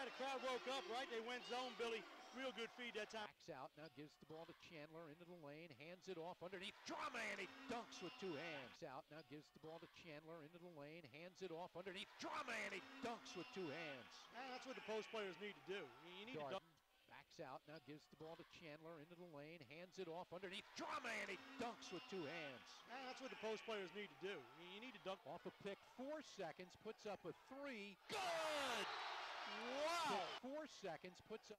Yeah, the crowd woke up, right? They went zone, Billy. Real good feed that time. Backs out, now gives the ball to Chandler into the lane, hands it off underneath Drame, and he dunks with two hands. Out, now gives the ball to Chandler into the lane, hands it off underneath Drame, and he dunks with two hands. That's what the post players need to do. You need Darden to dunk. backs out, now gives the ball to Chandler into the lane, hands it off underneath Drame, and he dunks with two hands. That's what the post players need to do. You need to dunk. Off a pick, four seconds, puts up a three. Good! Wow! Four seconds, puts up.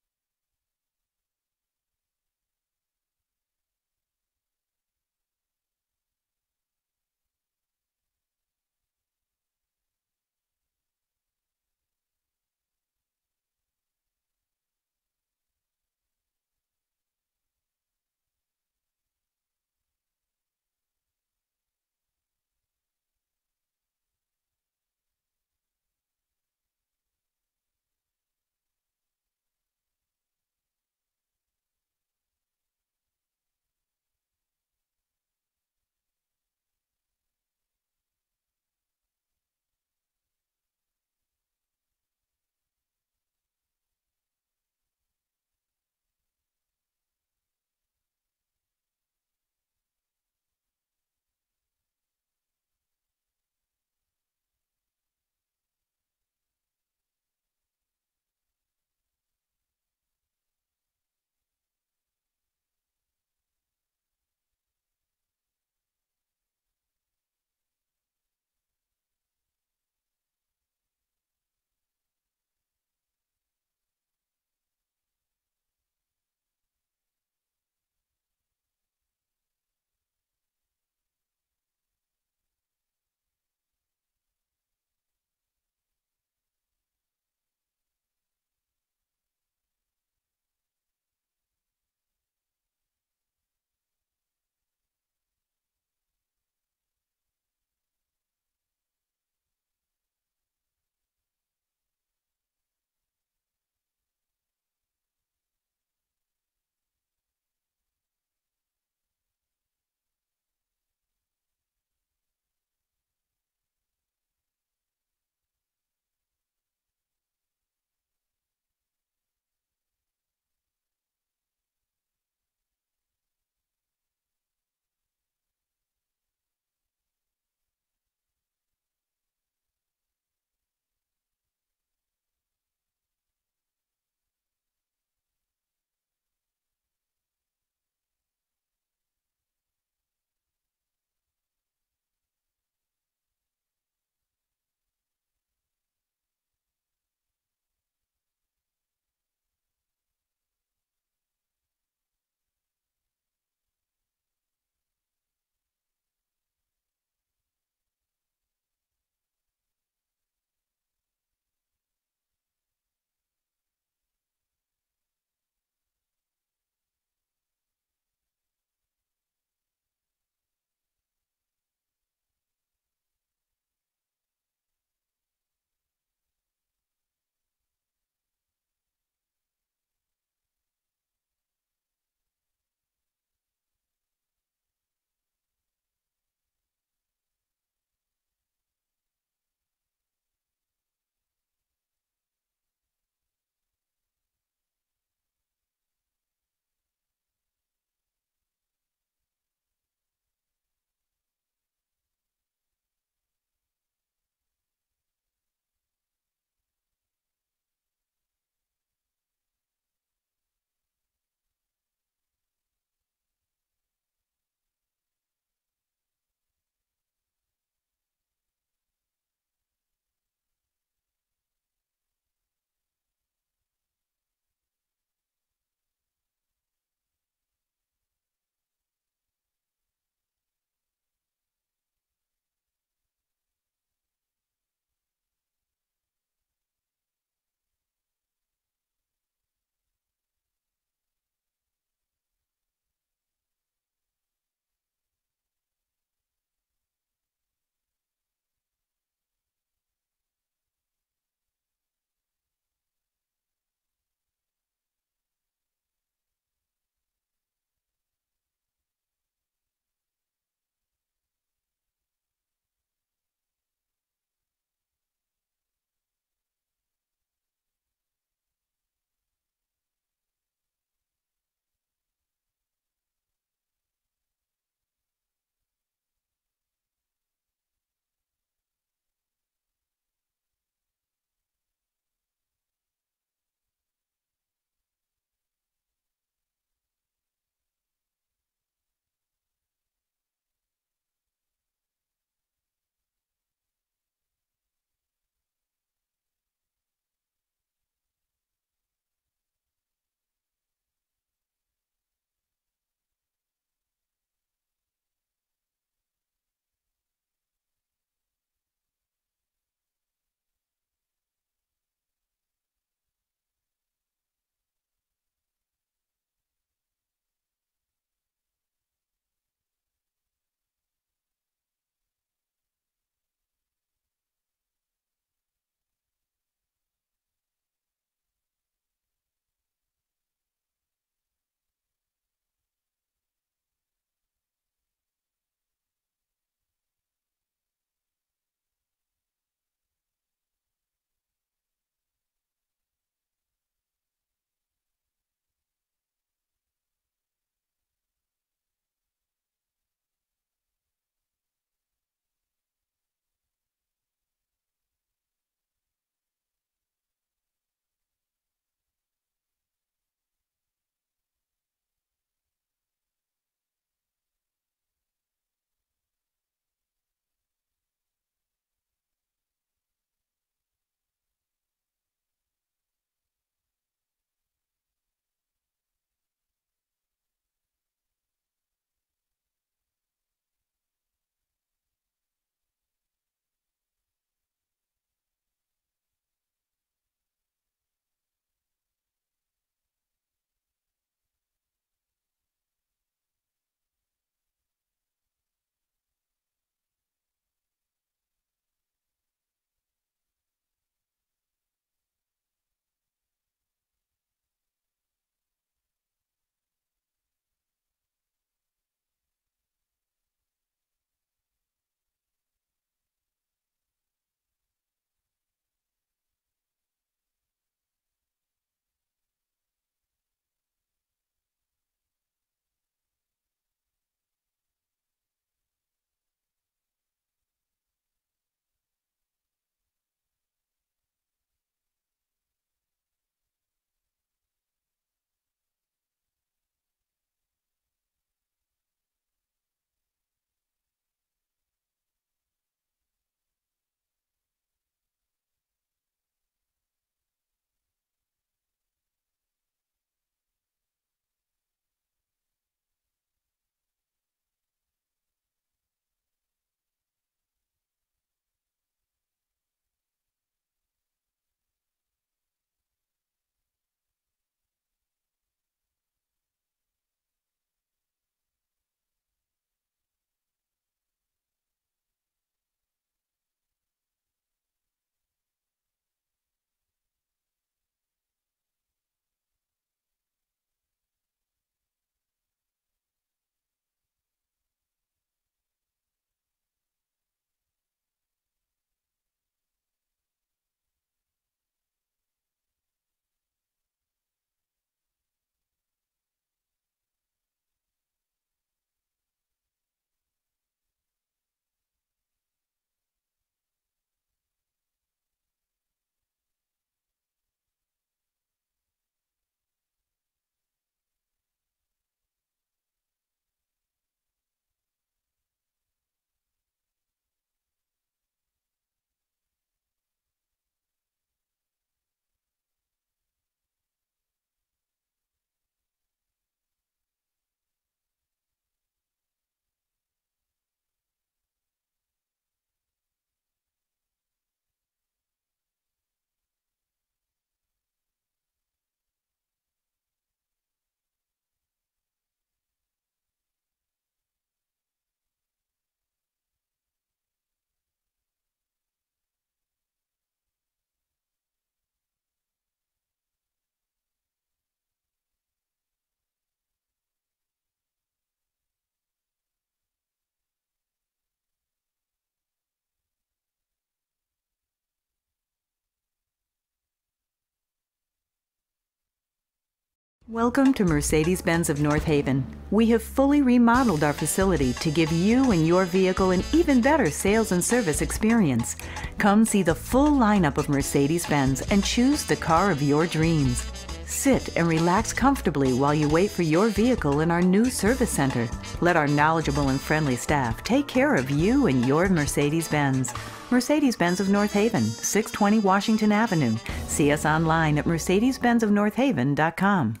Welcome to Mercedes Benz of North Haven. We have fully remodeled our facility to give you and your vehicle an even better sales and service experience. Come see the full lineup of Mercedes Benz and choose the car of your dreams. Sit and relax comfortably while you wait for your vehicle in our new service center. Let our knowledgeable and friendly staff take care of you and your Mercedes Benz. Mercedes Benz of North Haven, 620 Washington Avenue. See us online at mercedes-benzofnorthaven.com.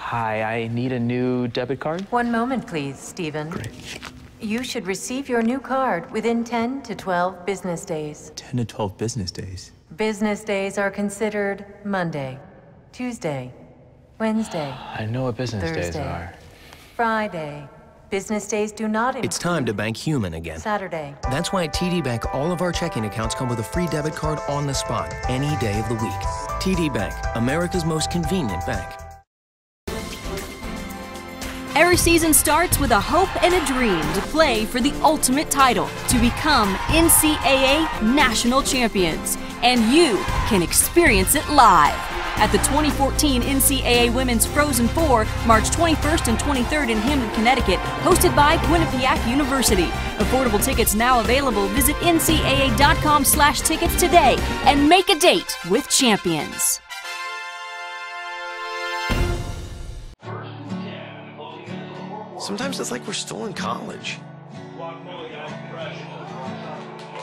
Hi, I need a new debit card. One moment, please, Stephen. Great. You should receive your new card within 10 to 12 business days. 10 to 12 business days. Business days are considered Monday, Tuesday, Wednesday. I know what business Thursday, days are. Friday. Business days do not include It's time to bank human again. Saturday. That's why at TD Bank, all of our checking accounts come with a free debit card on the spot, any day of the week. TD Bank, America's most convenient bank. Every season starts with a hope and a dream to play for the ultimate title, to become NCAA national champions. And you can experience it live at the 2014 NCAA Women's Frozen Four, March 21st and 23rd in Hamden, Connecticut, hosted by Quinnipiac University. Affordable tickets now available. Visit ncaa.com slash tickets today and make a date with champions. Sometimes it's like we're still in college.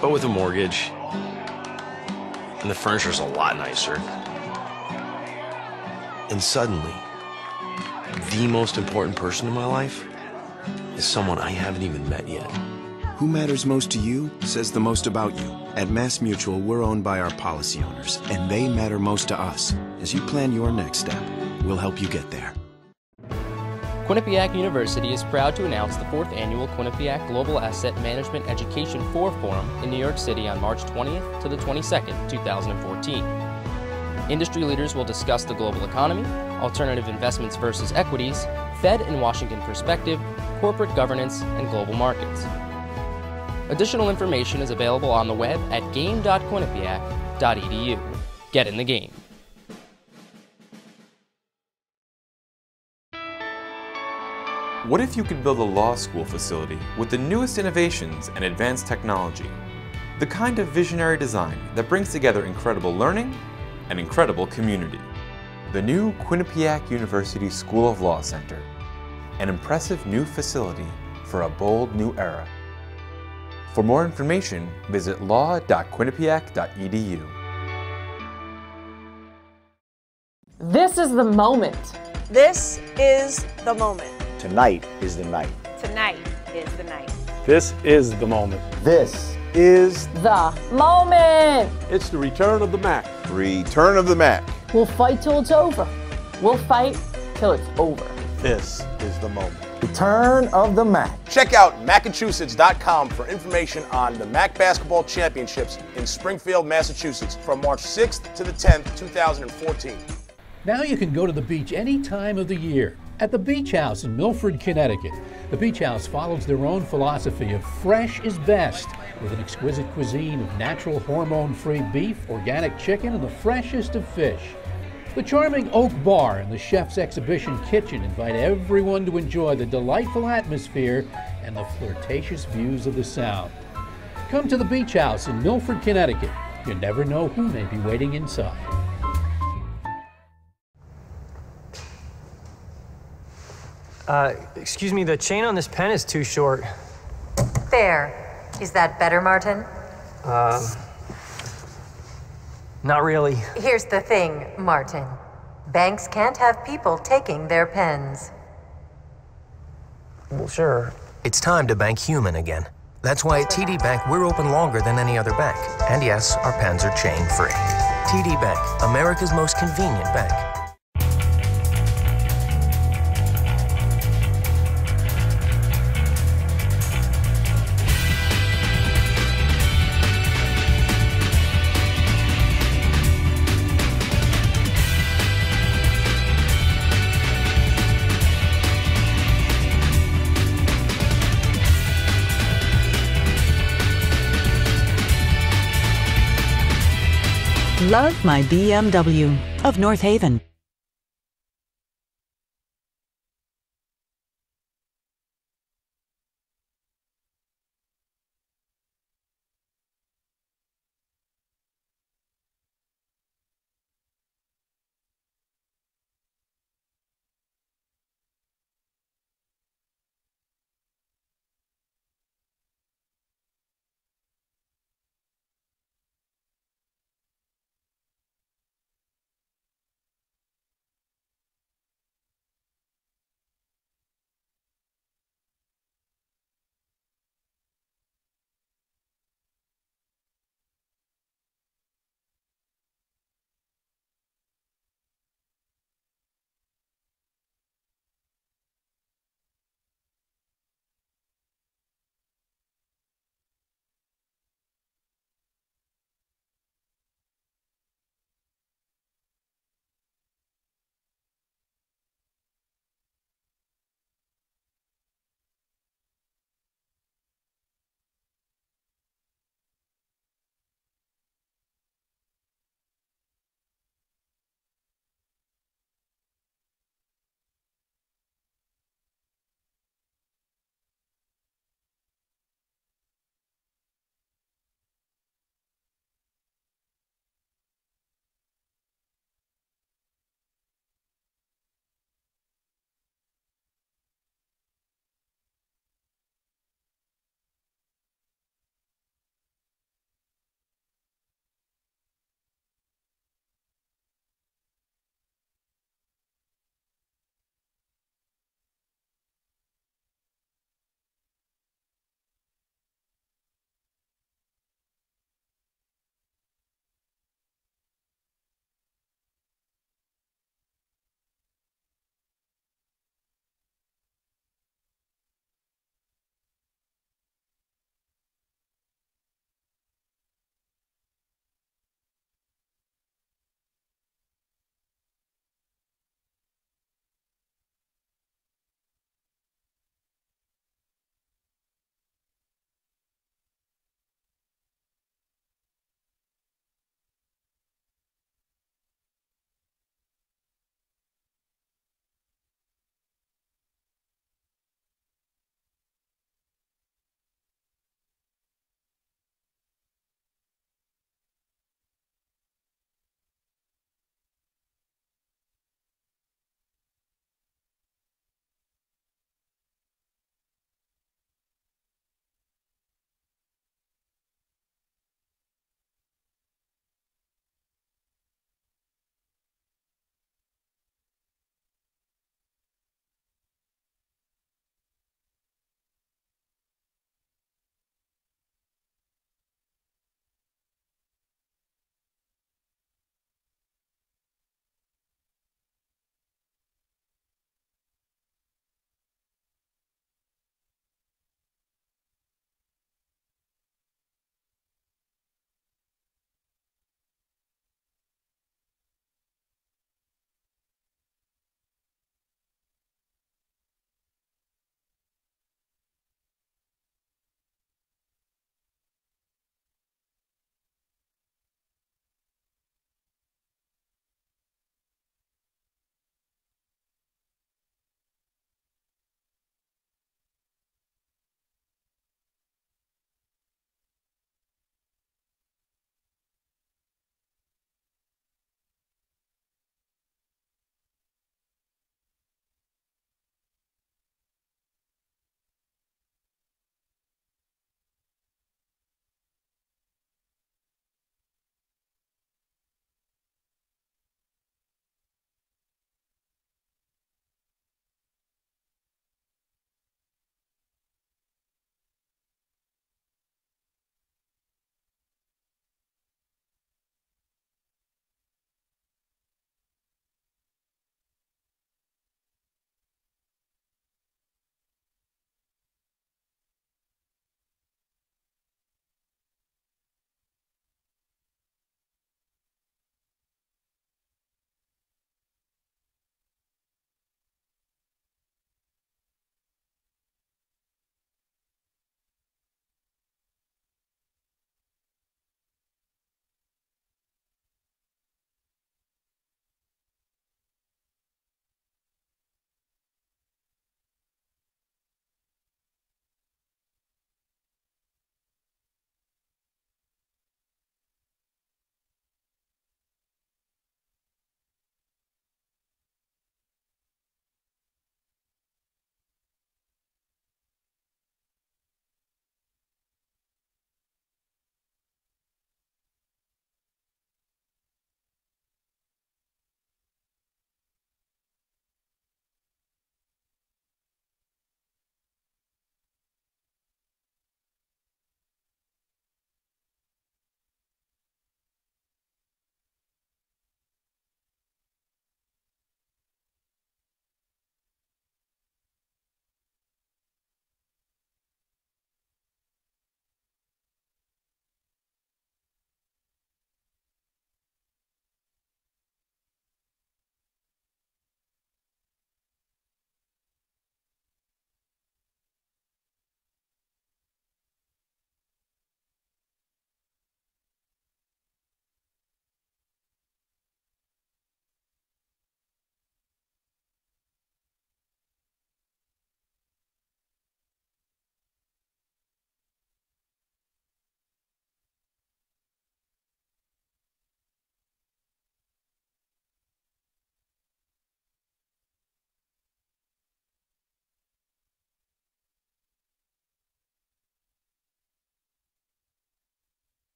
But with a mortgage, and the furniture's a lot nicer. And suddenly, the most important person in my life is someone I haven't even met yet. Who matters most to you says the most about you. At Mass Mutual, we're owned by our policy owners, and they matter most to us. As you plan your next step, we'll help you get there. Quinnipiac University is proud to announce the fourth annual Quinnipiac Global Asset Management Education 4 Forum in New York City on March 20th to the 22nd, 2014. Industry leaders will discuss the global economy, alternative investments versus equities, Fed and Washington perspective, corporate governance, and global markets. Additional information is available on the web at game.quinnipiac.edu. Get in the game. What if you could build a law school facility with the newest innovations and advanced technology? The kind of visionary design that brings together incredible learning and incredible community. The new Quinnipiac University School of Law Center. An impressive new facility for a bold new era. For more information, visit law.quinnipiac.edu. This is the moment. This is the moment. Tonight is the night. Tonight is the night. This is the moment. This is the moment. It's the return of the Mac. Return of the Mac. We'll fight till it's over. We'll fight till it's over. This is the moment. Return of the Mac. Check out Massachusetts.com for information on the MAAC Basketball Championships in Springfield, Massachusetts from March 6th to the 10th, 2014. Now you can go to the beach any time of the year. At the Beach House in Milford, Connecticut, the Beach House follows their own philosophy of fresh is best, with an exquisite cuisine of natural hormone free beef, organic chicken, and the freshest of fish. The charming Oak Bar and the Chef's Exhibition Kitchen invite everyone to enjoy the delightful atmosphere and the flirtatious views of the Sound. Come to the Beach House in Milford, Connecticut. You never know who may be waiting inside. Uh, excuse me, the chain on this pen is too short. There. Is that better, Martin? Uh, not really. Here's the thing, Martin. Banks can't have people taking their pens. Well, sure. It's time to bank human again. That's why at TD Bank, we're open longer than any other bank. And yes, our pens are chain free. TD Bank, America's most convenient bank. Love my BMW of North Haven.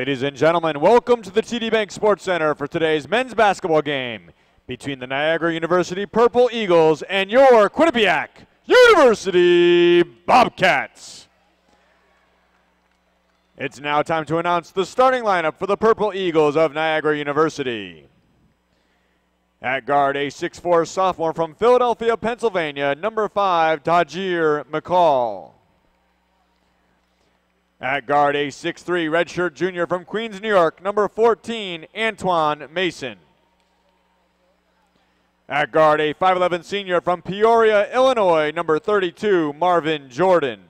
Ladies and gentlemen, welcome to the TD Bank Sports Center for today's men's basketball game between the Niagara University Purple Eagles and your Quinnipiac University Bobcats. It's now time to announce the starting lineup for the Purple Eagles of Niagara University. At guard, a 6'4 sophomore from Philadelphia, Pennsylvania, number 5, Tahjere McCall. At guard, a 6'3 redshirt junior from Queens, New York, number 14, Antoine Mason. At guard, a 5'11 senior from Peoria, Illinois, number 32, Marvin Jordan.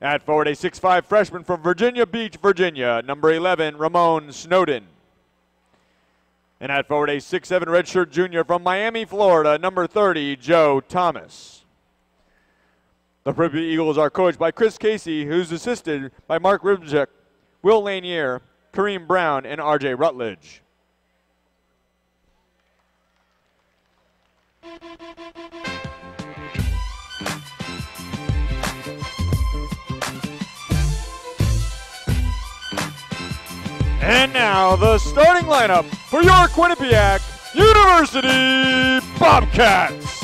At forward, a 6'5 freshman from Virginia Beach, Virginia, number 11, Ramon Snowden. And at forward, a 6'7 redshirt junior from Miami, Florida, number 30, Joe Thomas. The Purple Eagles are coached by Chris Casey, who's assisted by Mark Ribchik, Will Lanier, Kareem Brown, and RJ Rutledge. And now the starting lineup for your Quinnipiac University Bobcats.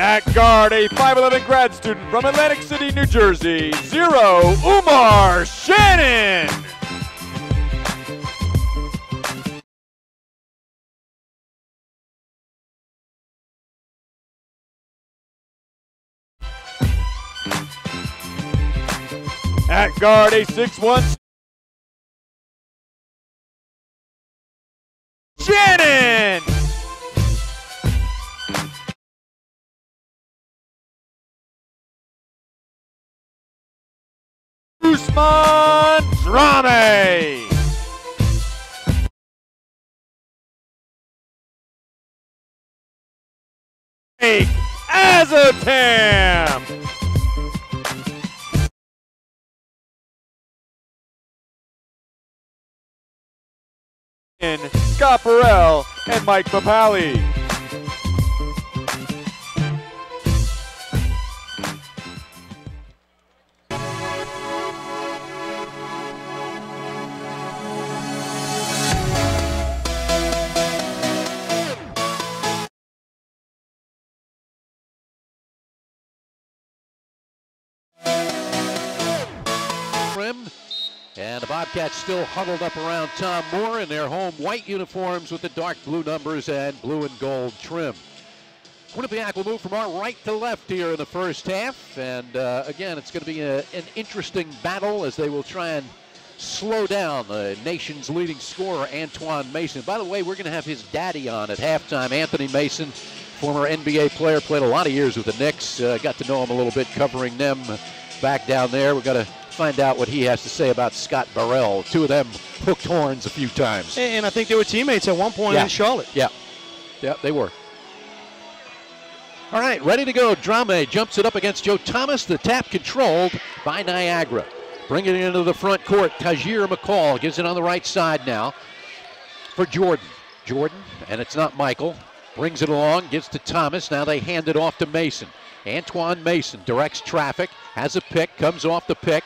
At guard, a 5'11 grad student from Atlantic City, New Jersey, zero, Umar Shannon. At guard, a 6'1 Shannon. Ousmane Drame. Jake Azotam. Scott Burrell and Mike Papali. And the Bobcats still huddled up around Tom Moore in their home white uniforms with the dark blue numbers and blue and gold trim. Quinnipiac will move from our right to left here in the first half. And uh, again, it's going to be a, an interesting battle as they will try and slow down the nation's leading scorer, Antoine Mason. By the way, we're going to have his daddy on at halftime, Anthony Mason, former NBA player, played a lot of years with the Knicks. Uh, got to know him a little bit covering them back down there. We've got to find out what he has to say about Scott Burrell. Two of them hooked horns a few times. And I think they were teammates at one point Yeah. in Charlotte. Yeah. Yeah, they were. All right, ready to go. Drame jumps it up against Joe Thomas. The tap controlled by Niagara. Bringing it into the front court. Tahjere McCall gives it on the right side now for Jordan. Jordan, and it's not Michael. Brings it along, gives to Thomas. Now they hand it off to Mason. Antoine Mason directs traffic, has a pick, comes off the pick,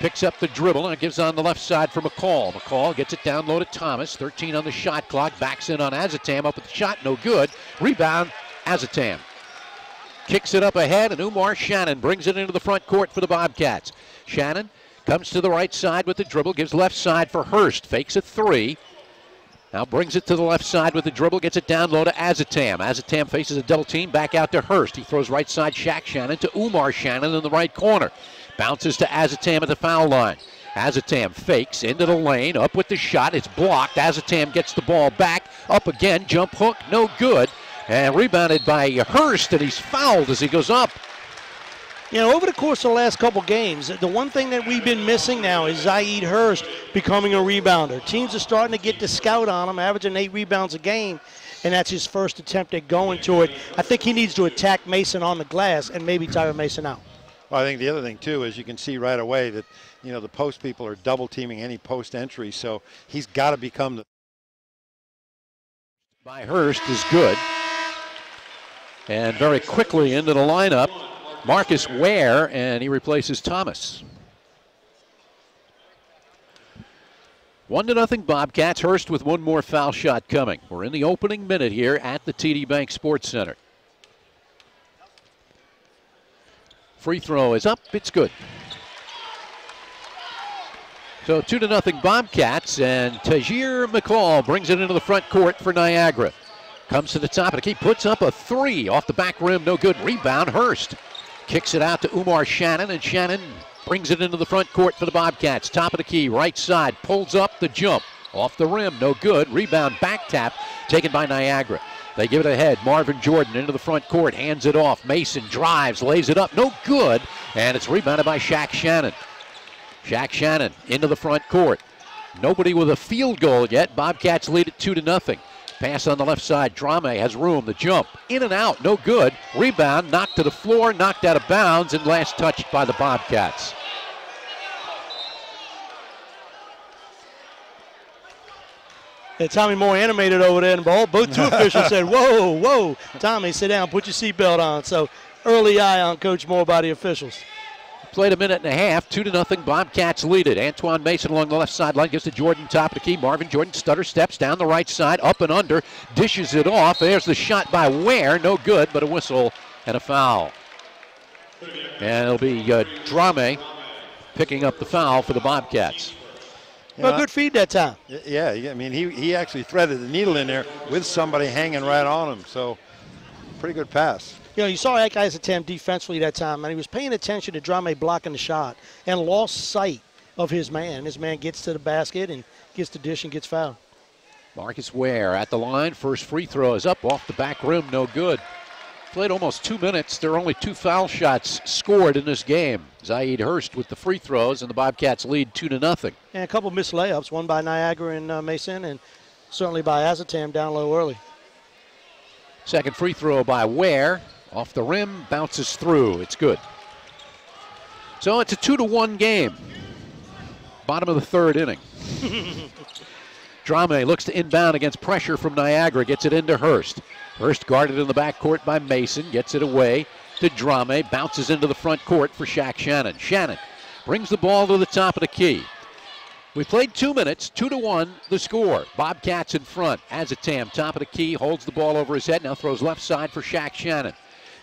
picks up the dribble, and gives on the left side for McCall. McCall gets it down low to Thomas. 13 on the shot clock. Backs in on Azotam. Up with the shot, no good. Rebound, Azotam. Kicks it up ahead, and Umar Shannon brings it into the front court for the Bobcats. Shannon comes to the right side with the dribble, gives left side for Hurst. Fakes a three. Now brings it to the left side with the dribble, gets it down low to Azotam. Azotam faces a double team, back out to Hurst. He throws right side Shaq Shannon to Umar Shannon in the right corner. Bounces to Azotam at the foul line. Azotam fakes into the lane, up with the shot. It's blocked. Azotam gets the ball back, up again, jump hook, no good. And rebounded by Hurst, and he's fouled as he goes up. You know, over the course of the last couple games, the one thing that we've been missing now is Zaid Hurst becoming a rebounder. Teams are starting to get the scout on him, averaging eight rebounds a game, and that's his first attempt at going to it. I think he needs to attack Mason on the glass and maybe Tyler Mason out. Well, I think the other thing too is you can see right away that you know the post people are double teaming any post entry, so he's got to become the. By Hurst is good. And very quickly into the lineup Marcus Ware, and he replaces Thomas. One to nothing Bobcats. Hurst with one more foul shot coming. We're in the opening minute here at the TD Bank Sports Center. Free throw is up. It's good. So two to nothing Bobcats, and Tahjere McCall brings it into the front court for Niagara. Comes to the top of the key, puts up a three off the back rim, no good. Rebound, Hurst. Kicks it out to Umar Shannon, and Shannon brings it into the front court for the Bobcats. Top of the key, right side, pulls up the jump. Off the rim, no good. Rebound, back tap, taken by Niagara. They give it ahead. Marvin Jordan into the front court, hands it off. Mason drives, lays it up, no good. And it's rebounded by Shaq Shannon. Shaq Shannon into the front court. Nobody with a field goal yet. Bobcats lead it two to nothing. Pass on the left side. Drame has room. The jump in and out. No good. Rebound knocked to the floor, knocked out of bounds, and last touched by the Bobcats. And Tommy Moore animated over there, and both, both two officials said, "Whoa, whoa, Tommy, sit down, put your seatbelt on." So early eye on Coach Moore by the officials. Played a minute and a half, two to nothing. Bobcats lead it. Antoine Mason along the left sideline gets to Jordan, top of the key. Marvin Jordan stutter steps down the right side, up and under, dishes it off. There's the shot by Ware, no good, but a whistle and a foul. And it'll be uh, Drame picking up the foul for the Bobcats. Well, good feed that time. Yeah, I mean, he, he actually threaded the needle in there with somebody hanging right on him. So, pretty good pass. You know, you saw that guy's attempt defensively that time, and he was paying attention to Drame blocking the shot and lost sight of his man. His man gets to the basket and gets the dish and gets fouled. Marcus Ware at the line. First free throw is up off the back rim, no good. Played almost two minutes. There are only two foul shots scored in this game. Zaid Hurst with the free throws, and the Bobcats lead two to nothing. And a couple missed layups, one by Niagara and uh, Mason, and certainly by Azotam down low early. Second free throw by Ware. Off the rim, bounces through. It's good. So it's a two to one game. Bottom of the third inning. Drame looks to inbound against pressure from Niagara, gets it into Hurst. Hurst guarded in the backcourt by Mason, gets it away to Drame, bounces into the front court for Shaq Shannon. Shannon brings the ball to the top of the key. We played two minutes, two to one, the score. Bobcats in front. Azotam, top of the key, holds the ball over his head, now throws left side for Shaq Shannon.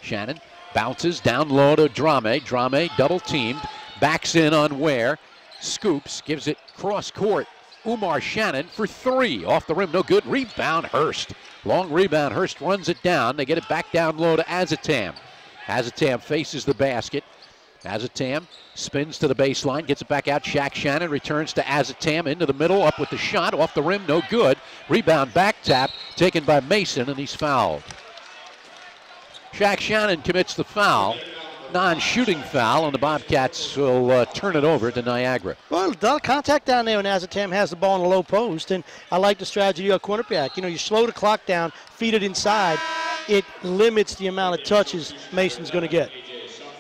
Shannon bounces down low to Drame. Drame double teamed, backs in on Ware, scoops, gives it cross court. Umar Shannon for three. Off the rim, no good. Rebound, Hurst. Long rebound. Hurst runs it down. They get it back down low to Azotam. Azotam faces the basket. Azotam spins to the baseline, gets it back out. Shaq Shannon returns to Azotam into the middle, up with the shot, off the rim, no good. Rebound back tap taken by Mason, and he's fouled. Shaq Shannon commits the foul, non-shooting foul, and the Bobcats will uh, turn it over to Niagara. Well, contact down there when Azotam has the ball in the low post, and I like the strategy of Quinnipiac. You know, you slow the clock down, feed it inside. It limits the amount of touches Mason's going to get.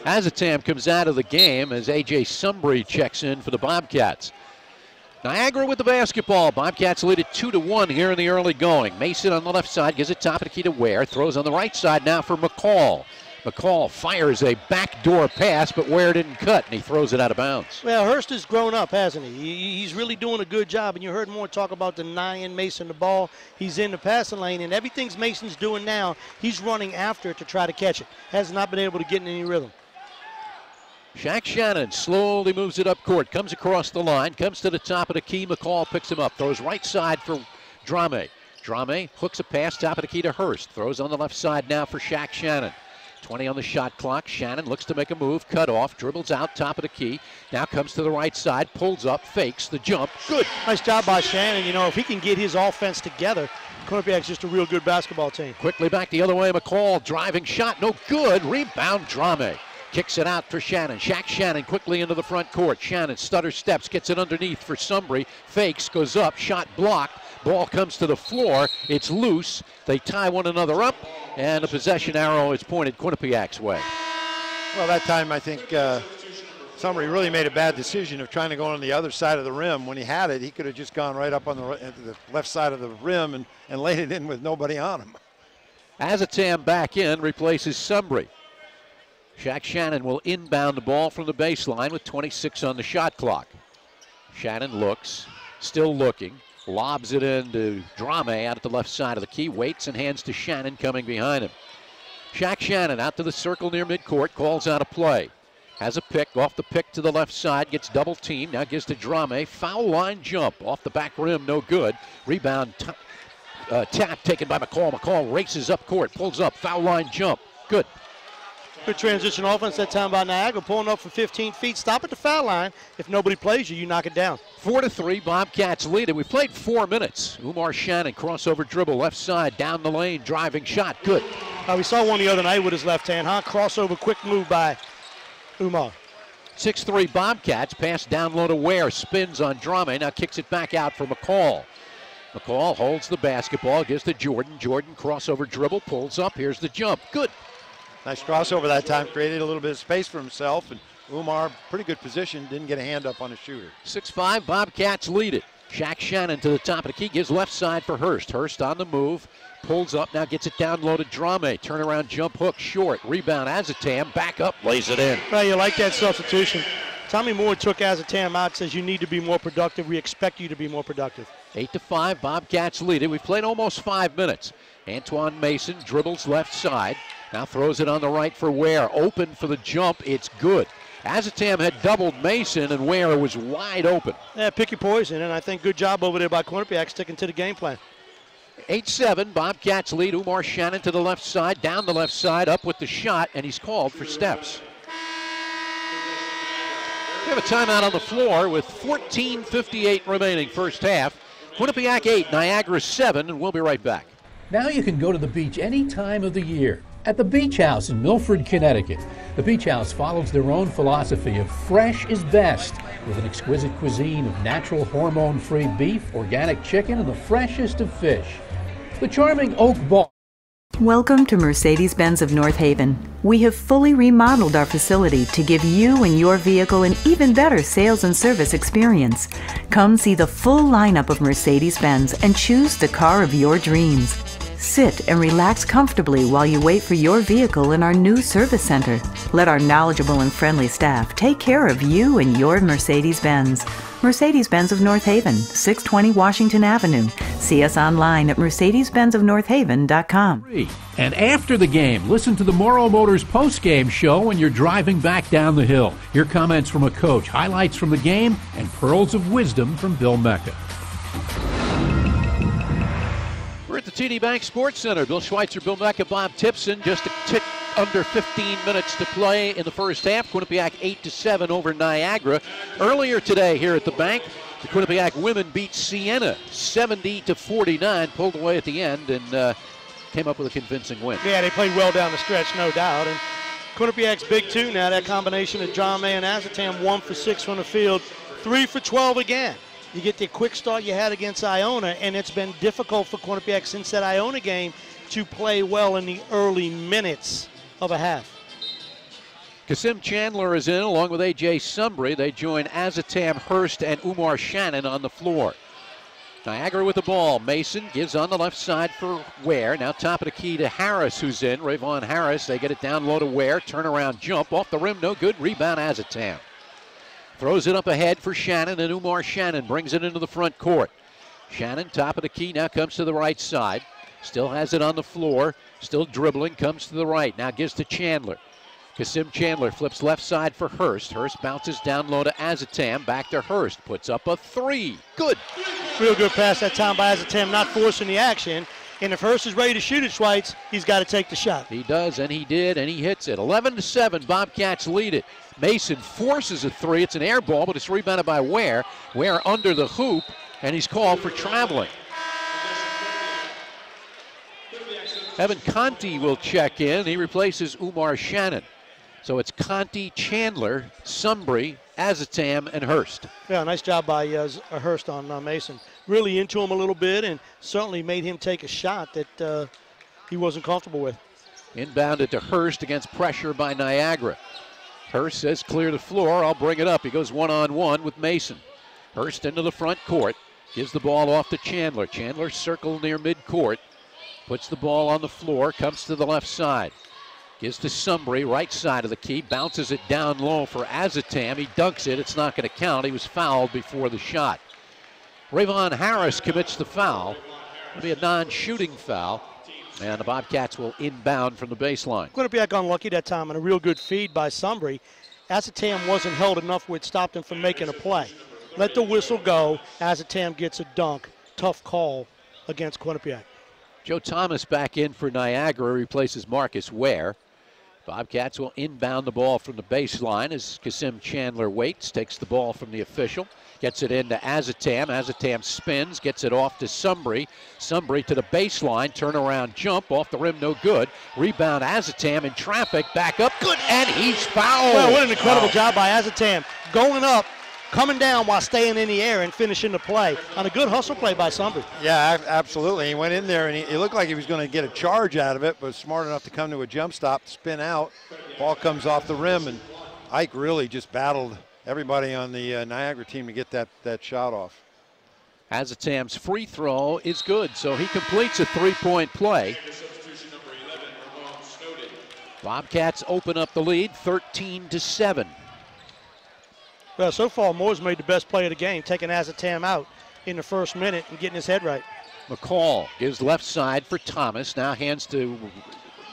Azotam comes out of the game as A.J. Sumbry checks in for the Bobcats. Niagara with the basketball. Bobcats lead it 2 to 1 here in the early going. Mason on the left side gives it top of the key to Ware. Throws on the right side now for McCall. McCall fires a backdoor pass, but Ware didn't cut, and he throws it out of bounds. Well, Hurst has grown up, hasn't he? He's really doing a good job, and you heard more talk about denying Mason the ball. He's in the passing lane, and everything's Mason's doing now, he's running after it to try to catch it. Has not been able to get in any rhythm. Shaq Shannon slowly moves it up court, comes across the line, comes to the top of the key. McCall picks him up, throws right side for Drame. Drame hooks a pass top of the key to Hurst, throws on the left side now for Shaq Shannon. 20 on the shot clock. Shannon looks to make a move, cut off, dribbles out, top of the key. Now comes to the right side, pulls up, fakes the jump. Good. Nice job by Shannon. You know, if he can get his offense together, Quinnipiac's just a real good basketball team. Quickly back the other way. McCall driving shot, no good. Rebound, Drame. Kicks it out for Shannon. Shaq Shannon quickly into the front court. Shannon stutter steps, gets it underneath for Sumbry. Fakes, goes up, shot blocked. Ball comes to the floor. It's loose. They tie one another up, and the possession arrow is pointed Quinnipiac's way. Well, that time I think uh, Sumbry really made a bad decision of trying to go on the other side of the rim. When he had it, he could have just gone right up on the, the left side of the rim and, and laid it in with nobody on him. Azotam back in, replaces Sumbry. Shaq Shannon will inbound the ball from the baseline with 26 on the shot clock. Shannon looks, still looking, lobs it into Drame out at the left side of the key, waits and hands to Shannon coming behind him. Shaq Shannon out to the circle near midcourt, calls out a play. Has a pick off the pick to the left side, gets double teamed, now gives to Drame. Foul line jump off the back rim, no good. Rebound t- uh, tap taken by McCall. McCall races up court, pulls up, foul line jump. Good. Good transition offense that time by Niagara, pulling up for 15 feet. Stop at the foul line. If nobody plays you, you knock it down. Four to three, Bobcats lead it. We played four minutes. Umar Shannon crossover dribble, left side, down the lane, driving shot, good. Uh, we saw one the other night with his left hand, huh? Crossover, quick move by Umar. 6-3 Bobcats, pass down low to Ware, spins on Drame, now kicks it back out for McCall. McCall holds the basketball, gives to Jordan. Jordan crossover dribble, pulls up, here's the jump, good. Nice crossover that time, created a little bit of space for himself, and Umar, pretty good position, didn't get a hand up on a shooter. 6-5, Bobcats lead it. Shaq Shannon to the top of the key, gives left side for Hurst. Hurst on the move, pulls up, now gets it down low to Drame. Turnaround jump hook, short, rebound, Azotam, back up, lays it in. Well, you like that substitution. Tommy Moore took Azotam out, says you need to be more productive. We expect you to be more productive. 8 to 5, Bobcats lead it. We've played almost five minutes. Antoine Mason dribbles left side, now throws it on the right for Ware. Open for the jump, it's good. Azotam had doubled Mason, and Ware was wide open. Yeah, pick your poison, and I think good job over there by Quinnipiac sticking to the game plan. 8-7, Bobcats lead. Umar Shannon to the left side, down the left side, up with the shot, and he's called for steps. We have a timeout on the floor with 14.58 remaining first half. Quinnipiac 8, Niagara 7, and we'll be right back. Now you can go to the beach any time of the year. At the Beach House in Milford, Connecticut, the Beach House follows their own philosophy of fresh is best with an exquisite cuisine of natural hormone free beef, organic chicken, and the freshest of fish. The charming Oak Bar. Welcome to Mercedes Benz of North Haven. We have fully remodeled our facility to give you and your vehicle an even better sales and service experience. Come see the full lineup of Mercedes Benz and choose the car of your dreams. Sit and relax comfortably while you wait for your vehicle in our new service center. Let our knowledgeable and friendly staff take care of you and your Mercedes Benz. Mercedes Benz of North Haven, 620 Washington Avenue. See us online at mercedes-benzofnorthaven.com. And after the game, listen to the Morrow Motors post-game show when you're driving back down the hill. Hear comments from a coach, highlights from the game, and pearls of wisdom from Bill Mecca. TD Bank Sports Center. Bill Schweitzer, Bill Mecca, Bob Tipson. Just a tick under 15 minutes to play in the first half. Quinnipiac 8 to 7 over Niagara. Earlier today here at the bank, the Quinnipiac women beat Siena 70 to 49, pulled away at the end, and uh, came up with a convincing win. Yeah, they played well down the stretch, no doubt. And Quinnipiac's big two now, that combination of John May and Azotam, one for six from the field, three for 12 again. You get the quick start you had against Iona, and it's been difficult for Quinnipiac since that Iona game to play well in the early minutes of a half. Kasim Chandler is in along with A.J. Sumbry. They join Azotam Hurst and Umar Shannon on the floor. Niagara with the ball. Mason gives on the left side for Ware. Now top of the key to Harris, who's in. Rayvon Harris. They get it down low to Ware. Turnaround jump off the rim. No good. Rebound Azotam. Throws it up ahead for Shannon, and Umar Shannon brings it into the front court. Shannon, top of the key, now comes to the right side. Still has it on the floor. Still dribbling, comes to the right. Now gives to Chandler. Kasim Chandler flips left side for Hurst. Hurst bounces down low to Azotam. Back to Hurst. Puts up a three. Good. Real good pass that time by Azotam, not forcing the action. And if Hurst is ready to shoot it, Schweitz, he's got to take the shot. He does, and he did, and he hits it. 11 to 7, Bobcats lead it. Mason forces a three. It's an air ball, but it's rebounded by Ware. Ware under the hoop, and he's called for traveling. Evan Conti will check in. He replaces Umar Shannon. So it's Conti, Chandler, Sumbry, Azotam, and Hurst. Yeah, nice job by uh, Hurst on uh, Mason. Really into him a little bit and certainly made him take a shot that uh, he wasn't comfortable with. Inbounded to Hurst against pressure by Niagara. Hurst says, clear the floor, I'll bring it up. He goes one on one with Mason. Hurst into the front court, gives the ball off to Chandler. Chandler circle near midcourt, puts the ball on the floor, comes to the left side. Gives to Sumbry, right side of the key, bounces it down low for Azotam. He dunks it. It's not going to count. He was fouled before the shot. Rayvon Harris commits the foul. It'll be a non-shooting foul. And the Bobcats will inbound from the baseline. Quinnipiac unlucky that time and a real good feed by Sumbry. Azotam wasn't held enough where it stopped him from making a play. Let the whistle go. Azotam gets a dunk. Tough call against Quinnipiac. Joe Thomas back in for Niagara replaces Marcus Ware. Bobcats will inbound the ball from the baseline as Kasim Chandler waits, takes the ball from the official. Gets it into Azotam. Azotam spins, gets it off to Sumbry. Sumbry to the baseline, turnaround jump, off the rim, no good. Rebound Azotam in traffic, back up, good, and he's fouled. Well, what an incredible wow. job by Azotam. Going up, coming down while staying in the air and finishing the play on a good hustle play by Sumbry. Yeah, absolutely. He went in there and he, it looked like he was going to get a charge out of it, but smart enough to come to a jump stop, spin out. Ball comes off the rim, and Ike really just battled everybody on the uh, Niagara team to get that, that shot off. Azotam's free throw is good, so he completes a three-point play. Bobcats open up the lead 13 to 7. Well, so far, Moore's made the best play of the game, taking Azotam out in the first minute and getting his head right. McCall gives left side for Thomas. Now hands to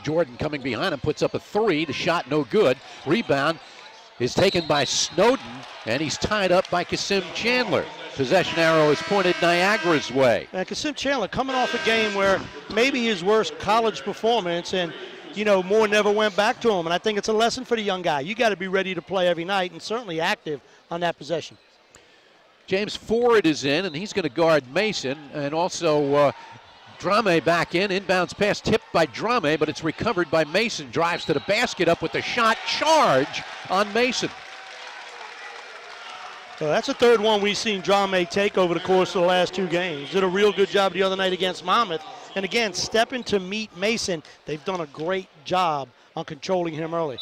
Jordan coming behind him, puts up a three. The shot no good. Rebound is taken by Snowden, and he's tied up by Kasim Chandler. Possession arrow is pointed Niagara's way. And Kasim Chandler coming off a game where maybe his worst college performance, and you know Moore never went back to him. And I think it's a lesson for the young guy. You got to be ready to play every night, and certainly active on that possession. James Ford is in, and he's going to guard Mason, and also uh, Drame back in. Inbounds pass tipped by Drame, but it's recovered by Mason. Drives to the basket up with the shot. Charge on Mason. So that's the third one we've seen Drame take over the course of the last two games. Did a real good job the other night against Monmouth. And again, stepping to meet Mason, they've done a great job on controlling him early.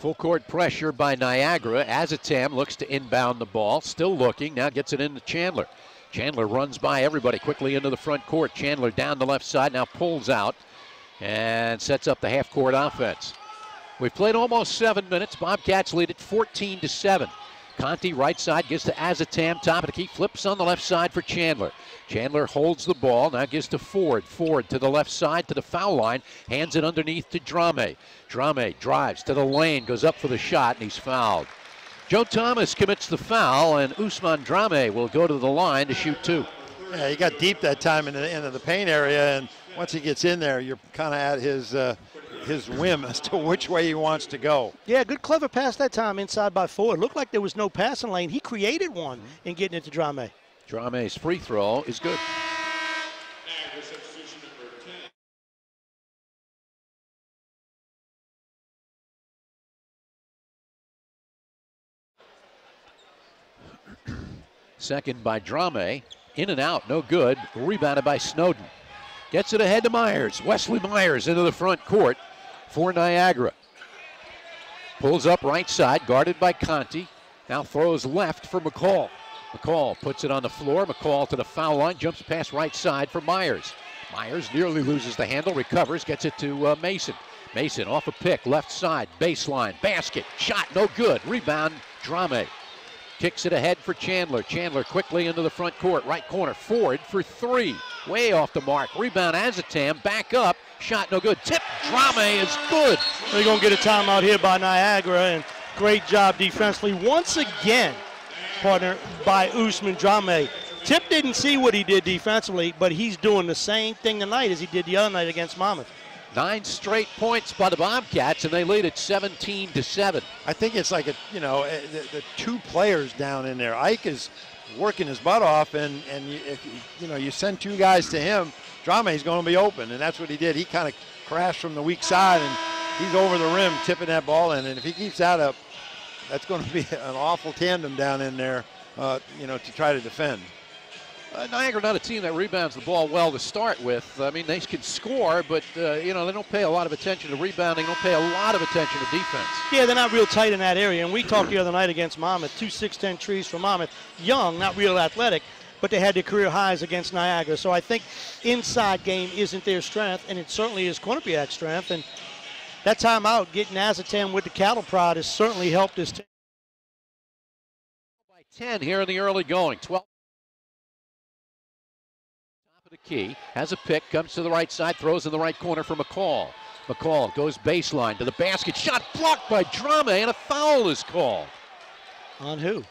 Full court pressure by Niagara. Azotam looks to inbound the ball. Still looking. Now gets it into Chandler. Chandler runs by everybody quickly into the front court. Chandler down the left side, now pulls out and sets up the half court offense. We've played almost seven minutes. Bobcats lead it 14 to 7. Conti right side gives to Azotam, top of the key, flips on the left side for Chandler. Chandler holds the ball, now gives to Ford. Ford to the left side to the foul line, hands it underneath to Drame. Drame drives to the lane, goes up for the shot, and he's fouled. Joe Thomas commits the foul, and Ousmane Drame will go to the line to shoot two. Yeah, he got deep that time in the end of the paint area, and once he gets in there, you're kind of at his uh, his whim as to which way he wants to go. Yeah, good clever pass that time inside by Ford. Looked like there was no passing lane. He created one mm-hmm. in getting into Drame. Drame's free throw is good. Second by Drame. In and out, no good. Rebounded by Snowden. Gets it ahead to Myers. Wesley Myers into the front court for Niagara. Pulls up right side, guarded by Conti. Now throws left for McCall. McCall puts it on the floor. McCall to the foul line, jumps past right side for Myers. Myers nearly loses the handle, recovers, gets it to uh, Mason. Mason off a pick, left side, baseline, basket, shot, no good. Rebound, Drame. Kicks it ahead for Chandler. Chandler quickly into the front court, right corner. Ford for three. Way off the mark. Rebound Azotam. Back up. Shot no good. Tip Drame is good. They're going to get a timeout here by Niagara, and great job defensively once again, partner, by Ousmane Drame. Tip didn't see what he did defensively, but he's doing the same thing tonight as he did the other night against Monmouth. Nine straight points by the Bobcats, and they lead at 17 to 7. I think it's like a you know eh, the, the two players down in there. Ike is working his butt off, and and you, if you know you send two guys to him, Drame's going to be open, and that's what he did. He kind of crashed from the weak side, and he's over the rim tipping that ball in. And if he keeps that up, that's going to be an awful tandem down in there, uh, you know, to try to defend. Uh, Niagara not a team that rebounds the ball well to start with. I mean, they can score, but uh, you know they don't pay a lot of attention to rebounding. Don't pay a lot of attention to defense. Yeah, they're not real tight in that area. And we talked the other night against Monmouth, two 6'10 trees for Monmouth, young, not real athletic, but they had their career highs against Niagara. So I think inside game isn't their strength, and it certainly is Quinnipiac's strength. And that timeout getting Azotam with the cattle prod has certainly helped team. By 10 here in the early going. 12. The key. Has a pick. Comes to the right side. Throws in the right corner for McCall. McCall goes baseline to the basket. Shot blocked by Drame, and a foul is called. On who?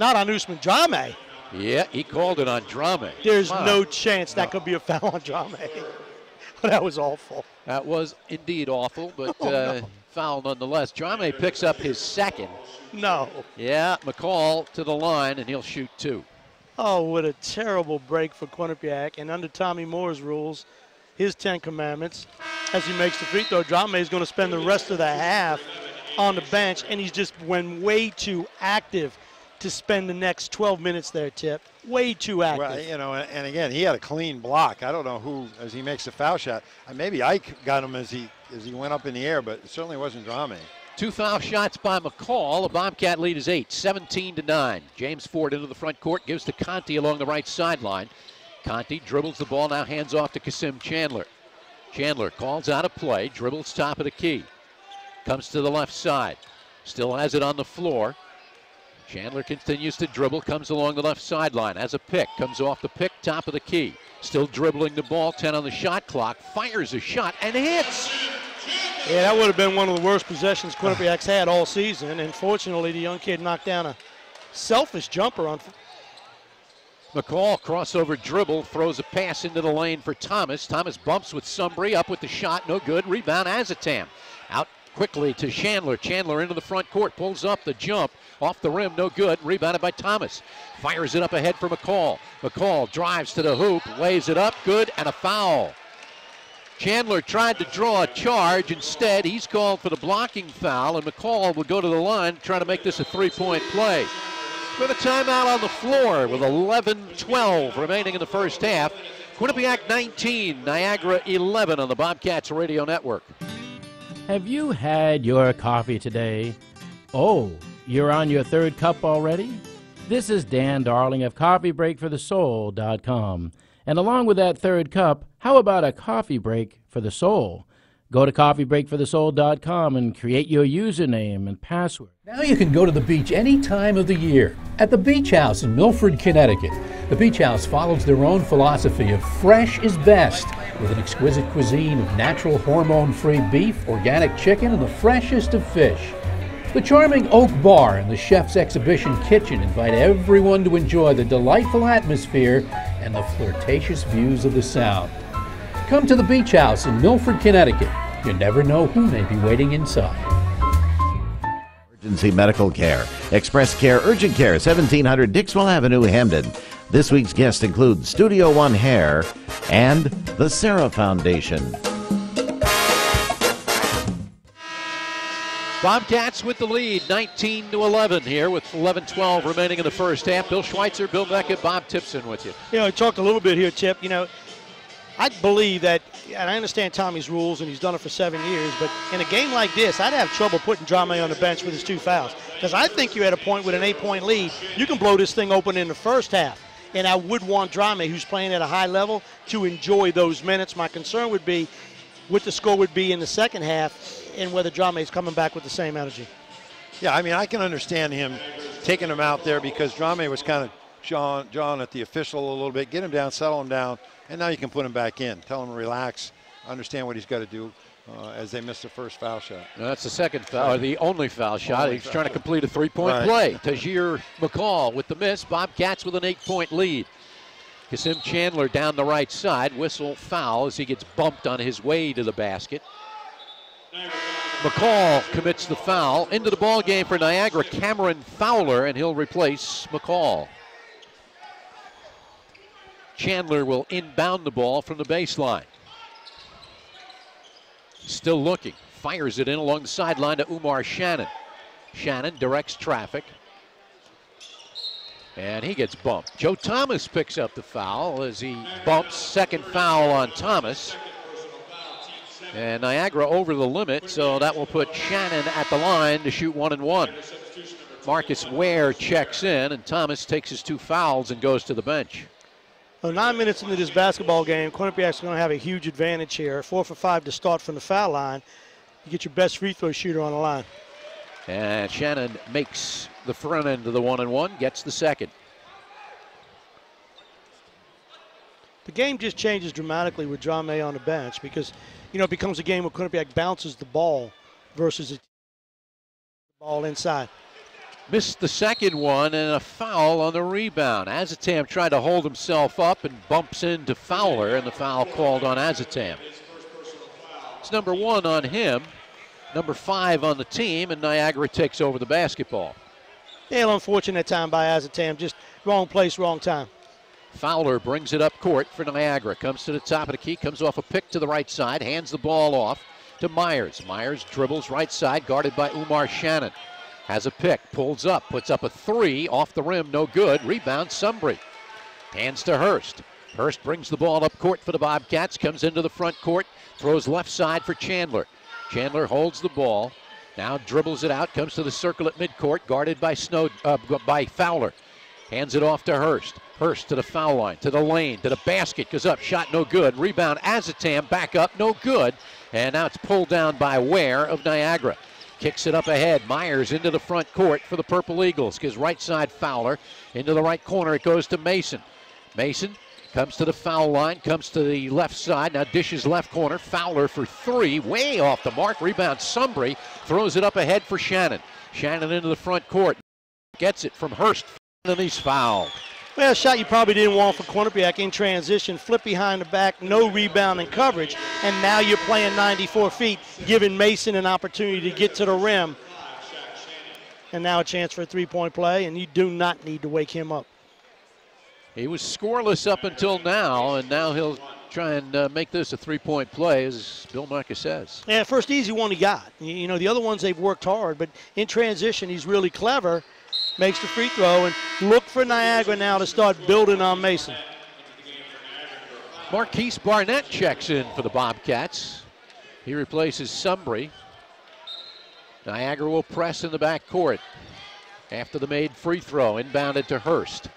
Not on Ousmane Drame. Yeah, he called it on Drame. There's Wow. no chance that could be a foul on Drame. that was awful. That was indeed awful, but Oh, uh, no. foul nonetheless. Drame picks up his second. No. Yeah, McCall to the line, and he'll shoot two. Oh, what a terrible break for Quinnipiac. And under Tommy Moore's rules, his Ten Commandments, as he makes the free throw, Drame is going to spend the rest of the half on the bench, and he's just went way too active to spend the next 12 minutes there, Tip. Way too active. Well, you know, and, and again, he had a clean block. I don't know who as he makes the foul shot. Maybe Ike got him as he as he went up in the air, but it certainly wasn't Drame. Two foul shots by McCall. The Bobcat lead is eight, 17 to 9. James Ford into the front court, gives to Conti along the right sideline. Conti dribbles the ball, now hands off to Kasim Chandler. Chandler calls out a play, dribbles top of the key. Comes to the left side. Still has it on the floor. Chandler continues to dribble, comes along the left sideline, has a pick, comes off the pick, top of the key. Still dribbling the ball, 10 on the shot clock, fires a shot and hits. Yeah, that would have been one of the worst possessions Quinnipiac's had all season. And fortunately, the young kid knocked down a selfish jumper on. McCall crossover dribble throws a pass into the lane for Thomas. Thomas bumps with Sumbry up with the shot, no good. Rebound Azotam. Out quickly to Chandler. Chandler into the front court, pulls up the jump off the rim, no good. Rebounded by Thomas. Fires it up ahead for McCall. McCall drives to the hoop, lays it up, good, and a foul. Chandler tried to draw a charge. Instead, he's called for the blocking foul, and McCall will go to the line trying to make this a three-point play. With a timeout on the floor with 11-12 remaining in the first half. Quinnipiac 19, Niagara 11 on the Bobcats Radio Network. Have you had your coffee today? Oh, you're on your third cup already? This is Dan Darling of CoffeeBreakForTheSoul.com. And along with that third cup, how about a coffee break for the soul? Go to CoffeeBreakForTheSoul.com and create your username and password. Now you can go to the beach any time of the year. At the Beach House in Milford, Connecticut, the Beach House follows their own philosophy of fresh is best, with an exquisite cuisine of natural hormone free beef, organic chicken, and the freshest of fish. The charming Oak Bar and the Chef's Exhibition Kitchen invite everyone to enjoy the delightful atmosphere and the flirtatious views of the Sound. Come to the Beach House in Milford, Connecticut. You never know who may be waiting inside. Emergency medical care. Express Care Urgent Care, 1700 Dixwell Avenue, Hamden. This week's guests include Studio One Hair and the Sarah Foundation. Bobcats with the lead, 19 to 11 here with 11-12 remaining in the first half. Bill Schweitzer, Bill Beckett, Bob Tipson with you. You know, we talked a little bit here, Chip. You know, I believe that, and I understand Tommy's rules, and he's done it for seven years, but in a game like this, I'd have trouble putting Drame on the bench with his two fouls. Because I think you're at a point with an eight-point lead, you can blow this thing open in the first half. And I would want Drame, who's playing at a high level, to enjoy those minutes. My concern would be what the score would be in the second half and whether Drame is coming back with the same energy. Yeah, I mean, I can understand him taking him out there because Drame was kind of John, John at the official a little bit. Get him down, settle him down, and now you can put him back in. Tell him to relax, understand what he's got to do uh, as they miss the first foul shot. That's the second foul, or the only foul shot. Only He's foul. trying to complete a three-point Right. play. Tahjere McCall with the miss. Bobcats with an eight-point lead. Kasim Chandler down the right side. Whistle foul as he gets bumped on his way to the basket. McCall commits the foul. Into the ball game for Niagara, Cameron Fowler, and he'll replace McCall. Chandler will inbound the ball from the baseline. Still looking. Fires it in along the sideline to Umar Shannon. Shannon directs traffic. And he gets bumped. Joe Thomas picks up the foul as he bumps second foul on Thomas. And Niagara over the limit, so that will put Shannon at the line to shoot one and one. Marcus Ware checks in, and Thomas takes his two fouls and goes to the bench. Well, nine minutes into this basketball game, Quinnipiac's going to have a huge advantage here. Four for five to start from the foul line. You get your best free throw shooter on the line. And Shannon makes the front end of the one and one, gets the second. The game just changes dramatically with John May on the bench because, you know, it becomes a game where Quinnipiac bounces the ball versus the ball inside. Missed the second one and a foul on the rebound. Azotam tried to hold himself up and bumps into Fowler, and the foul called on Azotam. It's number one on him, number five on the team, and Niagara takes over the basketball. Yeah, unfortunate time by Azotam. Just wrong place, wrong time. Fowler brings it up court for Niagara. Comes to the top of the key, comes off a pick to the right side, hands the ball off to Myers. Myers dribbles right side, guarded by Umar Shannon. Has a pick, pulls up, puts up a three, off the rim, no good. Rebound, Sumbry. Hands to Hurst. Hurst brings the ball up court for the Bobcats, comes into the front court, throws left side for Chandler. Chandler holds the ball, now dribbles it out, comes to the circle at midcourt, guarded by Snow, uh, by Fowler. Hands it off to Hurst. Hurst to the foul line, to the lane, to the basket, goes up, shot no good. Rebound, Azotam back up, no good. And now it's pulled down by Ware of Niagara. Kicks it up ahead. Myers into the front court for the Purple Eagles. Gives right side Fowler. Into the right corner it goes to Mason. Mason comes to the foul line, comes to the left side. Now dishes left corner. Fowler for three. Way off the mark. Rebound Sumbry. Throws it up ahead for Shannon. Shannon into the front court. Gets it from Hurst. And he's fouled. Well, a shot you probably didn't want for Quinnipiac in transition, flip behind the back, no rebound and coverage, and now you're playing 94 feet, giving Mason an opportunity to get to the rim. And now a chance for a three-point play, and you do not need to wake him up. He was scoreless up until now, and now he'll try and uh, make this a three-point play, as Bill Marcus says. Yeah, first easy one he got. You know, the other ones they've worked hard, but in transition he's really clever makes the free throw, and look for Niagara now to start building on Mason. Marquise Barnett checks in for the Bobcats. He replaces Sumbry. Niagara will press in the back court after the made free throw, inbounded to Hurst.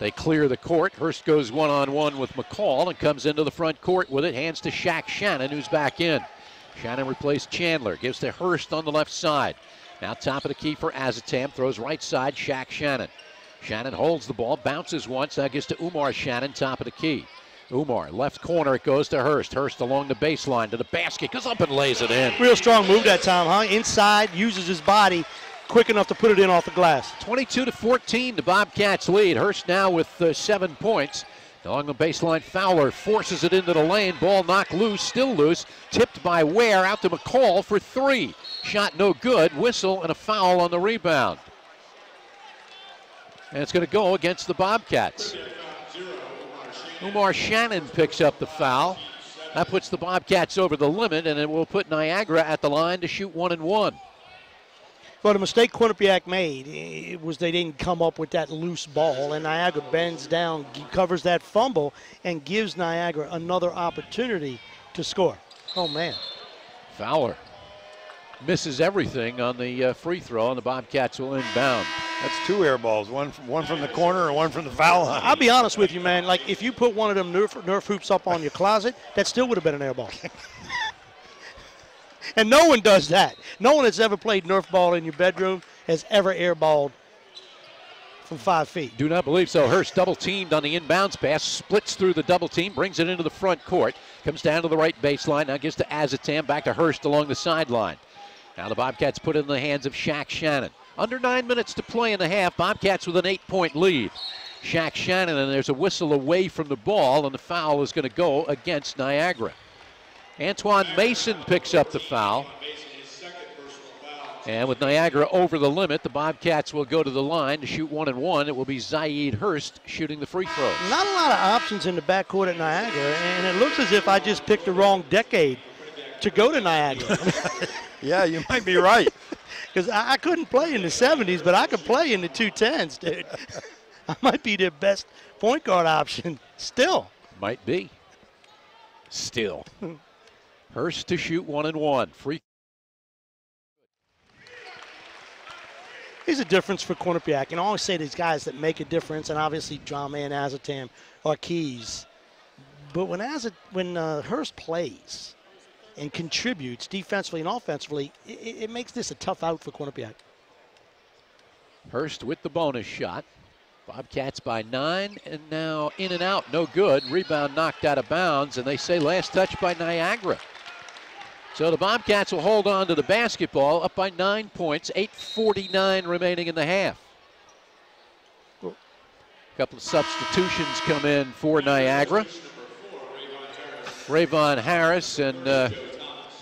They clear the court. Hurst goes one on one with McCall and comes into the front court with it. Hands to Shaq Shannon, who's back in. Shannon replaced Chandler, gives to Hurst on the left side. Now top of the key for Azotam. Throws right side, Shaq Shannon. Shannon holds the ball, bounces once, now gets to Umar Shannon, top of the key. Umar, left corner, it goes to Hurst. Hurst along the baseline to the basket, goes up and lays it in. Real strong move that time, huh? Inside, uses his body, quick enough to put it in off the glass. 22 to 14, the Bobcats lead. Hurst now with uh, seven points. Along the baseline, Fowler forces it into the lane. Ball knocked loose, still loose. Tipped by Ware out to McCall for three. Shot no good. Whistle and a foul on the rebound. And it's going to go against the Bobcats. Umar Shannon picks up the foul. That puts the Bobcats over the limit, and it will put Niagara at the line to shoot one and one. Well, a mistake Quinnipiac made was they didn't come up with that loose ball, and Niagara bends down, covers that fumble, and gives Niagara another opportunity to score. Oh, man. Fowler misses everything on the uh, free throw, and the Bobcats will inbound. That's two air balls, one from, one from the corner and one from the foul line. I'll be honest with you, man. Like, if you put one of them Nerf, Nerf hoops up on your closet, that still would have been an air ball. And no one does that. No one that's ever played Nerf ball in your bedroom has ever airballed from five feet. Do not believe so. Hurst double teamed on the inbounds pass, splits through the double team, brings it into the front court, comes down to the right baseline, now gets to Azotam, back to Hurst along the sideline. Now the Bobcats put it in the hands of Shaq Shannon. Under nine minutes to play in the half, Bobcats with an eight point lead. Shaq Shannon, and there's a whistle away from the ball, and the foul is going to go against Niagara. Antoine Mason picks up the foul. And with Niagara over the limit, the Bobcats will go to the line to shoot one and one. It will be Zaid Hurst shooting the free throw. Not a lot of options in the backcourt at Niagara, and it looks as if I just picked the wrong decade to go to Niagara. yeah, you might be right. Because I, I couldn't play in the 70s, but I could play in the 210s, dude. I might be their best point guard option still. Might be. Still. Hurst to shoot one and one. Free. Here's a difference for Quinnipiac. And I always say these guys that make a difference, and obviously John and Azotam are keys. But when as a, when uh, Hurst plays and contributes defensively and offensively, it, it makes this a tough out for Quinnipiac. Hurst with the bonus shot. Bobcats by nine, and now in and out, no good. Rebound knocked out of bounds, and they say last touch by Niagara. So the Bobcats will hold on to the basketball up by nine points, 8.49 remaining in the half. A couple of substitutions come in for Niagara. Rayvon Harris and uh,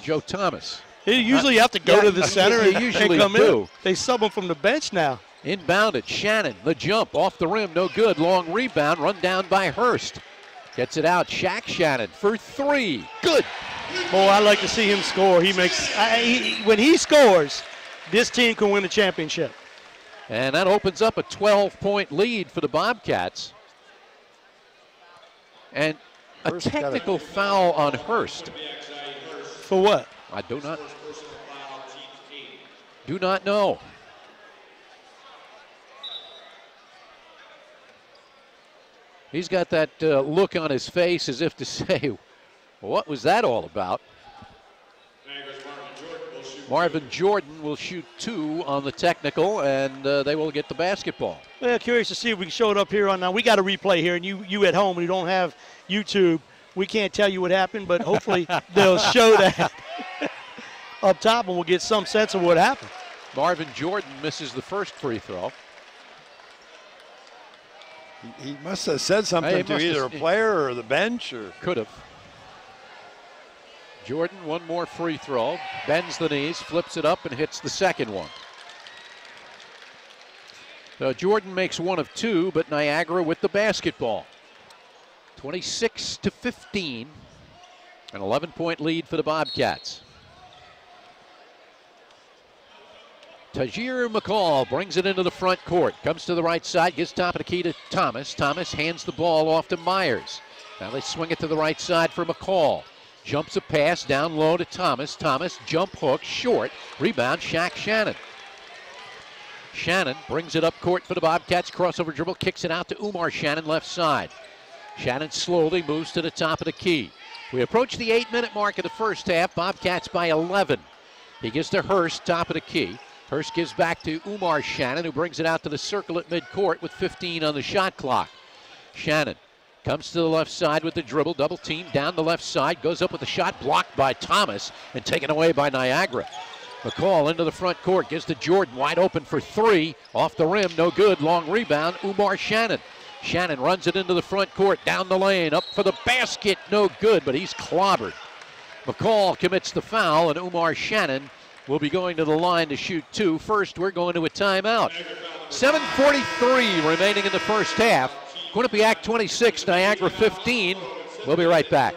Joe Thomas. They usually have to go Yeah, to the center they and, usually come do. in. They sub them from the bench now. Inbounded, Shannon, the jump off the rim, no good. Long rebound, run down by Hurst. Gets it out, Shaq Shannon for three. Good. Boy, I like to see him score. He makes I, he, when he scores, this team can win the championship. And that opens up a 12 point lead for the Bobcats. And a Hurst technical foul on Hurst. For what? I do not do not know. He's got that uh, look on his face as if to say, What was that all about? Marvin Jordan will shoot two on the technical, and uh, they will get the basketball. Well, curious to see if we can show it up here on now. We got a replay here, and you you at home, you don't have YouTube. We can't tell you what happened, but hopefully they'll show that up top, and we'll get some sense of what happened. Marvin Jordan misses the first free throw. He must have said something Hey, to must either a player or the bench or Could have. Jordan, one more free throw, bends the knees, flips it up, and hits the second one. So Jordan makes one of two, but Niagara with the basketball. 26 to 15, an 11 point lead for the Bobcats. Tahjere McCall brings it into the front court. Comes to the right side, gives top of the key to Thomas. Thomas hands the ball off to Myers. Now they swing it to the right side for McCall. Jumps a pass down low to Thomas. Thomas jump hook short. Rebound Shaq Shannon. Shannon brings it up court for the Bobcats. Crossover dribble, kicks it out to Umar Shannon left side. Shannon slowly moves to the top of the key. We approach the eight minute mark of the first half. Bobcats by 11. He gives to Hurst, top of the key. Hurst gives back to Umar Shannon, who brings it out to the circle at midcourt with 15 on the shot clock. Shannon comes to the left side with the dribble, double team down the left side, goes up with a shot blocked by Thomas and taken away by Niagara. McCall into the front court, gives to Jordan, wide open for three, off the rim, no good, long rebound, Umar Shannon. Shannon runs it into the front court, down the lane, up for the basket, no good, but he's clobbered. McCall commits the foul, and Umar Shannon will be going to the line to shoot two. First, we're going to a timeout. 7.43 remaining in the first half. Quinnipiac 26, Niagara 15. We'll be right back.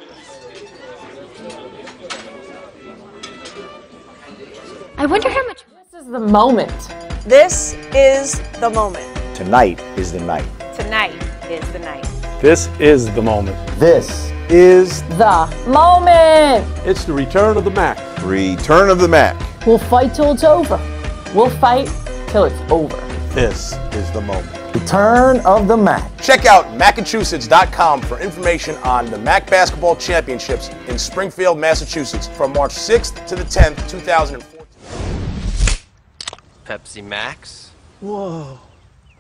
I wonder how much. This is the moment. This is the moment. Tonight is the night. Tonight is the night. This is the moment. This is The moment. It's the return of the Mac. Return of the Mac. We'll fight till it's over. We'll fight till it's over. This is the moment. Return of the Mac. Check out Massachusetts.com for information on the MAAC Basketball Championships in Springfield, Massachusetts from March 6th to the 10th, 2014. Pepsi Max. Whoa.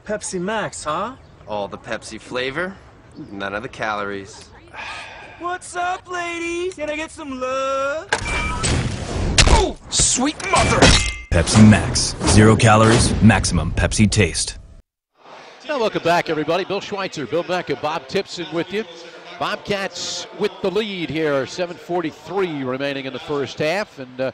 Pepsi Max, huh? All the Pepsi flavor, none of the calories. What's up, ladies? Can I get some love? Oh, sweet mother! Pepsi Max. Zero calories, maximum Pepsi taste. Now, welcome back, everybody. Bill Schweitzer, Bill Becca, Bob Tipson with you. Bobcats with the lead here. 7:43 remaining in the first half, and uh,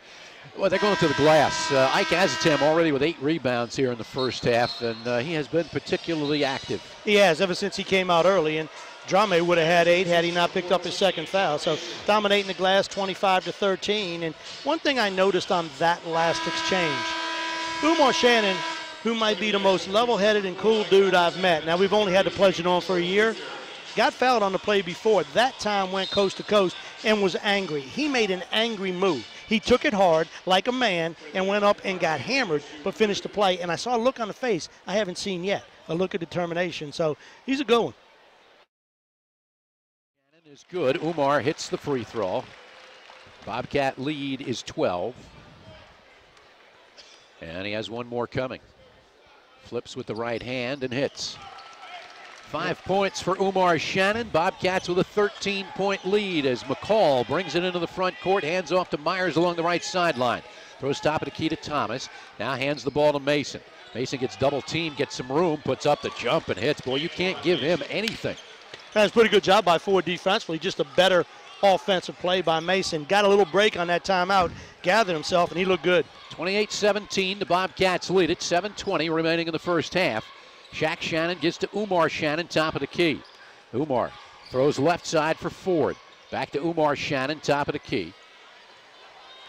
well, they're going to the glass. Uh, Ike Azotam already with eight rebounds here in the first half, and uh, he has been particularly active. He has ever since he came out early, and Drame would have had eight had he not picked up his second foul. So dominating the glass 25 to 13. And one thing I noticed on that last exchange, Umar Shannon, who might be the most level-headed and cool dude I've met. Now we've only had the pleasure know for a year. Got fouled on the play before. That time went coast to coast and was angry. He made an angry move. He took it hard like a man and went up and got hammered, but finished the play. And I saw a look on the face I haven't seen yet, a look of determination. So he's a good one. is good. Umar hits the free throw. Bobcat lead is 12. And he has one more coming. Flips with the right hand and hits. Five points for Umar Shannon. Bobcats with a 13 point lead as McCall brings it into the front court, hands off to Myers along the right sideline. Throws top of the key to Thomas. Now hands the ball to Mason. Mason gets double teamed, gets some room, puts up the jump and hits. Boy, you can't give him anything. That's pretty good job by Ford defensively. Just a better offensive play by Mason. Got a little break on that timeout, gathered himself, and he looked good. 28 17, the Bobcats lead it. 7.20 remaining in the first half. Shaq Shannon gets to Umar Shannon, top of the key. Umar throws left side for Ford. Back to Umar Shannon, top of the key.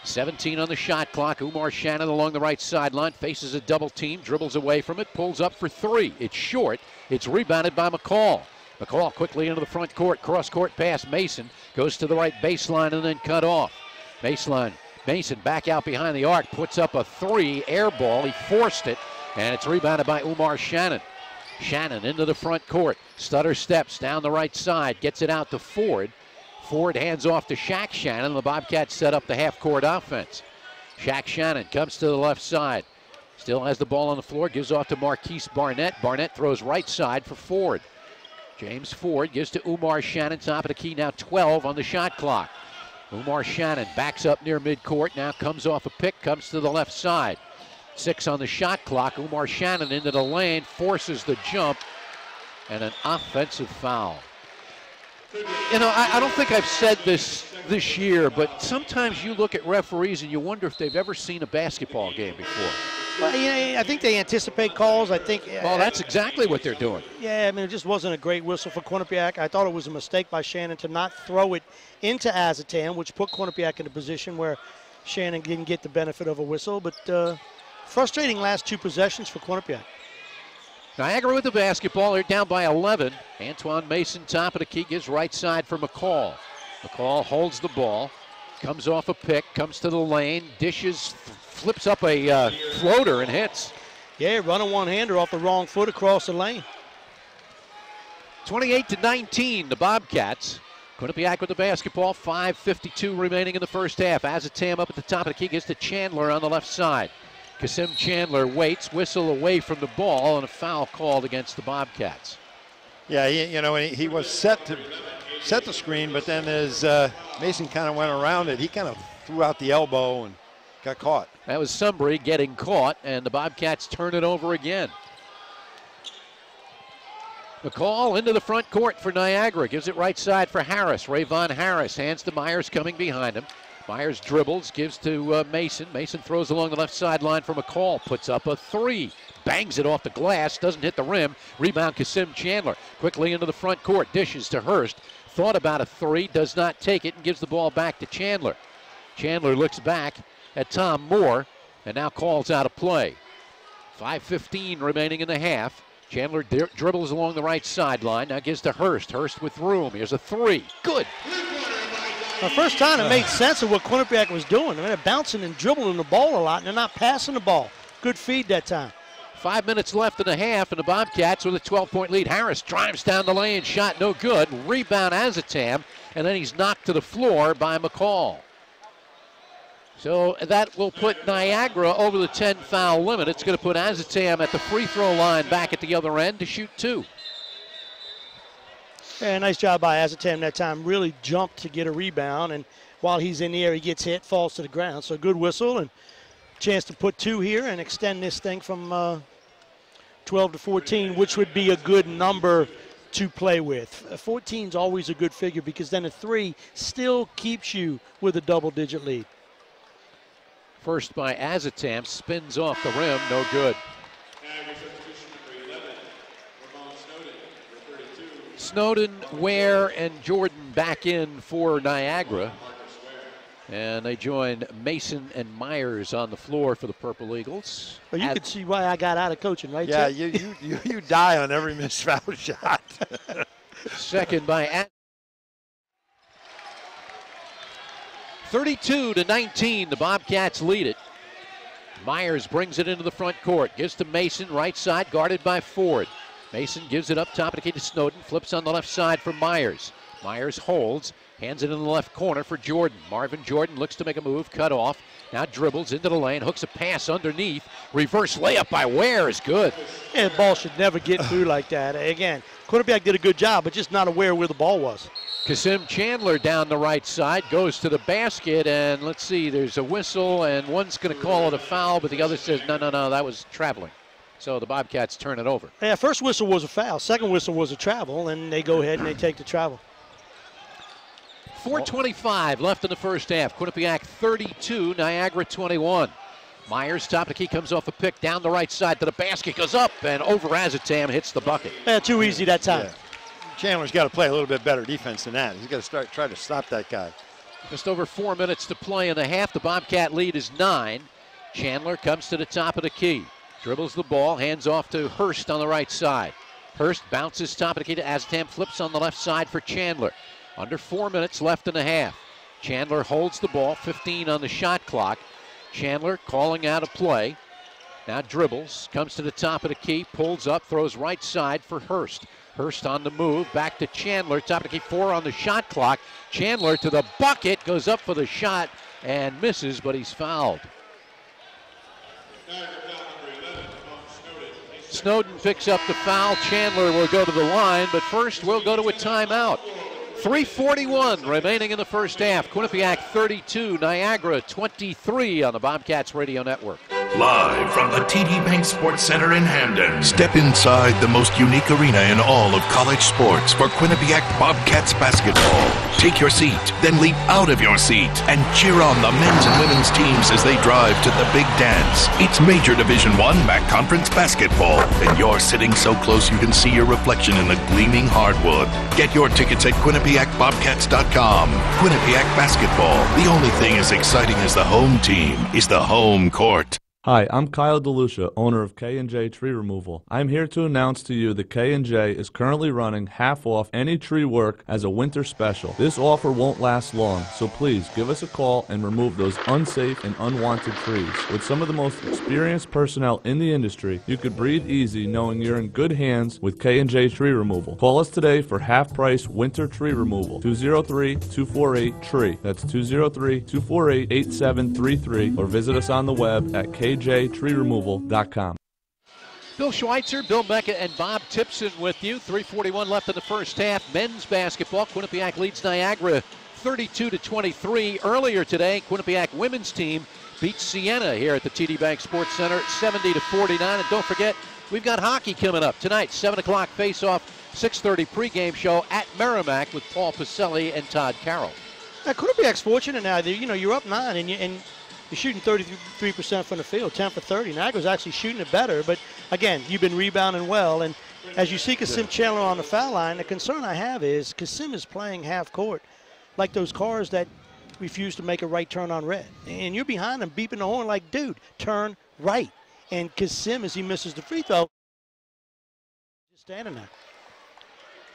17 on the shot clock. Umar Shannon along the right sideline faces a double team, dribbles away from it, pulls up for three. It's short. It's rebounded by McCall. McCall quickly into the front court, cross court pass. Mason goes to the right baseline and then cut off. Baseline. Mason back out behind the arc, puts up a three, air ball. He forced it, and it's rebounded by Umar Shannon. Shannon into the front court. Stutter steps down the right side, gets it out to Ford. Ford hands off to Shaq Shannon. The Bobcats set up the half court offense. Shaq Shannon comes to the left side. Still has the ball on the floor, gives off to Marquise Barnett. Barnett throws right side for Ford. James Ford gives to Umar Shannon, top of the key, now 12 on the shot clock. Umar Shannon backs up near midcourt, now comes off a pick, comes to the left side. Six on the shot clock. Umar Shannon into the lane, forces the jump, and an offensive foul. You know, I, I, don't think I've said this this year, but sometimes you look at referees and you wonder if they've ever seen a basketball game before. Well, yeah, I think they anticipate calls. I think. Well, that's exactly what they're doing. Yeah, I mean, it just wasn't a great whistle for Quinnipiac. I thought it was a mistake by Shannon to not throw it into Azotam, which put Quinnipiac in a position where Shannon didn't get the benefit of a whistle. But uh, frustrating last two possessions for Quinnipiac. Niagara with the basketball. They're down by 11. Antoine Mason, top of the key, gives right side for McCall. McCall holds the ball, comes off a pick, comes to the lane, dishes, flips up a uh, floater and hits. Yeah, running one-hander off the wrong foot across the lane. 28 to 19, the Bobcats. Quinnipiac with the basketball, 5.52 remaining in the first half. Azotam up at the top of the key, gets to Chandler on the left side. Kasim Chandler waits, whistle away from the ball, and a foul called against the Bobcats. Yeah, he, you know, he was set to set the screen, but then as uh, Mason kind of went around it, he kind of threw out the elbow and got caught. That was Sumbry getting caught, and the Bobcats turn it over again. McCall into the front court for Niagara. Gives it right side for Harris. Rayvon Harris hands to Myers coming behind him. Myers dribbles, gives to uh, Mason. Mason throws along the left sideline for McCall. Puts up a three. Bangs it off the glass. Doesn't hit the rim. Rebound Kasim Chandler. Quickly into the front court. Dishes to Hurst. Thought about a three. Does not take it and gives the ball back to Chandler. Chandler looks back at Tom Moore and now calls out a play. 5.15 remaining in the half. Chandler dribbles along the right sideline. Now gives to Hurst. Hurst with room. Here's a three. Good. The first time it made sense of what Quinnipiac was doing. I mean, they're bouncing and dribbling the ball a lot, and they're not passing the ball. Good feed that time. Five minutes left in the half, and the Bobcats with a 12-point lead. Harris drives down the lane, shot no good. Rebound Azotam, and then he's knocked to the floor by McCall. So that will put Niagara over the 10 foul limit. It's going to put Azotam at the free throw line back at the other end to shoot two. Yeah, nice job by Azotam that time. Really jumped to get a rebound, and while he's in the air, he gets hit, falls to the ground. So good whistle and chance to put two here and extend this thing from uh, 12 to 14, which would be a good number to play with. 14 is always a good figure because then a three still keeps you with a double-digit lead. First by Azotam, spins off the rim, no good. Snowden, Ware, and Jordan back in for Niagara. And they join Mason and Myers on the floor for the Purple Eagles. Well, you At can see why I got out of coaching, right? Yeah, you, you, you, you die on every missed foul shot. Second by At 32 to 19, the Bobcats lead it. Myers brings it into the front court, gives to Mason, right side, guarded by Ford. Mason gives it up top to Snowden, flips on the left side for Myers. Myers holds, hands it in the left corner for Jordan. Marvin Jordan looks to make a move, cut off. Now dribbles into the lane, hooks a pass underneath. Reverse layup by Ware is good. Yeah, ball should never get through like that. Again, quarterback did a good job, but just not aware where the ball was. Kasim Chandler down the right side goes to the basket, and let's see, there's a whistle, and one's going to call it a foul, but the other says, no, no, no, that was traveling. So the Bobcats turn it over. Yeah, first whistle was a foul. Second whistle was a travel, and they go ahead and they take the travel. 425 left in the first half. Quinnipiac 32, Niagara 21. Myers, top of the key, comes off a pick down the right side to the basket, goes up and over Azotam, hits the bucket. Yeah, too easy that time. Yeah. Chandler's got to play a little bit better defense than that. He's got to start try to stop that guy. Just over four minutes to play in the half. The Bobcat lead is nine. Chandler comes to the top of the key, dribbles the ball, hands off to Hurst on the right side. Hurst bounces top of the key to Azotam, flips on the left side for Chandler. Under four minutes left in the half. Chandler holds the ball, 15 on the shot clock. Chandler calling out a play. Now dribbles, comes to the top of the key, pulls up, throws right side for Hurst. Hurst on the move, back to Chandler, top of the key, four on the shot clock. Chandler to the bucket, goes up for the shot and misses, but he's fouled. Snowden picks up the foul. Chandler will go to the line, but first we'll go to a timeout. 341 remaining in the first half. Quinnipiac 32, Niagara 23 on the Bobcats Radio Network. Live from the TD Bank Sports Center in Hamden. Step inside the most unique arena in all of college sports for Quinnipiac Bobcats basketball. Take your seat, then leap out of your seat and cheer on the men's and women's teams as they drive to the big dance. It's Major Division 1 MAAC Conference basketball, and you're sitting so close you can see your reflection in the gleaming hardwood. Get your tickets at QuinnipiacBobcats.com. Quinnipiac basketball. The only thing as exciting as the home team is the home court. Hi, I'm Kyle DeLucia, owner of K&J Tree Removal. I'm here to announce to you that K&J is currently running half off any tree work as a winter special. This offer won't last long, so please give us a call and remove those unsafe and unwanted trees. With some of the most experienced personnel in the industry, you could breathe easy knowing you're in good hands with K&J Tree Removal. Call us today for half price winter tree removal. 203-248-TREE. That's 203-248-8733 or visit us on the web at K ajtreeremoval.com. Bill Schweitzer, Bill Mecca, and Bob Tipson with you. 341 left in the first half. Men's basketball. Quinnipiac leads Niagara 32 to 23. Earlier today, Quinnipiac women's team beats Siena here at the TD Bank Sports Center 70 to 49. And don't forget, we've got hockey coming up tonight. 7 o'clock face-off, 6:30 pregame show at Merrimack with Paul Pacelli and Todd Carroll. Now, Quinnipiac's fortunate now. That, you know, you're up nine, and you and you're shooting 33% from the field, 10 for 30. Niagara's actually shooting it better, but again, you've been rebounding well. And as you see Kasim Chandler on the foul line, the concern I have is Kasim is playing half court like those cars that refuse to make a right turn on red. And you're behind them beeping the horn like, dude, turn right. And Kasim, as he misses the free throw, just standing there.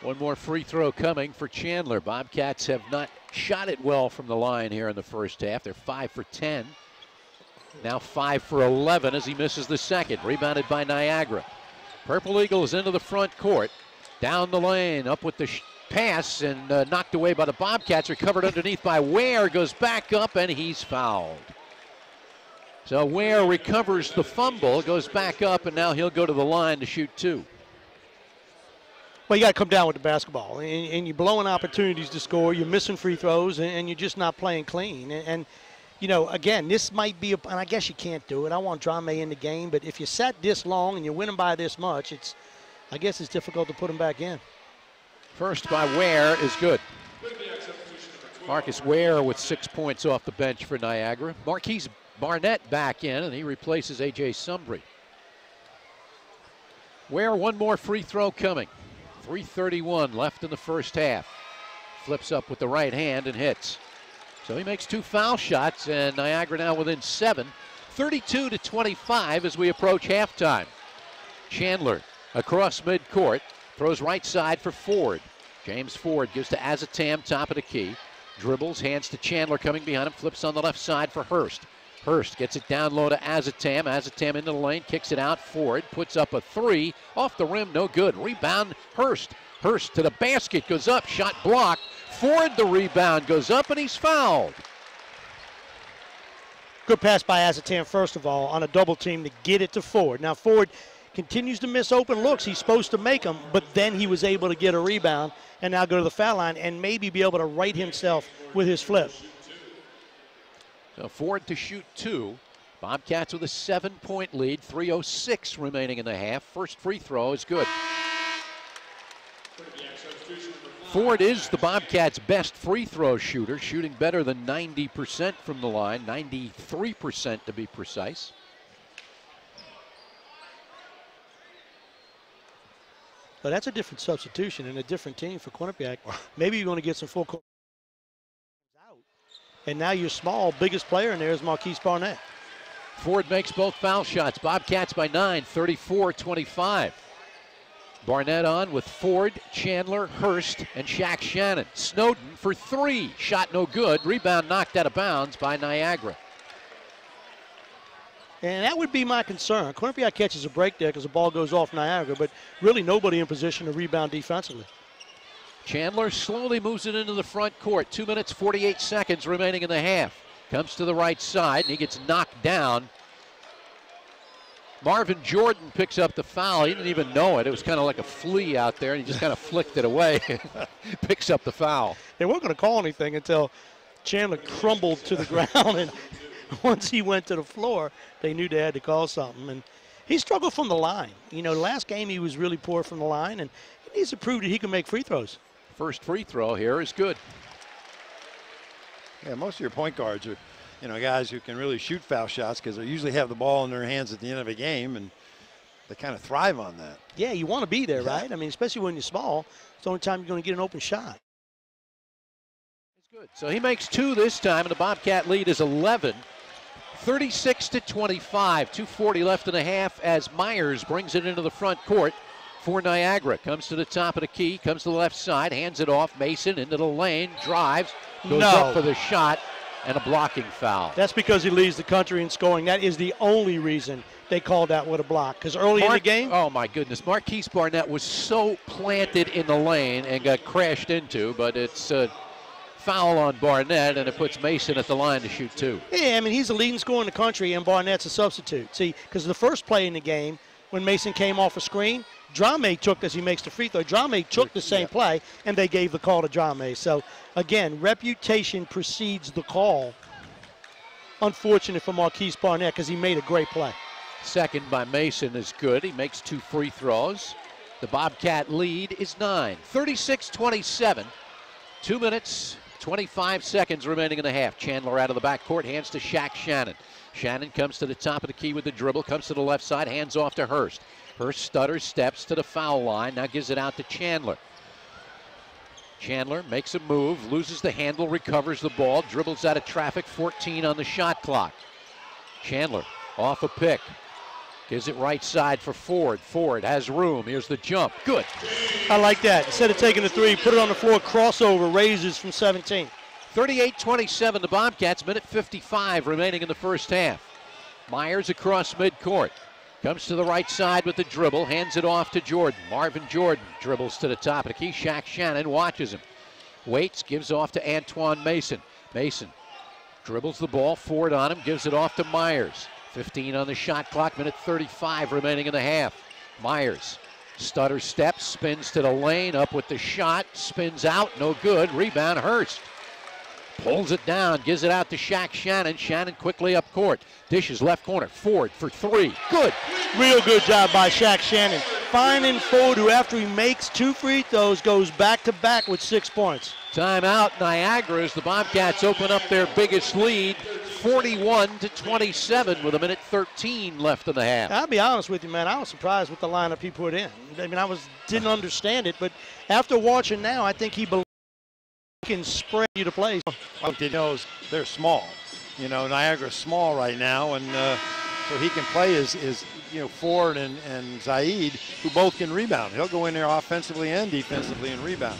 One more free throw coming for Chandler. Bobcats have not shot it well from the line here in the first half. They're 5 for 10. Now 5 for 11 as he misses the second. Rebounded by Niagara. Purple Eagles into the front court. Down the lane, up with the pass, and uh, knocked away by the Bobcats. Recovered underneath by Ware. Goes back up, and he's fouled. So Ware recovers the fumble, goes back up, and now he'll go to the line to shoot two. Well, you got to come down with the basketball, and, and, you're blowing opportunities to score. You're missing free throws, and, and you're just not playing clean. And, and, you know, again, this might be, a, and I guess you can't do it. I want Drame in the game, but if you sat this long and you're winning by this much, it's, I guess it's difficult to put him back in. First by Ware is good. Marcus Ware with six points off the bench for Niagara. Marquise Barnett back in, and he replaces A.J. Sumbry. Ware, one more free throw coming. 3.31 left in the first half. Flips up with the right hand and hits. So he makes two foul shots, and Niagara now within seven. 32 to 25 as we approach halftime. Chandler across midcourt, throws right side for Ford. James Ford gives to Azotam, top of the key. Dribbles, hands to Chandler coming behind him, flips on the left side for Hurst. Hurst gets it down low to Azotam. Azotam into the lane, kicks it out. Ford puts up a three. Off the rim, no good. Rebound, Hurst. Hurst to the basket, goes up, shot blocked. Ford, the rebound goes up and he's fouled. Good pass by Azotam, first of all, on a double team to get it to Ford. Now, Ford continues to miss open looks. He's supposed to make them, but then he was able to get a rebound and now go to the foul line and maybe be able to right himself with his flip. So Ford to shoot two. Bobcats with a seven point lead, 3.06 remaining in the half. First free throw is good. Ford is the Bobcats' best free throw shooter, shooting better than 90% from the line, 93% to be precise. But that's a different substitution and a different team for Quinnipiac. Maybe you're going to get some full court. And now your small, biggest player in there is Marquise Barnett. Ford makes both foul shots. Bobcats by nine, 34 25. Barnett on with Ford, Chandler, Hurst, and Shaq Shannon. Snowden for three. Shot no good. Rebound knocked out of bounds by Niagara. And that would be my concern. Quinnipiac catches a break there because the ball goes off Niagara, but really nobody in position to rebound defensively. Chandler slowly moves it into the front court. Two minutes, 48 seconds remaining in the half. Comes to the right side, and he gets knocked down. Marvin Jordan picks up the foul. He didn't even know it. It was kind of like a flea out there, and he just kind of flicked it away. picks up the foul. They weren't going to call anything until Chandler crumbled to the ground, and once he went to the floor, they knew they had to call something. And he struggled from the line. You know, last game he was really poor from the line, and he needs to prove that he can make free throws. First free throw here is good. Yeah, most of your point guards are, you know, guys who can really shoot foul shots because they usually have the ball in their hands at the end of a game, and they kind of thrive on that. Yeah, you want to be there, right? I mean, especially when you're small. It's the only time you're going to get an open shot. It's good. So he makes two this time, and the Bobcat lead is 11. 36 to 25. 240 left and a half as Myers brings it into the front court for Niagara. Comes to the top of the key, comes to the left side, hands it off. Mason into the lane, drives, goes No. up for the shot, and a blocking foul. That's because he leads the country in scoring. That is the only reason they called that with a block. Because early in the game, Oh my goodness, Marquise Barnett was so planted in the lane and got crashed into, but it's a foul on Barnett, and it puts Mason at the line to shoot two. Yeah, I mean, he's the leading scorer in the country, and Barnett's a substitute. See, because the first play in the game, when Mason came off a screen, Drame took, as he makes the free throw, Drame took the same play, and they gave the call to Drame. So, again, reputation precedes the call. Unfortunate for Marquise Barnett because he made a great play. Second by Mason is good. He makes two free throws. The Bobcat lead is nine. 36 27. Two minutes, 25 seconds remaining in the half. Chandler out of the backcourt, hands to Shaq Shannon. Shannon comes to the top of the key with the dribble, comes to the left side, hands off to Hurst. Hurst stutter steps to the foul line, now gives it out to Chandler. Chandler makes a move, loses the handle, recovers the ball, dribbles out of traffic, 14 on the shot clock. Chandler off a pick. Gives it right side for Ford. Ford has room. Here's the jump. Good. I like that. Instead of taking the three, put it on the floor, crossover, raises from 17. 38 27, the Bobcats, minute 55 remaining in the first half. Myers across midcourt. Comes to the right side with the dribble, hands it off to Jordan. Marvin Jordan dribbles to the top of the key. Shaq Shannon watches him. Waits, gives off to Antoine Mason. Mason dribbles the ball, Ford on him, gives it off to Myers. 15 on the shot clock, minute 35 remaining in the half. Myers stutter steps, spins to the lane, up with the shot, spins out, no good. Rebound, Hurst. Pulls it down, gives it out to Shaq Shannon. Shannon quickly up court. Dishes left corner. Ford for three. Good. Real good job by Shaq Shannon. Finding Ford, who after he makes two free throws, goes back to back with six points. Timeout, Niagara as the Bobcats open up their biggest lead, 41 to 27 with a minute 13 left in the half. I'll be honest with you, man. I was surprised with the lineup he put in. I mean, I was didn't understand it, but after watching now, I think he believes he can spread you to play. What he knows they're small. You know, Niagara's small right now, and uh, so he can play his, his you know, Ford and, and Zaid, who both can rebound. He'll go in there offensively and defensively and rebound.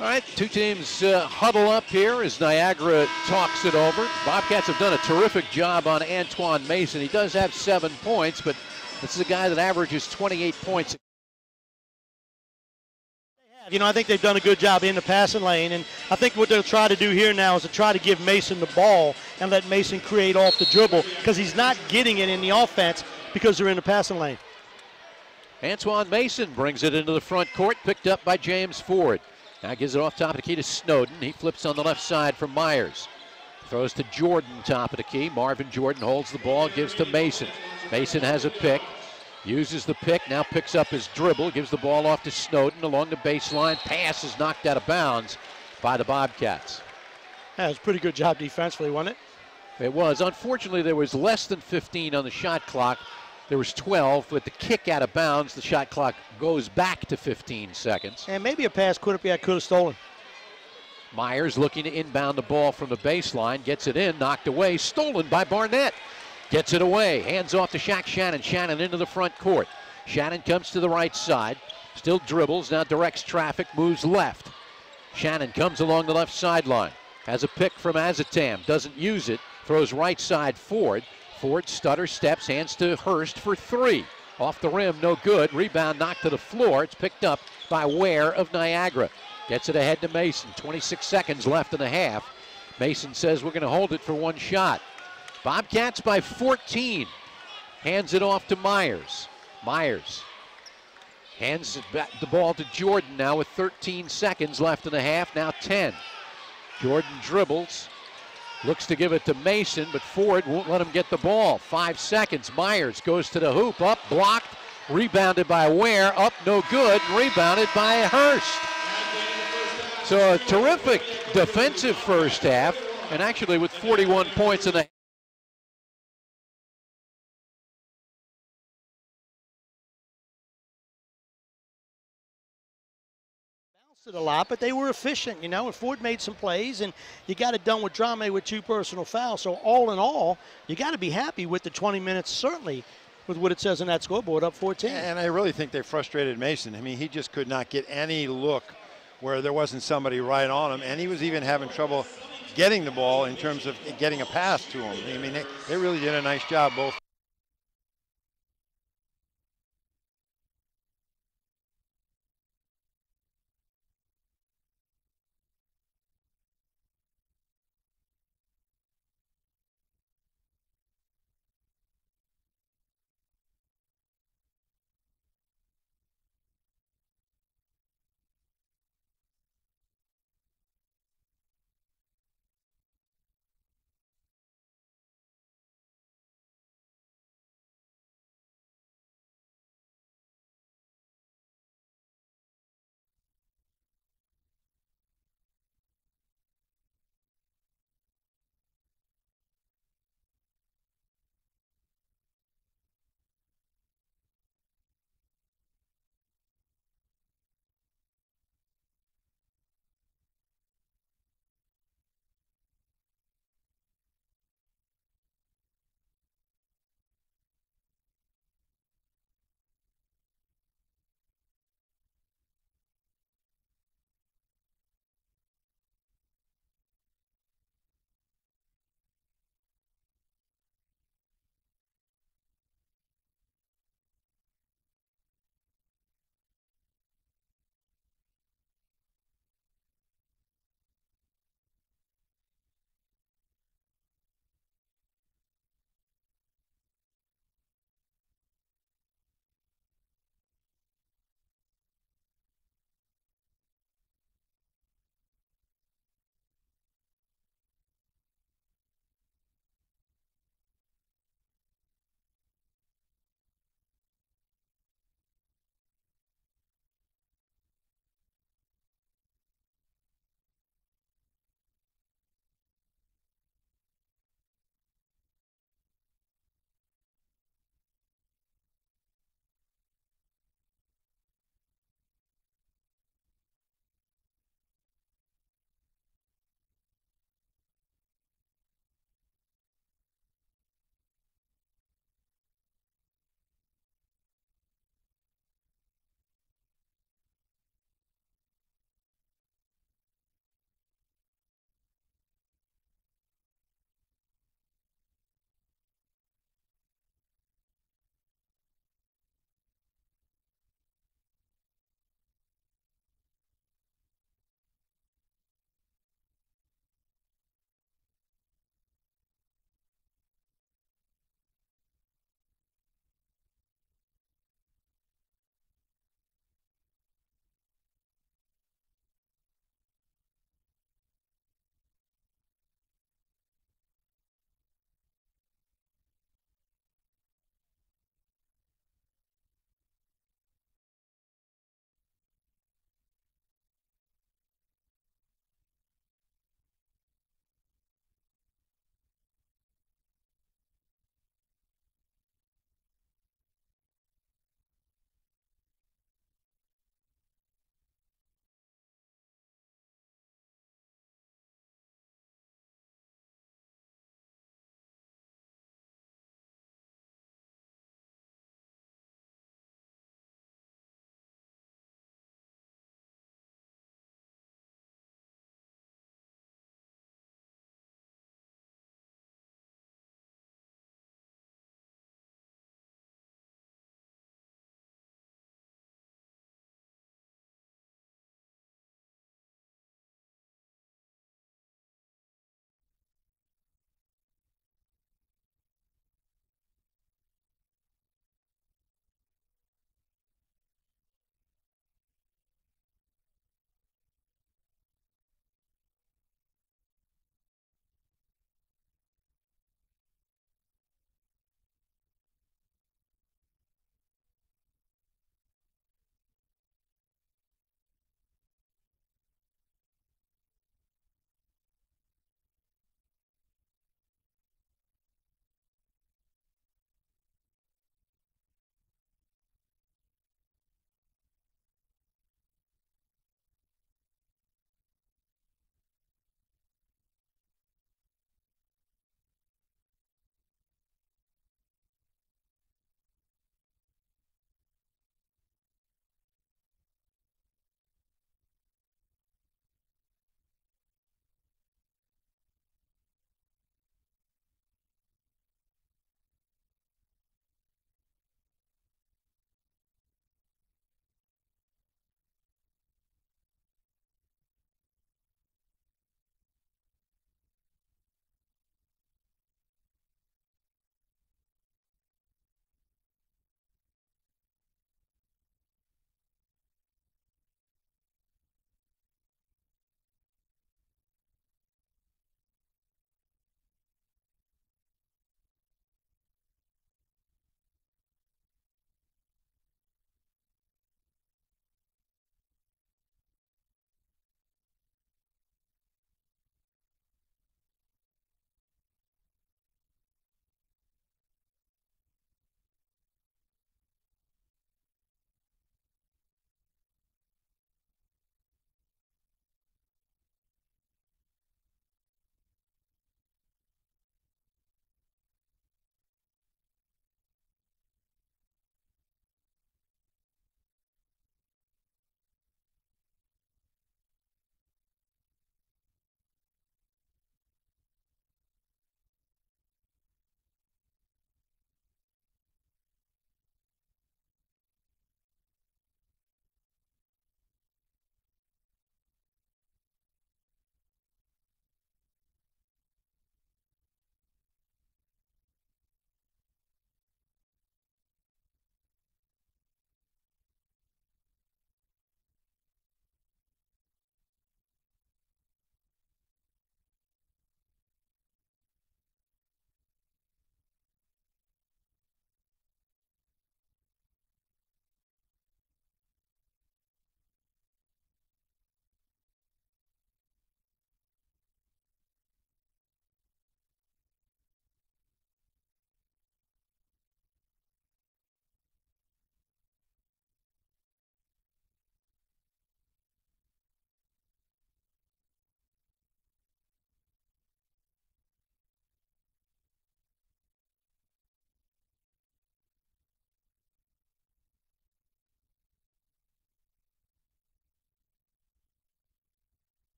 All right, two teams uh, huddle up here as Niagara talks it over. Bobcats have done a terrific job on Antoine Mason. He does have seven points, but this is a guy that averages 28 points. You know, I think they've done a good job in the passing lane, and I think what they'll try to do here now is to try to give Mason the ball and let Mason create off the dribble because he's not getting it in the offense because they're in the passing lane. Antoine Mason brings it into the front court, picked up by James Ford. Now gives it off top of the key to Snowden. He flips on the left side for Myers. Throws to Jordan, top of the key. Marvin Jordan holds the ball, gives to Mason. Mason has a pick, uses the pick, now picks up his dribble, gives the ball off to Snowden along the baseline. Pass is knocked out of bounds by the Bobcats. That was a pretty good job defensively, wasn't it? It was. Unfortunately, there was less than 15 on the shot clock. There was 12. With the kick out of bounds, the shot clock goes back to 15 seconds. And maybe a pass could have, could have stolen. Myers looking to inbound the ball from the baseline, gets it in, knocked away, stolen by Barnett. Gets it away, hands off to Shaq Shannon. Shannon into the front court. Shannon comes to the right side, still dribbles, now directs traffic, moves left. Shannon comes along the left sideline, has a pick from Azotam, doesn't use it, throws right side Ford. Ford stutter steps, hands to Hearst for three. Off the rim, no good. Rebound knocked to the floor. It's picked up by Ware of Niagara. Gets it ahead to Mason. 26 seconds left in the half. Mason says we're going to hold it for one shot. Bobcats by 14. Hands it off to Myers. Myers hands the ball to Jordan now with 13 seconds left in the half. Now 10. Jordan dribbles. Looks to give it to Mason, but Ford won't let him get the ball. Five seconds. Myers goes to the hoop. Up, blocked. Rebounded by Ware. Up, no good. Rebounded by Hearst. So a terrific defensive first half, and actually with 41 points in the a lot, but they were efficient, you know, and Ford made some plays, and you got it done with Drame with two personal fouls. So all in all, you got to be happy with the 20 minutes, certainly with what it says in that scoreboard, up 14. And I really think they frustrated Mason. I mean, he just could not get any look where there wasn't somebody right on him, and he was even having trouble getting the ball in terms of getting a pass to him. I mean, they, they really did a nice job both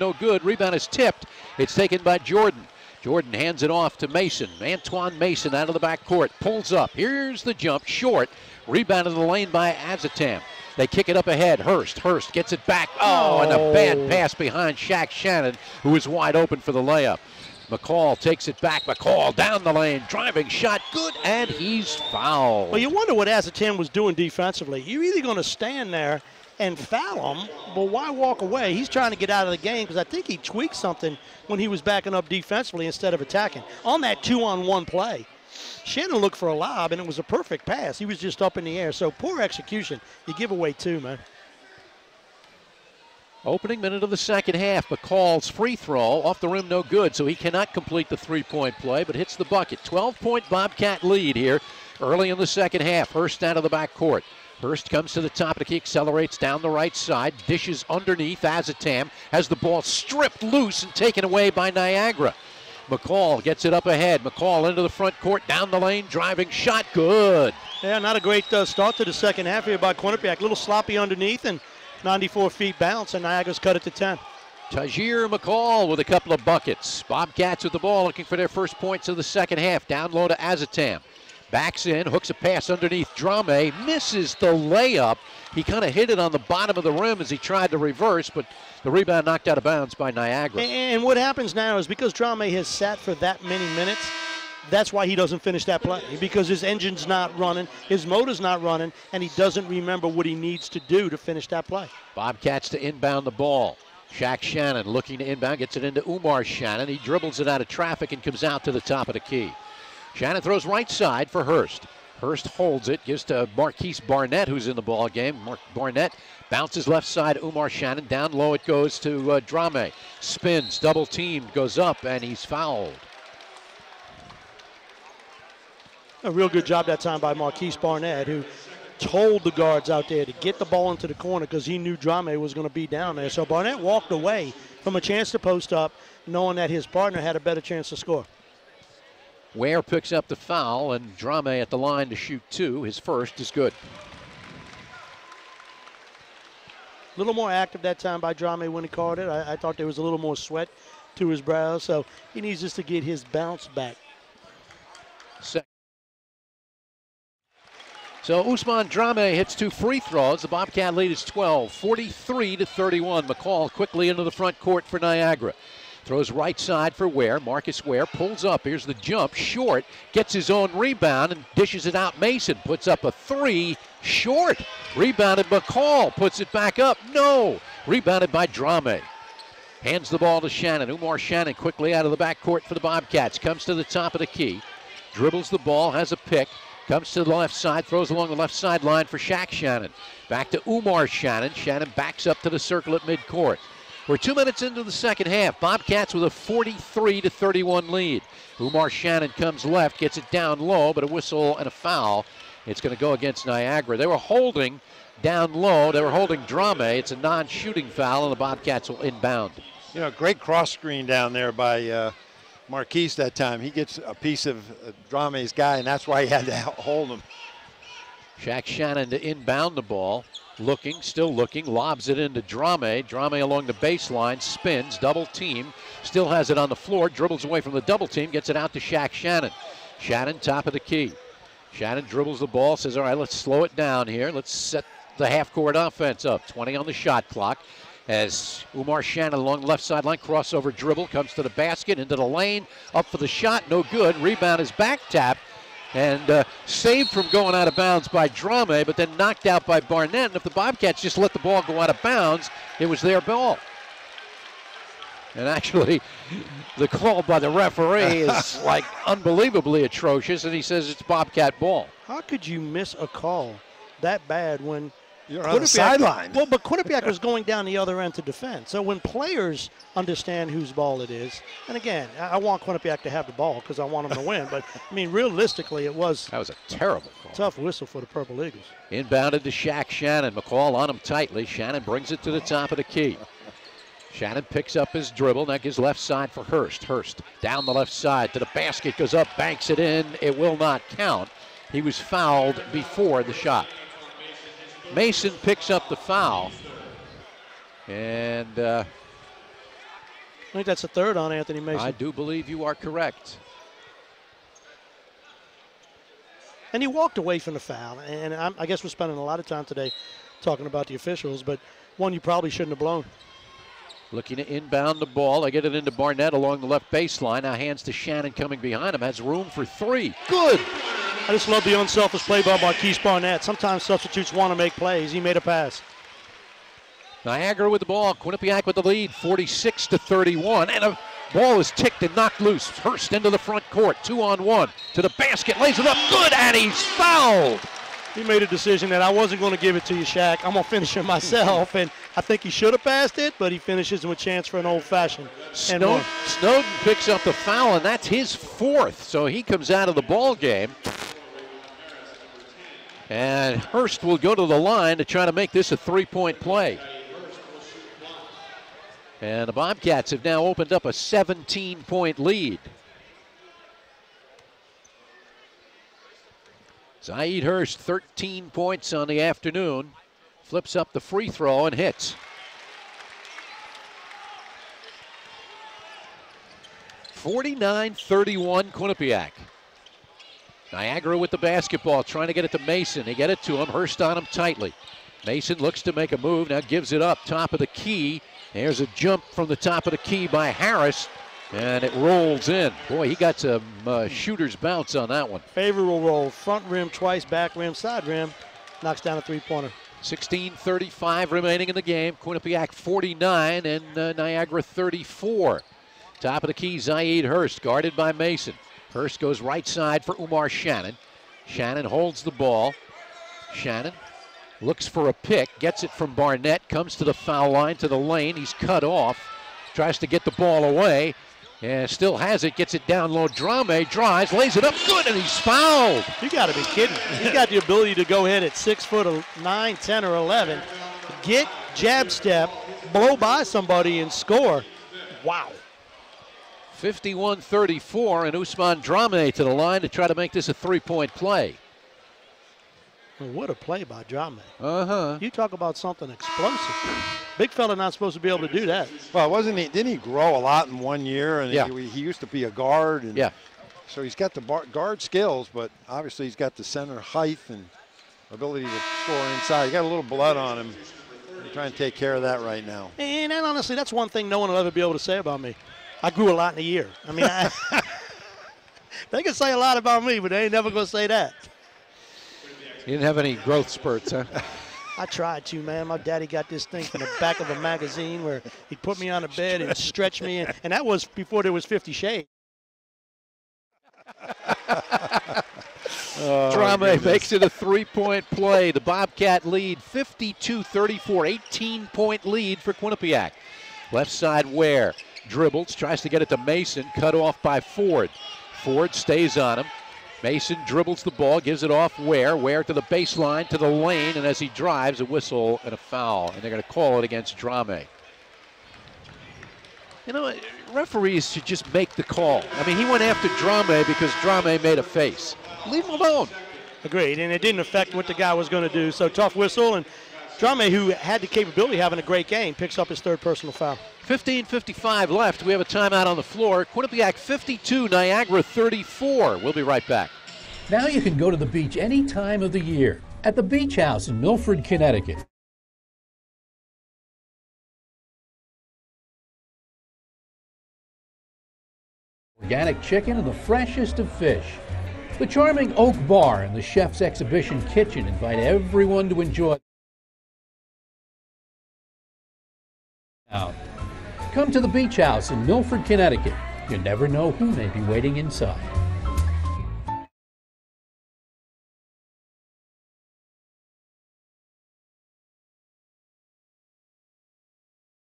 No good. Rebound is tipped. It's taken by Jordan. Jordan hands it off to Mason. Antoine Mason out of the back court. Pulls up. Here's the jump. Short. Rebound in the lane by Azotam. They kick it up ahead. Hearst. Hearst gets it back. Oh, and a bad oh. pass behind Shaq Shannon, who is wide open for the layup. McCall takes it back. McCall down the lane, driving shot, good, and he's fouled. Well, you wonder what Azotam was doing defensively. You're either going to stand there and foul him, but why walk away? He's trying to get out of the game because I think he tweaked something when he was backing up defensively instead of attacking on that two-on-one play. Shannon looked for a lob, and it was a perfect pass. He was just up in the air. So poor execution. You give away two, man. Opening minute of the second half, McCall's free throw off the rim, no good, so he cannot complete the three point play, but hits the bucket. 12 point Bobcat lead here early in the second half. Hearst out of the back court. Hearst comes to the top of the key, accelerates down the right side, dishes underneath. Azotam has the ball stripped loose and taken away by Niagara. McCall gets it up ahead. McCall into the front court, down the lane, driving shot, good. Yeah, not a great uh, start to the second half here by Quinnipiac. A little sloppy underneath and 94 feet bounce, and Niagara's cut it to 10. Tahjere McCall with a couple of buckets. Bobcats with the ball looking for their first points of the second half. Down low to Azotam. Backs in, hooks a pass underneath Drame, misses the layup. He kind of hit it on the bottom of the rim as he tried to reverse, but the rebound knocked out of bounds by Niagara. And, what happens now is because Drame has sat for that many minutes, that's why he doesn't finish that play because his engine's not running, his motor's not running, and he doesn't remember what he needs to do to finish that play. Bobcats to inbound the ball. Shaq Shannon looking to inbound, gets it into Umar Shannon. He dribbles it out of traffic and comes out to the top of the key. Shannon throws right side for Hearst. Hearst holds it, gives to Marquise Barnett, who's in the ball game. Mark Barnett bounces left side. Umar Shannon down low. It goes to uh, Drame. Spins, double teamed, goes up, and he's fouled. A real good job that time by Marquise Barnett, who told the guards out there to get the ball into the corner because he knew Drame was going to be down there. So Barnett walked away from a chance to post up, knowing that his partner had a better chance to score. Ware picks up the foul, and Drame at the line to shoot two. His first is good. A little more active that time by Drame when he called it. I, I, thought there was a little more sweat to his brow, so he needs just to get his bounce back. Second. So Ousmane Drame hits two free throws. The Bobcat lead is 12, 43 to 31. McCall quickly into the front court for Niagara. Throws right side for Ware. Marcus Ware pulls up. Here's the jump. Short. Gets his own rebound and dishes it out. Mason puts up a three. Short. Rebounded McCall. Puts it back up. No. Rebounded by Drame. Hands the ball to Shannon. Umar Shannon quickly out of the backcourt for the Bobcats. Comes to the top of the key. Dribbles the ball. Has a pick. Comes to the left side. Throws along the left sideline for Shaq Shannon. Back to Umar Shannon. Shannon backs up to the circle at midcourt. We're two minutes into the second half. Bobcats with a 43 to 31 lead. Umar Shannon comes left, gets it down low, but a whistle and a foul. It's going to go against Niagara. They were holding down low. They were holding Drame. It's a non-shooting foul, and the Bobcats will inbound. You know, great cross screen down there by uh, Marquise that time. He gets a piece of uh, Drame's guy, and that's why he had to hold him. Shaq Shannon to inbound the ball. Looking, still looking, lobs it into Drame. Drame along the baseline, spins, double team, still has it on the floor, dribbles away from the double team, gets it out to Shaq Shannon. Shannon, top of the key. Shannon dribbles the ball, says, All right, let's slow it down here. Let's set the half court offense up. 20 on the shot clock. As Umar Shannon along the left sideline, crossover dribble, comes to the basket, into the lane, up for the shot, no good. Rebound is back tap and uh, saved from going out of bounds by Drame, but then knocked out by Barnett. And if the Bobcats just let the ball go out of bounds, it was their ball. And actually, the call by the referee is like unbelievably atrocious, and he says it's Bobcat ball. How could you miss a call that bad when you're on the sideline. Well, but Quinnipiac was going down the other end to defend. So when players understand whose ball it is, and again, I want Quinnipiac to have the ball because I want them to win. But I mean, realistically, it was that was a terrible call. Tough whistle for the Purple Eagles. Inbounded to Shaq Shannon. McCall on him tightly. Shannon brings it to the top of the key. Shannon picks up his dribble. Now gives left side for Hearst. Hearst down the left side to the basket, goes up, banks it in. It will not count. He was fouled before the shot. Mason picks up the foul. And uh, think that's the third on Anthony Mason. I do believe you are correct. And he walked away from the foul. And I'm, I guess we're spending a lot of time today talking about the officials, but one you probably shouldn't have blown. Looking to inbound the ball. They get it into Barnett along the left baseline. Now hands to Shannon coming behind him. Has room for three. Good. I just love the unselfish play by Marquise Barnett. Sometimes substitutes want to make plays. He made a pass. Niagara with the ball. Quinnipiac with the lead, 46 to 31. And a ball is ticked and knocked loose. Hearst into the front court, two on one. To the basket, lays it up. Good, and he's fouled. He made a decision that I wasn't going to give it to you, Shaq. I'm going to finish it myself. and I think he should have passed it, but he finishes with a chance for an old fashioned. Snowden, Snowden picks up the foul, and that's his fourth. So he comes out of the ball game. And Hearst will go to the line to try to make this a three point play. And the Bobcats have now opened up a 17 point lead. Zaid Hearst, 13 points on the afternoon, flips up the free throw and hits. Forty-nine thirty-one Quinnipiac. Niagara with the basketball, trying to get it to Mason. They get it to him. Hearst on him tightly. Mason looks to make a move. Now gives it up. Top of the key. There's a jump from the top of the key by Harris. And it rolls in. Boy, he got some uh, shooter's bounce on that one. Favorable roll. Front rim twice, back rim, side rim. Knocks down a three pointer. 16.35 remaining in the game. Quinnipiac 49 and uh, Niagara 34. Top of the key, Zaid Hearst, guarded by Mason. Hearst goes right side for Umar Shannon. Shannon holds the ball. Shannon looks for a pick, gets it from Barnett, comes to the foul line, to the lane. He's cut off, tries to get the ball away, and still has it, gets it down low. Drame drives, lays it up good, and he's fouled. You got to be kidding. He's got the ability to go in at six foot nine, 10, or 11, get jab step, blow by somebody, and score. Wow. 51 34, and Ousmane Drame to the line to try to make this a three point play. Well, what a play by Drame. Uh huh. You talk about something explosive. Big fella not supposed to be able to do that. Well, wasn't he? Didn't he grow a lot in one year? And yeah. he, he used to be a guard. And yeah. So he's got the bar, guard skills, but obviously he's got the center height and ability to score inside. He got a little blood on him. We're trying to take care of that right now. And, and honestly, that's one thing no one will ever be able to say about me. I grew a lot in a year. I mean, I, they can say a lot about me, but they ain't never going to say that. You didn't have any growth spurts, huh? I tried to, man. My daddy got this thing from the back of a magazine where he'd put me on a bed and stretch me, in, and that was before there was Fifty Shades. oh, Drame makes it a three-point play. The Bobcat lead, 52-34, 18-point lead for Quinnipiac. Left side Ware dribbles, tries to get it to Mason, cut off by Ford. Ford stays on him. Mason dribbles the ball, gives it off Ware. Ware to the baseline, to the lane, and as he drives, a whistle and a foul. And they're going to call it against Drame. You know, referees should just make the call. I mean, he went after Drame because Drame made a face. Leave him alone. Agreed, and it didn't affect what the guy was going to do. So tough whistle, and Drame, who had the capability of having a great game, picks up his third personal foul. 15.55 left. We have a timeout on the floor. Quinnipiac 52, Niagara 34. We'll be right back. Now you can go to the beach any time of the year at the Beach House in Milford, Connecticut. Organic chicken and the freshest of fish. The charming Oak Bar and the Chef's Exhibition Kitchen invite everyone to enjoy. Out. Come to the Beach House in Milford, Connecticut. You never know who may be waiting inside.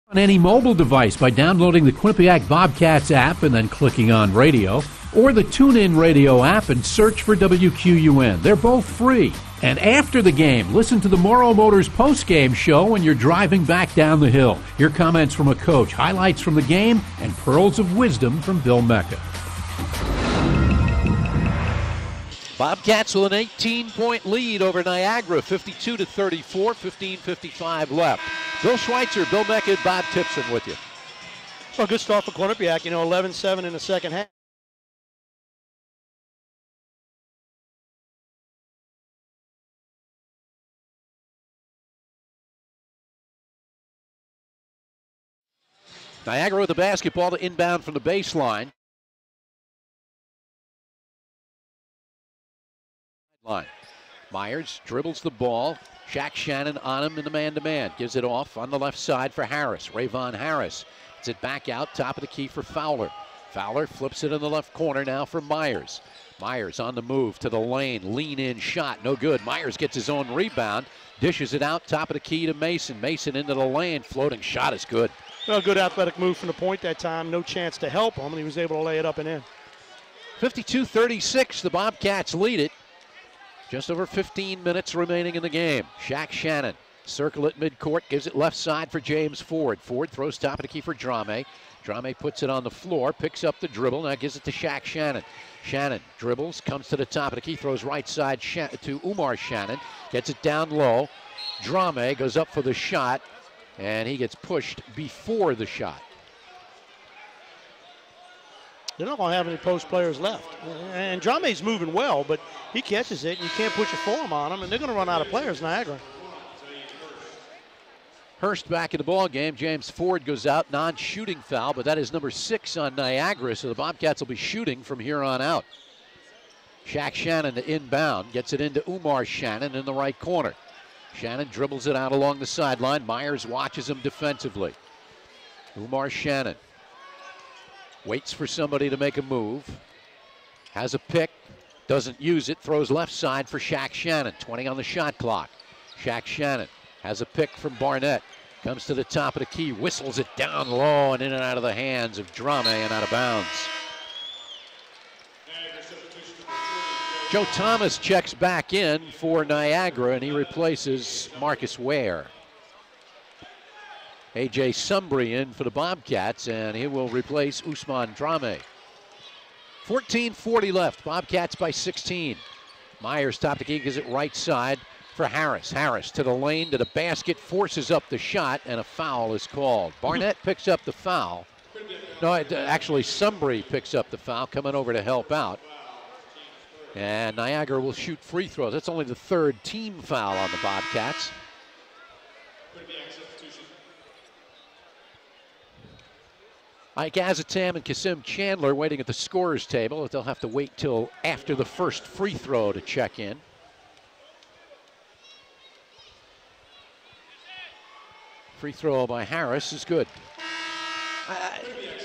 On any mobile device by downloading the Quinnipiac Bobcats app and then clicking on radio, or the TuneIn Radio app and search for WQUN. They're both free. And after the game, listen to the Morrow Motors post-game show when you're driving back down the hill. Hear comments from a coach, highlights from the game, and pearls of wisdom from Bill Mecca. Bobcats with an 18-point lead over Niagara, 52 to 34, 15:55 left. Bill Schweitzer, Bill Mecca, Bob Tipson with you. Well, good start for Quinnipiac. You know, 11-7 in the second half. Niagara with the basketball to inbound from the baseline. Line. Myers dribbles the ball. Shaq Shannon on him in the man-to-man. Gives it off on the left side for Harris. Rayvon Harris. It's it back out, top of the key for Fowler. Fowler flips it in the left corner now for Myers. Myers on the move to the lane, lean in shot, no good. Myers gets his own rebound, dishes it out, top of the key to Mason. Mason into the lane, floating shot is good. Well, good athletic move from the point that time. No chance to help him, and he was able to lay it up and in. 52 36, the Bobcats lead it. Just over 15 minutes remaining in the game. Shaq Shannon, circle at midcourt, gives it left side for James Ford. Ford throws top of the key for Drame. Drame puts it on the floor, picks up the dribble, now gives it to Shaq Shannon. Shannon dribbles, comes to the top of the key, throws right side to Umar Shannon, gets it down low. Drame goes up for the shot, and he gets pushed before the shot. They're not going to have any post players left. And Drame's moving well, but he catches it, and you can't put your form on him, and they're going to run out of players, Niagara. Hearst back in the ball game. James Ford goes out, non-shooting foul, but that is number six on Niagara, so the Bobcats will be shooting from here on out. Shaq Shannon to inbound, gets it into Umar Shannon in the right corner. Shannon dribbles it out along the sideline. Myers watches him defensively. Umar Shannon waits for somebody to make a move. Has a pick, doesn't use it, throws left side for Shaq Shannon. 20 on the shot clock. Shaq Shannon has a pick from Barnett. Comes to the top of the key, whistles it down low and in and out of the hands of Drame and out of bounds. Joe Thomas checks back in for Niagara and he replaces Marcus Ware. AJ Sumbry in for the Bobcats and he will replace Ousmane Drame. 14:40 left. Bobcats by 16. Myers top the key, gives it right side for Harris. Harris to the lane to the basket, forces up the shot, and a foul is called. Barnett picks up the foul. No, uh, actually, Sumbry picks up the foul, coming over to help out. And Niagara will shoot free throws. That's only the third team foul on the Bobcats. Ike Azotam and Kasim Chandler waiting at the scorer's table. They'll have to wait till after the first free throw to check in. Free throw by Harris is good.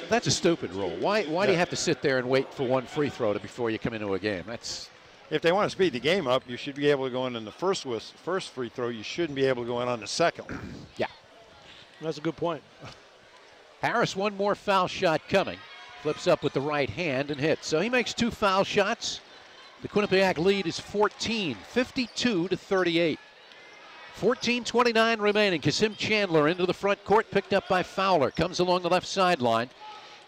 That's a stupid rule. Why, why yeah. do you have to sit there and wait for one free throw to, before you come into a game? That's if they want to speed the game up, you should be able to go in on the first first free throw. You shouldn't be able to go in on the second. yeah, that's a good point. Harris, one more foul shot coming. Flips up with the right hand and hits. So he makes two foul shots. The Quinnipiac lead is 14, 52 to 38. 14.29 remaining. Kasim Chandler into the front court, picked up by Fowler. Comes along the left sideline.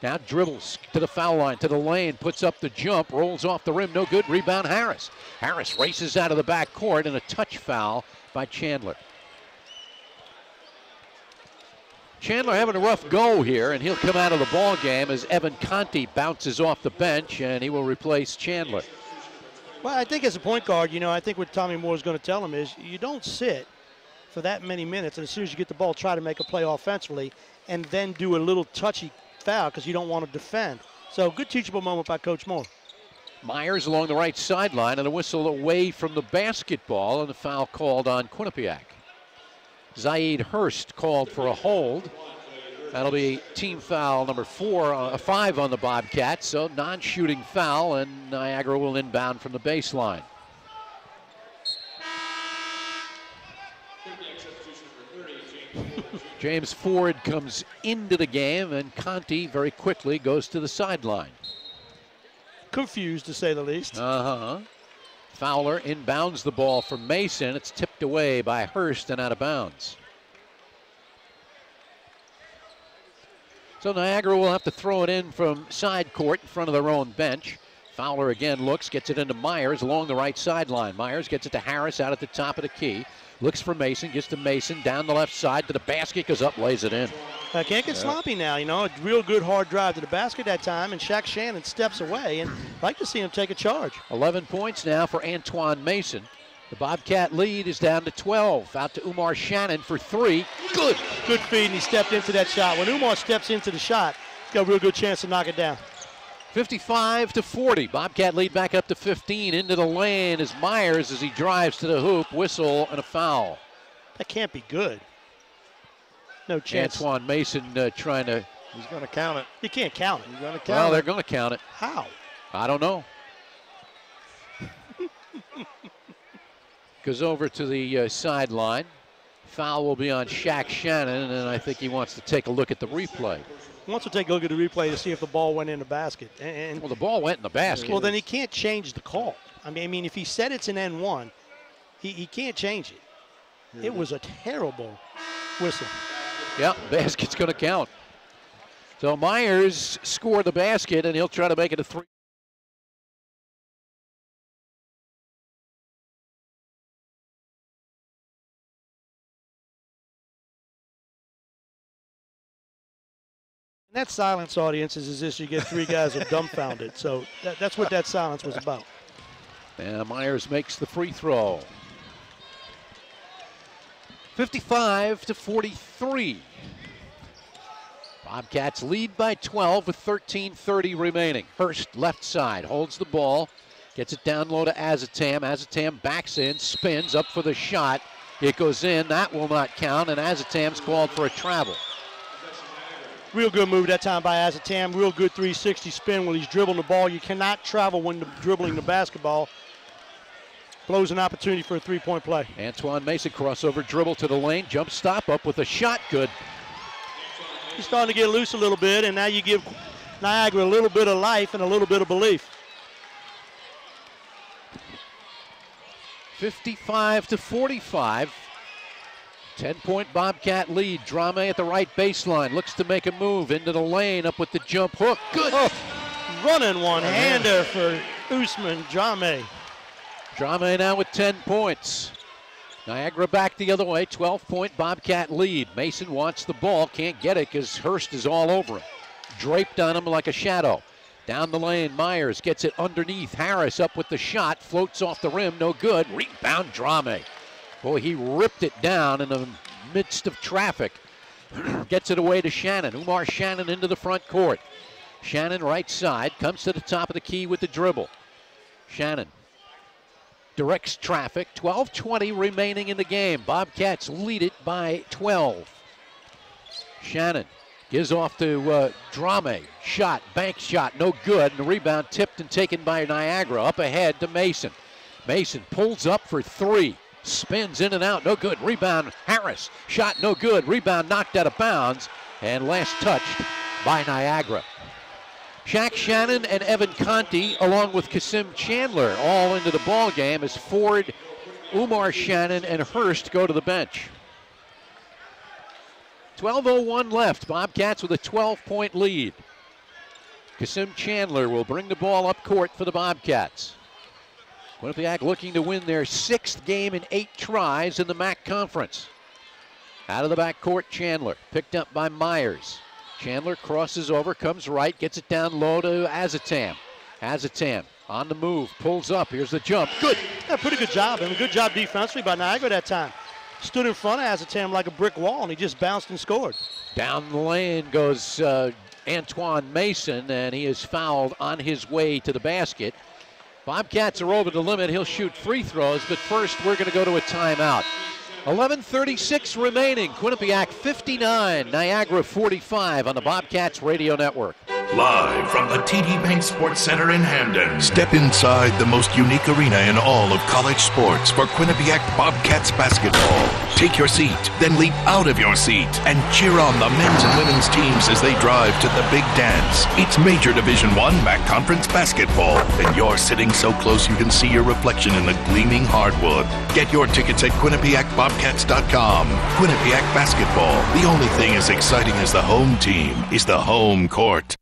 Now dribbles to the foul line, to the lane, puts up the jump, rolls off the rim, no good. Rebound Harris. Harris races out of the back court and a touch foul by Chandler. Chandler having a rough go here, and he'll come out of the ball game as Evan Conti bounces off the bench, and he will replace Chandler. Well, I think as a point guard, you know, I think what Tommy Moore is going to tell him is you don't sit for that many minutes. And as soon as you get the ball, try to make a play offensively and then do a little touchy foul because you don't want to defend. So good teachable moment by Coach Moore. Myers along the right sideline and a whistle away from the basketball and the foul called on Quinnipiac. Zaid Hearst called for a hold. That'll be team foul number four, uh, five on the Bobcats. So non-shooting foul, and Niagara will inbound from the baseline. James Ford comes into the game, and Conti very quickly goes to the sideline. Confused, to say the least. Uh huh. Fowler inbounds the ball from Mason. It's tipped away by Hearst and out of bounds. So Niagara will have to throw it in from side court in front of their own bench. Fowler again looks, gets it into Myers along the right sideline. Myers gets it to Harris out at the top of the key. Looks for Mason, gets to Mason, down the left side to the basket, goes up, lays it in. I can't get Yeah. sloppy now. You know, a real good hard drive to the basket that time, and Shaq Shannon steps away, and I'd like to see him take a charge. 11 points now for Antoine Mason. The Bobcat lead is down to 12. Out to Umar Shannon for three. Good. Good feed, and he stepped into that shot. When Umar steps into the shot, he's got a real good chance to knock it down. 55 to 40. Bobcat lead back up to 15. Into the lane is Myers as he drives to the hoop. Whistle and a foul. That can't be good. No chance. Antoine Mason uh, trying to. He's going to count it. You can't count it. He's going to count Well, it. they're going to count it. How? I don't know. Goes over to the uh, sideline. Foul will be on Shaq Shannon, and I think he wants to take a look at the replay. Wants to take a look at the replay to see if the ball went in the basket. And, Well, the ball went in the basket. Well, then he can't change the call. I mean, I mean, if he said it's an N1, he, he can't change it. It was a terrible whistle. Yeah, basket's going to count. So Myers scored the basket, and he'll try to make it a three. That silence, audiences, is this you get three guys are dumbfounded. So that, that's what that silence was about. And Myers makes the free throw. 55 to 43. Bobcats lead by 12 with 13:30 remaining. Hurst left side holds the ball, gets it down low to Azotam. Azotam backs in, spins up for the shot. It goes in. That will not count, and Azotam's called for a travel. Real good move that time by Azotam. Real good 360 spin when he's dribbling the ball. You cannot travel when dribbling the basketball. Blows an opportunity for a three-point play. Antoine Mason crossover dribble to the lane, jump stop up with a shot. Good. He's starting to get loose a little bit, and now you give Niagara a little bit of life and a little bit of belief. 55 to 45. 10 point Bobcat lead. Drame at the right baseline. Looks to make a move into the lane. Up with the jump hook. Good. Oh, running one hander for Ousmane Drame. Drame now with 10 points. Niagara back the other way. 12 point Bobcat lead. Mason wants the ball. Can't get it because Hearst is all over him. Draped on him like a shadow. Down the lane, Myers gets it underneath. Harris up with the shot. Floats off the rim. No good. Rebound Drame. Boy, he ripped it down in the midst of traffic. Gets it away to Shannon. Umar Shannon into the front court. Shannon right side comes to the top of the key with the dribble. Shannon directs traffic. 12:20 remaining in the game. Bobcats lead it by 12. Shannon gives off to uh, Drame. Shot, bank shot, no good. And the rebound tipped and taken by Niagara. Up ahead to Mason. Mason pulls up for three. Spins in and out, no good. Rebound, Harris. Shot, no good. Rebound knocked out of bounds. And last touched by Niagara. Shaq Shannon and Evan Conti, along with Kasim Chandler, all into the ball game as Ford, Umar Shannon, and Hearst go to the bench. 12:01 left. Bobcats with a 12-point lead. Kasim Chandler will bring the ball up court for the Bobcats. Quinnipiac looking to win their sixth game in eight tries in the MAAC Conference. Out of the backcourt, Chandler picked up by Myers. Chandler crosses over, comes right, gets it down low to Azotam. Azotam on the move, pulls up. Here's the jump. Good. Yeah, pretty good job. and a good job defensively by Niagara that time. Stood in front of Azotam like a brick wall, and he just bounced and scored. Down the lane goes uh, Antoine Mason, and he is fouled on his way to the basket. Bobcats are over the limit. He'll shoot free throws, but first we're going to go to a timeout. 11:36 remaining. Quinnipiac 59, Niagara 45 on the Bobcats Radio Network. Live from the TD Bank Sports Center in Hamden. Step inside the most unique arena in all of college sports for Quinnipiac Bobcats basketball. Take your seat, then leap out of your seat and cheer on the men's and women's teams as they drive to the big dance. It's Major Division 1 MAAC Conference basketball, and you're sitting so close you can see your reflection in the gleaming hardwood. Get your tickets at QuinnipiacBobcats.com. Quinnipiac basketball, the only thing as exciting as the home team is the home court.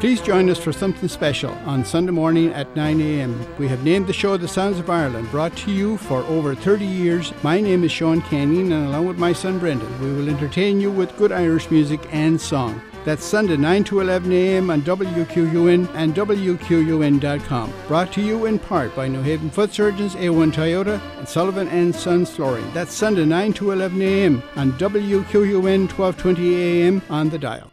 Please join us for something special on Sunday morning at 9 a.m. We have named the show The Sounds of Ireland, brought to you for over 30 years. My name is Sean Canning, and along with my son Brendan, we will entertain you with good Irish music and song. That's Sunday 9 to 11 a.m. on WQUN and WQUN.com. Brought to you in part by New Haven Foot Surgeons, A1 Toyota, and Sullivan and Sons Flooring. That's Sunday 9 to 11 a.m. on WQUN 1220 a.m. on the dial.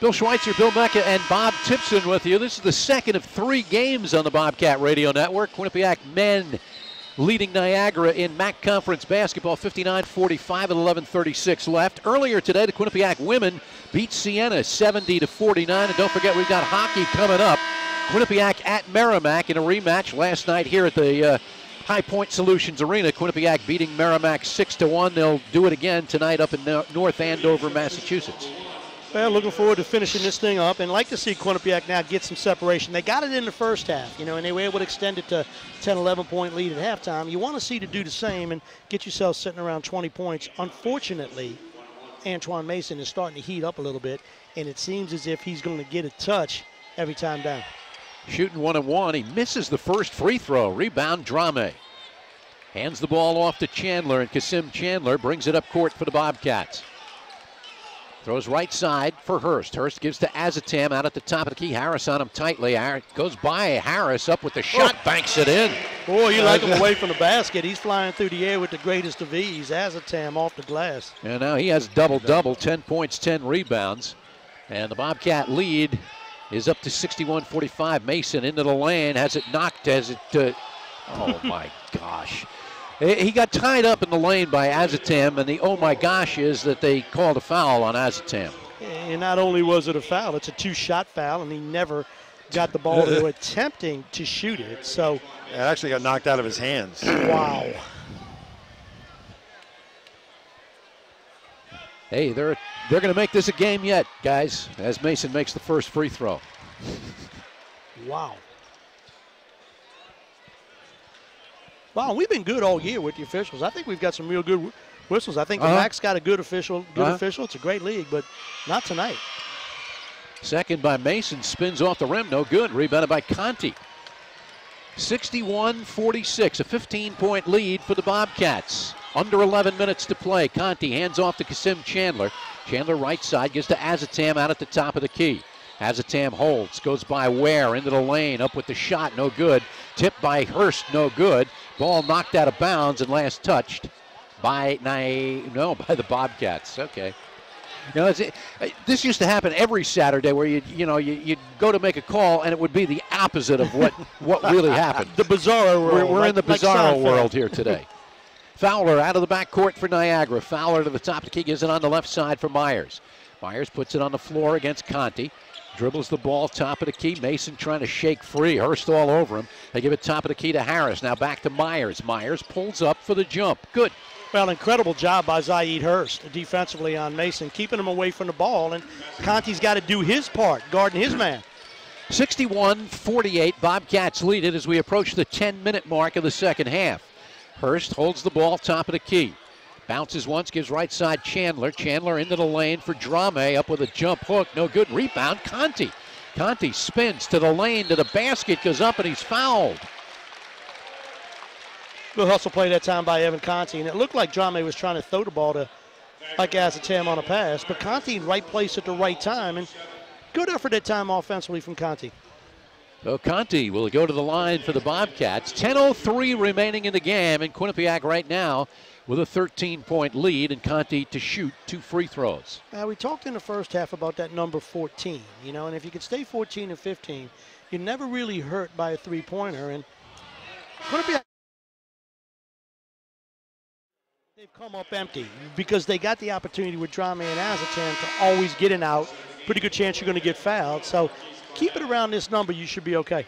Bill Schweitzer, Bill Mecca, and Bob Tipson with you. This is the second of three games on the Bobcat Radio Network. Quinnipiac men leading Niagara in MAAC Conference basketball 59 45 and 11:36 left. Earlier today, the Quinnipiac women beat Siena 70 to 49. And don't forget, we've got hockey coming up. Quinnipiac at Merrimack in a rematch last night here at the uh, High Point Solutions Arena. Quinnipiac beating Merrimack 6 to 1. They'll do it again tonight up in North Andover, Massachusetts. Well, looking forward to finishing this thing up and like to see Quinnipiac now get some separation. They got it in the first half, you know, and they were able to extend it to 10, 11 point lead at halftime. You want to see to do the same and get yourself sitting around 20 points. Unfortunately, Antoine Mason is starting to heat up a little bit, and it seems as if he's going to get a touch every time down. Shooting one and one. He misses the first free throw. Rebound, Drame. Hands the ball off to Chandler, and Kasim Chandler brings it up court for the Bobcats. Throws right side for Hearst. Hearst gives to Azotam out at the top of the key. Harris on him tightly. Goes by Harris up with the shot, oh. banks it in. Boy, you like him away from the basket. He's flying through the air with the greatest of ease. Azotam off the glass. And now he has double double 10 points, 10 rebounds. And the Bobcat lead is up to 61 45. Mason into the lane, has it knocked, has it. Uh, oh my gosh. Eh, he got tied up in the lane by Azotam, and the oh my gosh is that they called a foul on Azotam. And not only was it a foul, it's a two shot foul, and he never got the ball to attempting to shoot it. So it actually got knocked out of his hands. Wow. Hey, they're they're going to make this a game yet, guys. As Mason makes the first free throw. Wow. Wow, we've been good all year with the officials. I think we've got some real good whistles. I think uh-huh. the MAAC's got a good official. Good uh-huh. official. It's a great league, but not tonight. Second by Mason, spins off the rim, no good. Rebounded by Conti. 61-46, a 15-point lead for the Bobcats. Under 11 minutes to play. Conti hands off to Kasim Chandler. Chandler right side gives to Azotam out at the top of the key. Azotam holds, goes by Ware into the lane, up with the shot, no good. Tipped by Hearst, no good. Ball knocked out of bounds and last touched by no by the Bobcats. Okay. You know, it, this used to happen every Saturday where you you know you you'd go to make a call and it would be the opposite of what what really happened. the bizarro world. We're, we're like, in the bizarro like world here today. Fowler out of the backcourt for Niagara. Fowler to the top of the key gives it on the left side for Myers. Myers puts it on the floor against Conti. Dribbles the ball, top of the key. Mason trying to shake free. Hearst all over him. They give it top of the key to Harris. Now back to Myers. Myers pulls up for the jump. Good. Well, incredible job by Zaid Hearst defensively on Mason, keeping him away from the ball. And Conti's got to do his part, guarding his man. 61 48. Bobcats lead it as we approach the 10 minute mark of the second half. Hearst holds the ball, top of the key. Bounces once, gives right side Chandler. Chandler into the lane for Drame, up with a jump hook. No good. Rebound, Conti. Conti spins to the lane, to the basket, goes up, and he's fouled. Good hustle play that time by Evan Conti, and it looked like Drame was trying to throw the ball to like Azotam on a pass, but Conti in right place at the right time, and good effort that time offensively from Conti. So Conti will go to the line for the Bobcats. 10.03 remaining in the game, and Quinnipiac right now with a 13 point lead and Conti to shoot two free throws. Now, we talked in the first half about that number 14, you know, and if you can stay 14 and 15, you're never really hurt by a three pointer. And going to be They've come up empty because they got the opportunity with Drame and Azotam to always get an out. Pretty good chance you're going to get fouled. So keep it around this number, you should be okay.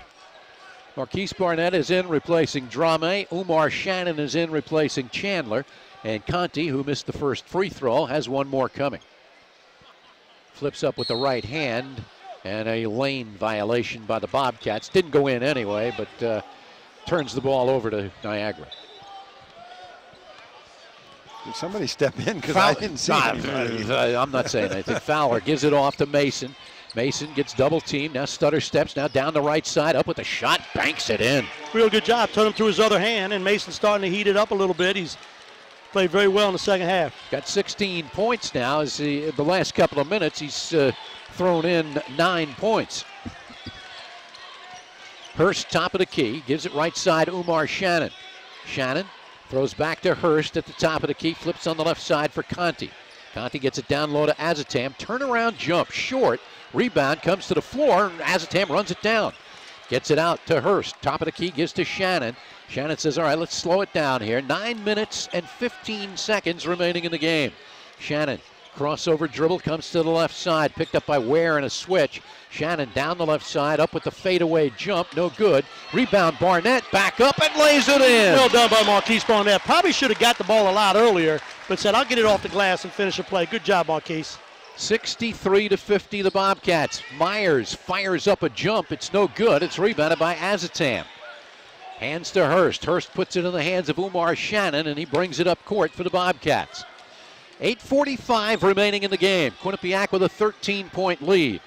Marquise Barnett is in replacing Drame. Umar Shannon is in replacing Chandler. And Conti, who missed the first free throw, has one more coming. Flips up with the right hand and a lane violation by the Bobcats. Didn't go in anyway, but uh, turns the ball over to Niagara. Did somebody step in? Because I didn't see I'm not saying anything. Fowler gives it off to Mason. Mason gets double teamed. Now stutter steps. Now down the right side. Up with a shot. Banks it in. Real good job. Turn him through his other hand, and Mason's starting to heat it up a little bit. He's played very well in the second half. Got 16 points now. As the, the last couple of minutes, he's uh, thrown in nine points. Hearst, top of the key, gives it right side. Umar Shannon. Shannon throws back to Hearst at the top of the key. Flips on the left side for Conti. Conti gets it down low to Azotam. Turnaround jump short. Rebound comes to the floor, and Azotam runs it down. Gets it out to Hearst. Top of the key gives to Shannon. Shannon says, All right, let's slow it down here. Nine minutes and 15 seconds remaining in the game. Shannon, crossover dribble, comes to the left side. Picked up by Ware and a switch. Shannon down the left side, up with the fadeaway jump. No good. Rebound Barnett back up and lays it in. Well done by Marquise Barnett. Probably should have got the ball a lot earlier, but said, I'll get it off the glass and finish the play. Good job, Marquise. 63 to 50, the Bobcats. Myers fires up a jump. It's no good. It's rebounded by Azotam. Hands to Hearst. Hearst puts it in the hands of Umar Shannon, and he brings it up court for the Bobcats. 8.45 remaining in the game. Quinnipiac with a 13 point lead.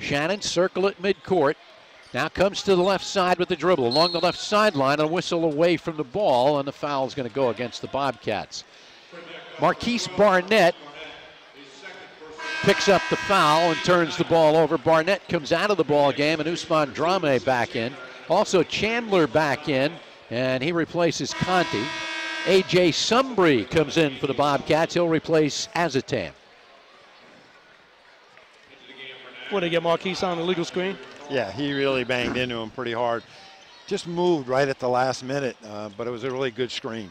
Shannon circle at midcourt. Now comes to the left side with the dribble along the left sideline, a whistle away from the ball, and the foul is going to go against the Bobcats. Marquise Barnett picks up the foul and turns the ball over. Barnett comes out of the ball game, and Ousmane Drame back in. Also Chandler back in, and he replaces Conti. A.J. Sumbry comes in for the Bobcats. He'll replace Azotam. What, did he get Marquise on the legal screen? Yeah, he really banged into him pretty hard. Just moved right at the last minute, uh, but it was a really good screen.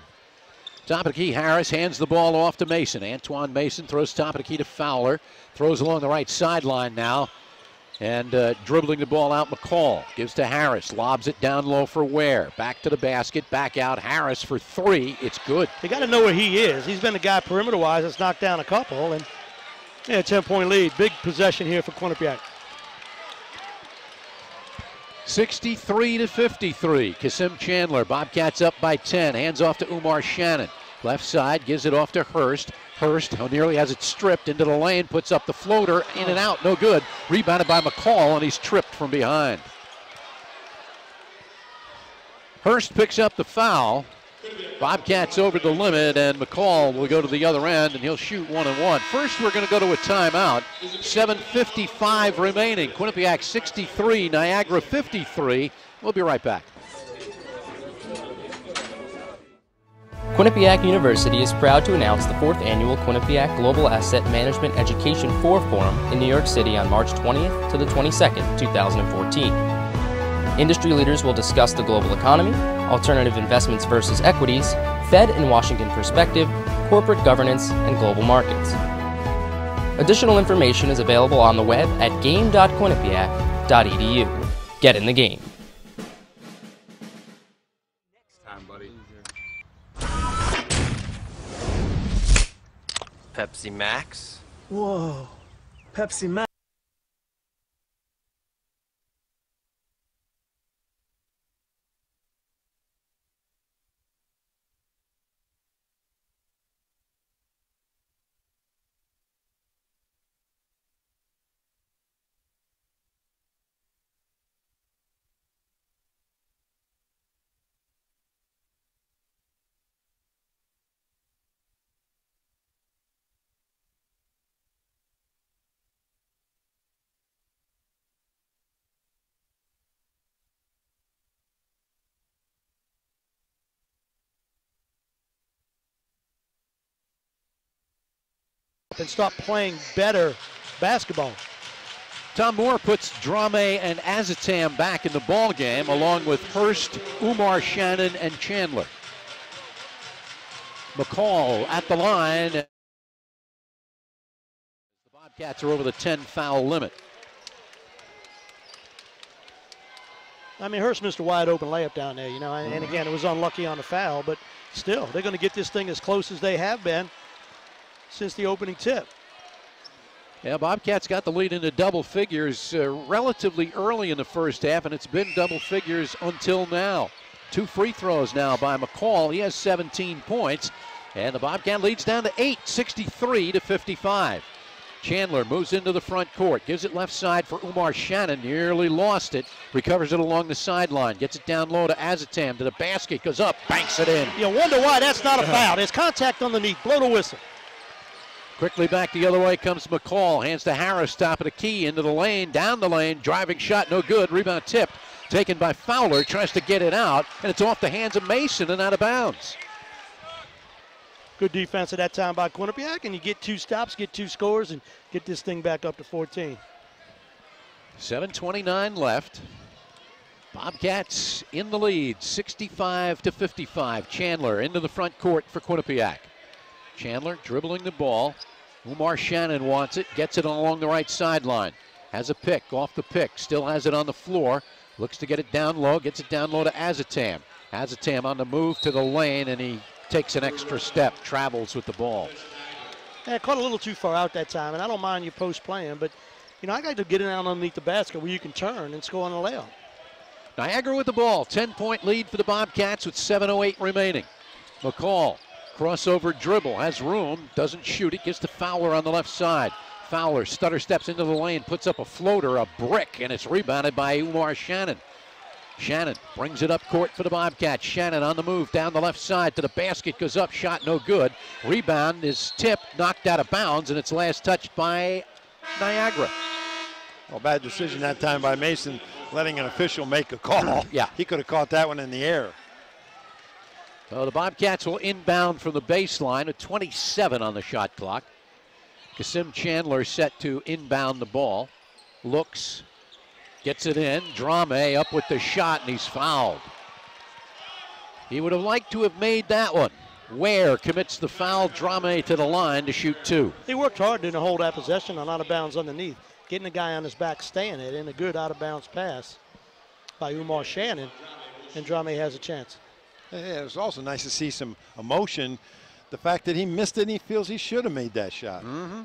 Top of the key, Harris hands the ball off to Mason. Antoine Mason throws top of the key to Fowler. Throws along the right sideline now. And uh, dribbling the ball out, McCall gives to Harris, lobs it down low for Ware. Back to the basket, back out. Harris for three. It's good. You got to know where he is. He's been the guy perimeter wise that's knocked down a couple. And yeah, 10 point lead. Big possession here for Quinnipiac. 63 to 53. Kasim Chandler. Bobcats up by 10. Hands off to Umar Shannon. Left side gives it off to Hearst. Hearst nearly has it stripped into the lane, puts up the floater, in and out, no good. Rebounded by McCall, and he's tripped from behind. Hearst picks up the foul. Bobcats over the limit, and McCall will go to the other end, and he'll shoot one and one. First, we're going to go to a timeout. 7.55 remaining. Quinnipiac 63, Niagara 53. We'll be right back. Quinnipiac University is proud to announce the fourth annual Quinnipiac Global Asset Management Education 4 Forum in New York City on March 20th to the 22nd, 2014. Industry leaders will discuss the global economy, alternative investments versus equities, Fed and Washington perspective, corporate governance, and global markets. Additional information is available on the web at game.quinnipiac.edu. Get in the game. Pepsi Max. Whoa, Pepsi Max. And stop playing better basketball. Tom Moore puts Drame and Azotam back in the ball game, along with Hearst, Umar Shannon, and Chandler. McCall at the line. The Bobcats are over the 10 foul limit. I mean, Hearst missed a wide open layup down there, you know, and, and again, it was unlucky on the foul, but still, they're going to get this thing as close as they have been since the opening tip. Yeah, Bobcats got the lead into double figures uh, relatively early in the first half, and it's been double figures until now. Two free throws now by McCall. He has 17 points, and the Bobcat leads down to 8, 63 to 55. Chandler moves into the front court, gives it left side for Umar Shannon, nearly lost it, recovers it along the sideline, gets it down low to Azotam, to the basket, goes up, banks it in. You wonder why that's not a foul. There's contact underneath. Blow the whistle. Quickly back the other way comes McCall, hands to Harris, top of the key, into the lane, down the lane, driving shot, no good, rebound tipped, taken by Fowler, tries to get it out, and it's off the hands of Mason and out of bounds. Good defense at that time by Quinnipiac, and you get two stops, get two scores, and get this thing back up to 14. 7.29 left. Bobcats in the lead, 65 to 55. Chandler into the front court for Quinnipiac. Chandler dribbling the ball. Umar Shannon wants it, gets it along the right sideline. Has a pick, off the pick, still has it on the floor. Looks to get it down low, gets it down low to Azotam. Azotam on the move to the lane, and he takes an extra step, travels with the ball. Yeah, caught a little too far out that time, and I don't mind you post playing, but you know I got to get it out underneath the basket where you can turn and score on a layup. Niagara with the ball, 10-point lead for the Bobcats with 7:08 remaining. McCall crossover dribble has room, doesn't shoot it, gets to Fowler on the left side. Fowler stutter steps into the lane, puts up a floater, a brick, and it's rebounded by Umar Shannon. Shannon brings it up court for the Bobcats. Shannon on the move down the left side to the basket, goes up, shot no good. Rebound is tipped, knocked out of bounds, and it's last touched by Niagara. Well, bad decision that time by Mason, letting an official make a call. yeah. He could have caught that one in the air. So the Bobcats will inbound from the baseline with 27 on the shot clock. Kasim Chandler set to inbound the ball. Looks, gets it in. Drame up with the shot, and he's fouled. He would have liked to have made that one. Ware commits the foul. Drame to the line to shoot two. He worked hard to hold that possession on out of bounds underneath, getting the guy on his back, staying it, and a good out of bounds pass by Umar Shannon, and Drame has a chance. It was also nice to see some emotion. The fact that he missed it and he feels he should have made that shot. Mm-hmm.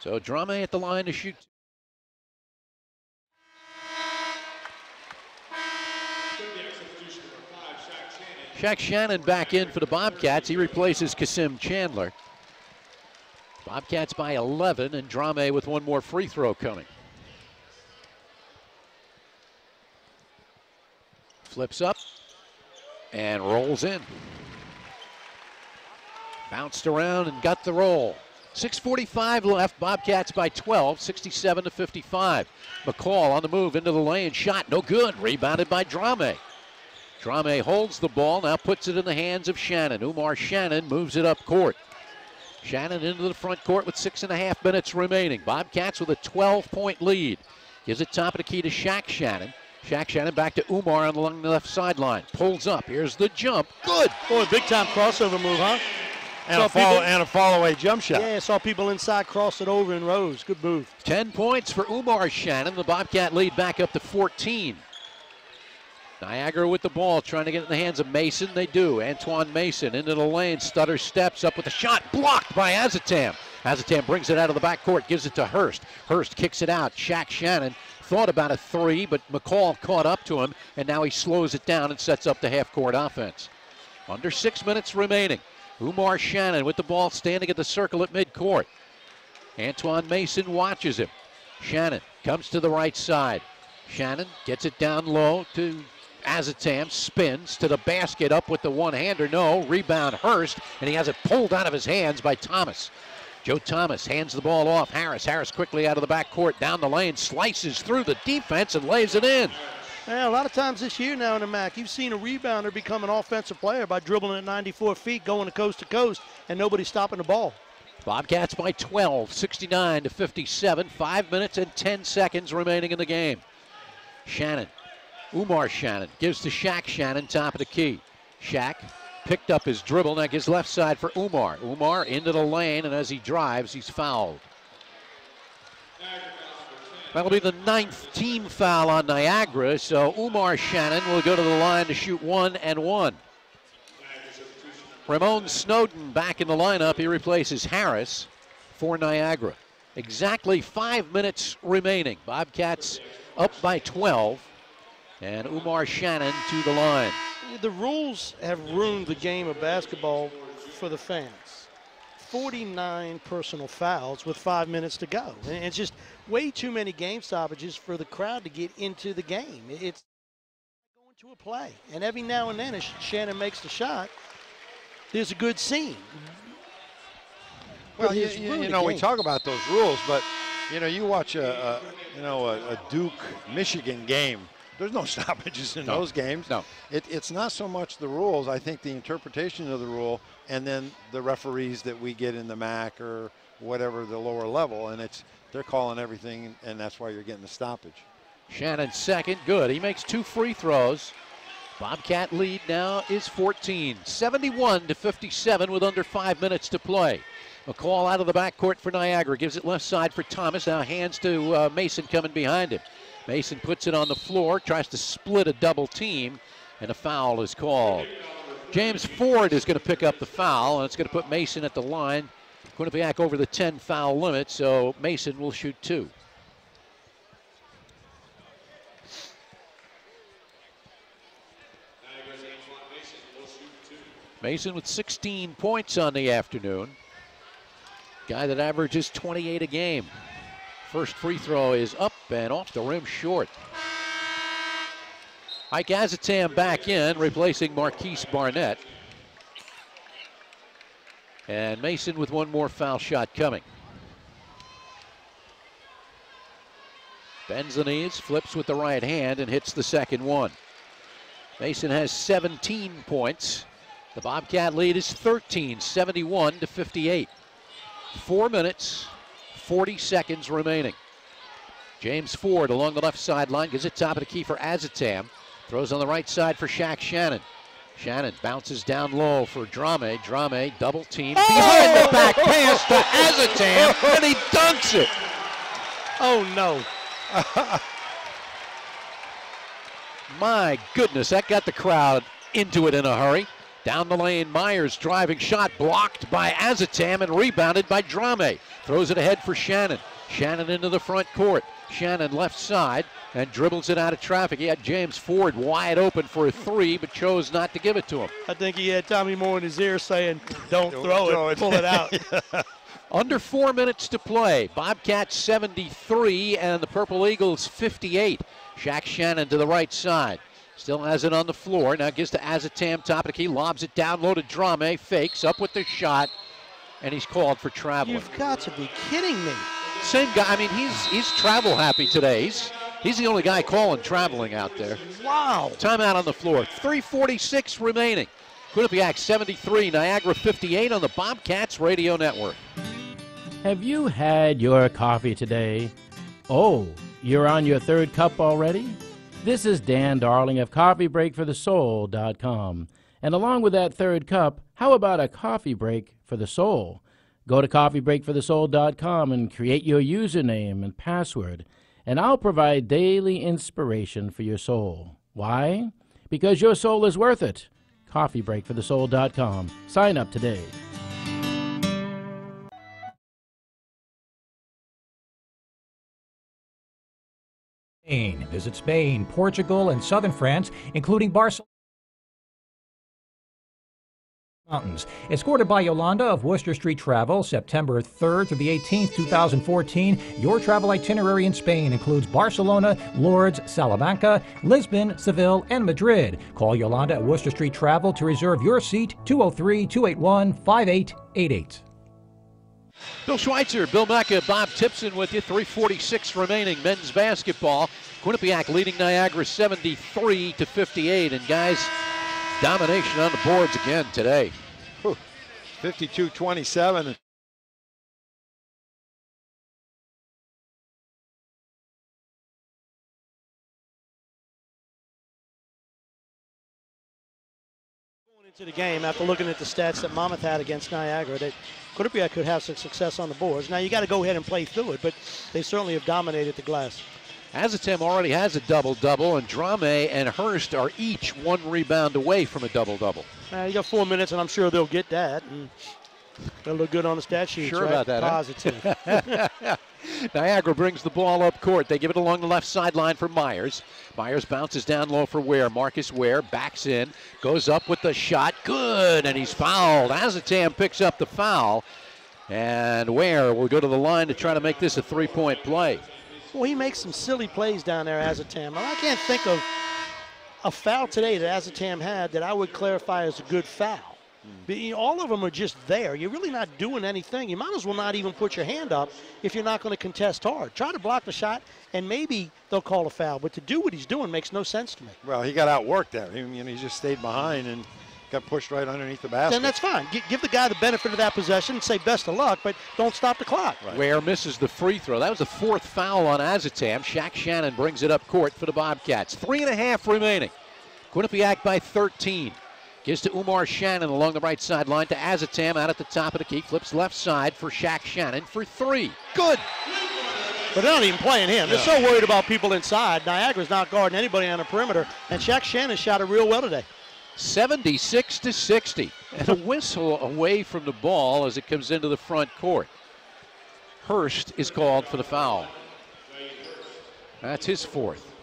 So Drame at the line to shoot. Shaq Shannon back in for the Bobcats. He replaces Kasim Chandler. Bobcats by 11, and Drame with one more free throw coming. Flips up and rolls in. Bounced around and got the roll. 6.45 left. Bobcats by 12, 67 to 55. McCall on the move into the lane. Shot no good. Rebounded by Drame. Drame holds the ball, now puts it in the hands of Shannon. Umar Shannon moves it up court. Shannon into the front court with six and a half minutes remaining. Bobcats with a 12 point lead. Gives it top of the key to Shaq Shannon. Shaq Shannon back to Umar on along the left sideline. Pulls up. Here's the jump. Good. Boy, big time crossover move, huh? And, a, follow, and a follow jump shot. Yeah, saw people inside cross it over in rows. Good move. 10 points for Umar Shannon. The Bobcat lead back up to 14. Niagara with the ball, trying to get it in the hands of Mason. They do. Antoine Mason into the lane. Stutter steps up with a shot blocked by Azotam. Azotam brings it out of the backcourt, gives it to Hearst. Hearst kicks it out. Shaq Shannon thought about a three, but McCall caught up to him, and now he slows it down and sets up the half court offense. Under six minutes remaining. Umar Shannon with the ball standing at the circle at midcourt. Antoine Mason watches him. Shannon comes to the right side. Shannon gets it down low to Azotam, spins to the basket up with the one hander. No, rebound Hearst, and he has it pulled out of his hands by Thomas. Joe Thomas hands the ball off Harris. Harris quickly out of the back court, down the lane, slices through the defense and lays it in. Yeah, a lot of times this year now in the MAAC, you've seen a rebounder become an offensive player by dribbling at 94 feet, going to coast to coast, and nobody stopping the ball. Bobcats by 12, 69 to 57. Five minutes and 10 seconds remaining in the game. Shannon, Umar Shannon gives to Shaq Shannon, top of the key. Shaq picked up his dribble, now gives left side for Umar. Umar into the lane, and as he drives, he's fouled. That'll be the ninth team foul on Niagara, so Umar Shannon will go to the line to shoot one and one. Ramon Snowden back in the lineup. He replaces Harris for Niagara. Exactly five minutes remaining. Bobcats up by 12. And Umar Shannon to the line. The rules have ruined the game of basketball for the fans. 49 personal fouls with five minutes to go. And it's just way too many game stoppages for the crowd to get into the game. It's going to a play. And every now and then, as Shannon makes the shot, there's a good scene. Well, you, you, you know, we talk about those rules, but you know, you watch a, a you know a, a Duke Michigan game. There's no stoppages in No. those games. No. It, it's not so much the rules. I think the interpretation of the rule, and then the referees that we get in the MAAC or whatever the lower level, and it's they're calling everything, and that's why you're getting the stoppage. Shannon second, good. He makes two free throws. Bobcat lead now is 14, 71 to 57 with under five minutes to play. McCall out of the backcourt for Niagara gives it left side for Thomas. Now hands to uh, Mason coming behind him. Mason puts it on the floor, tries to split a double team, and a foul is called. James Ford is going to pick up the foul, and it's going to put Mason at the line. Quinnipiac over the 10 foul limit, so Mason will shoot two. Mason with 16 points on the afternoon. Guy that averages 28 a game. First free throw is up and off the rim short. Ike Azotam back in, replacing Marquise Barnett. And Mason with one more foul shot coming. Bends the knees, flips with the right hand, and hits the second one. Mason has 17 points. The Bobcat lead is 13, 71 to 58. Four minutes, 40 seconds remaining. James Ford along the left sideline gives it top of the key for Azotam. Throws on the right side for Shaq Shannon. Shannon bounces down low for Drame. Drame double team oh! behind the back pass to Azotam, and he dunks it. Oh no. My goodness, that got the crowd into it in a hurry. Down the lane, Myers driving shot blocked by Azotam and rebounded by Drame. Throws it ahead for Shannon. Shannon into the front court. Shannon left side and dribbles it out of traffic. He had James Ford wide open for a three, but chose not to give it to him. I think he had Tommy Moore in his ear saying, don't, throw, throw it, it." pull it out. Under four minutes to play. Bobcats 73 and the Purple Eagles 58. Shaq Shannon to the right side. Still has it on the floor. Now gets to Azotam, top of the key, lobs it down low to Drame, fakes up with the shot, and he's called for traveling. You've got to be kidding me. Same guy. I mean, he's he's travel happy today. He's he's the only guy calling traveling out there. Wow. Timeout on the floor. 3:46 remaining. Quinnipiac 73, Niagara 58 on the Bobcats Radio Network. Have you had your coffee today? Oh, you're on your third cup already? This is Dan Darling of CoffeeBreakForTheSoul.com. And along with that third cup, how about a coffee break for the soul? Go to CoffeeBreakForTheSoul.com and create your username and password, and I'll provide daily inspiration for your soul. Why? Because your soul is worth it. CoffeeBreakForTheSoul.com. Sign up today. Spain. Visit Spain, Portugal, and southern France, including Barcelona. Mountains. Escorted by Yolanda of Worcester Street Travel, September 3rd through the 18th, 2014. Your travel itinerary in Spain includes Barcelona, Lourdes, Salamanca, Lisbon, Seville, and Madrid. Call Yolanda at Worcester Street Travel to reserve your seat 203 281 5888. Bill Schweitzer, Bill Mecca, Bob Tipson with you. 346 remaining. Men's basketball. Quinnipiac leading Niagara 73 to 58. And guys, domination on the boards again today. 52 27. into the game after looking at the stats that Monmouth had against Niagara that Quinnipiac could have some success on the boards. Now you got to go ahead and play through it, but they certainly have dominated the glass. Azotam already has a double double, and Drame and Hearst are each one rebound away from a double double. Uh, you got four minutes, and I'm sure they'll get that. And they'll look good on the stat sheet. Sure right? about that, huh? Positive. Niagara brings the ball up court. They give it along the left sideline for Myers. Myers bounces down low for Ware. Marcus Ware backs in, goes up with the shot. Good, and he's fouled. Azotam picks up the foul. And Ware will go to the line to try to make this a three point play. Well, he makes some silly plays down there, Azotam. I can't think of a foul today that Azotam had that I would clarify as a good foul. But, you know, all of them are just there. You're really not doing anything. You might as well not even put your hand up if you're not going to contest hard. Try to block the shot, and maybe they'll call a foul. But to do what he's doing makes no sense to me. Well, he got outworked there. He, you know, he just stayed behind and got pushed right underneath the basket. Then that's fine. Gi- Give the guy the benefit of that possession and say best of luck, but don't stop the clock. Ware misses the free throw. That was the fourth foul on Azotam. Shaq Shannon brings it up court for the Bobcats. Three and a half remaining. Quinnipiac by 13. Gives to Umar Shannon along the right sideline to Azotam out at the top of the key. Flips left side for Shaq Shannon for three. Good. But they're not even playing him. They're so worried about people inside. Niagara's not guarding anybody on the perimeter, and Shaq Shannon shot it real well today. 76 to 60. And a whistle away from the ball as it comes into the front court. Hearst is called for the foul. That's his fourth.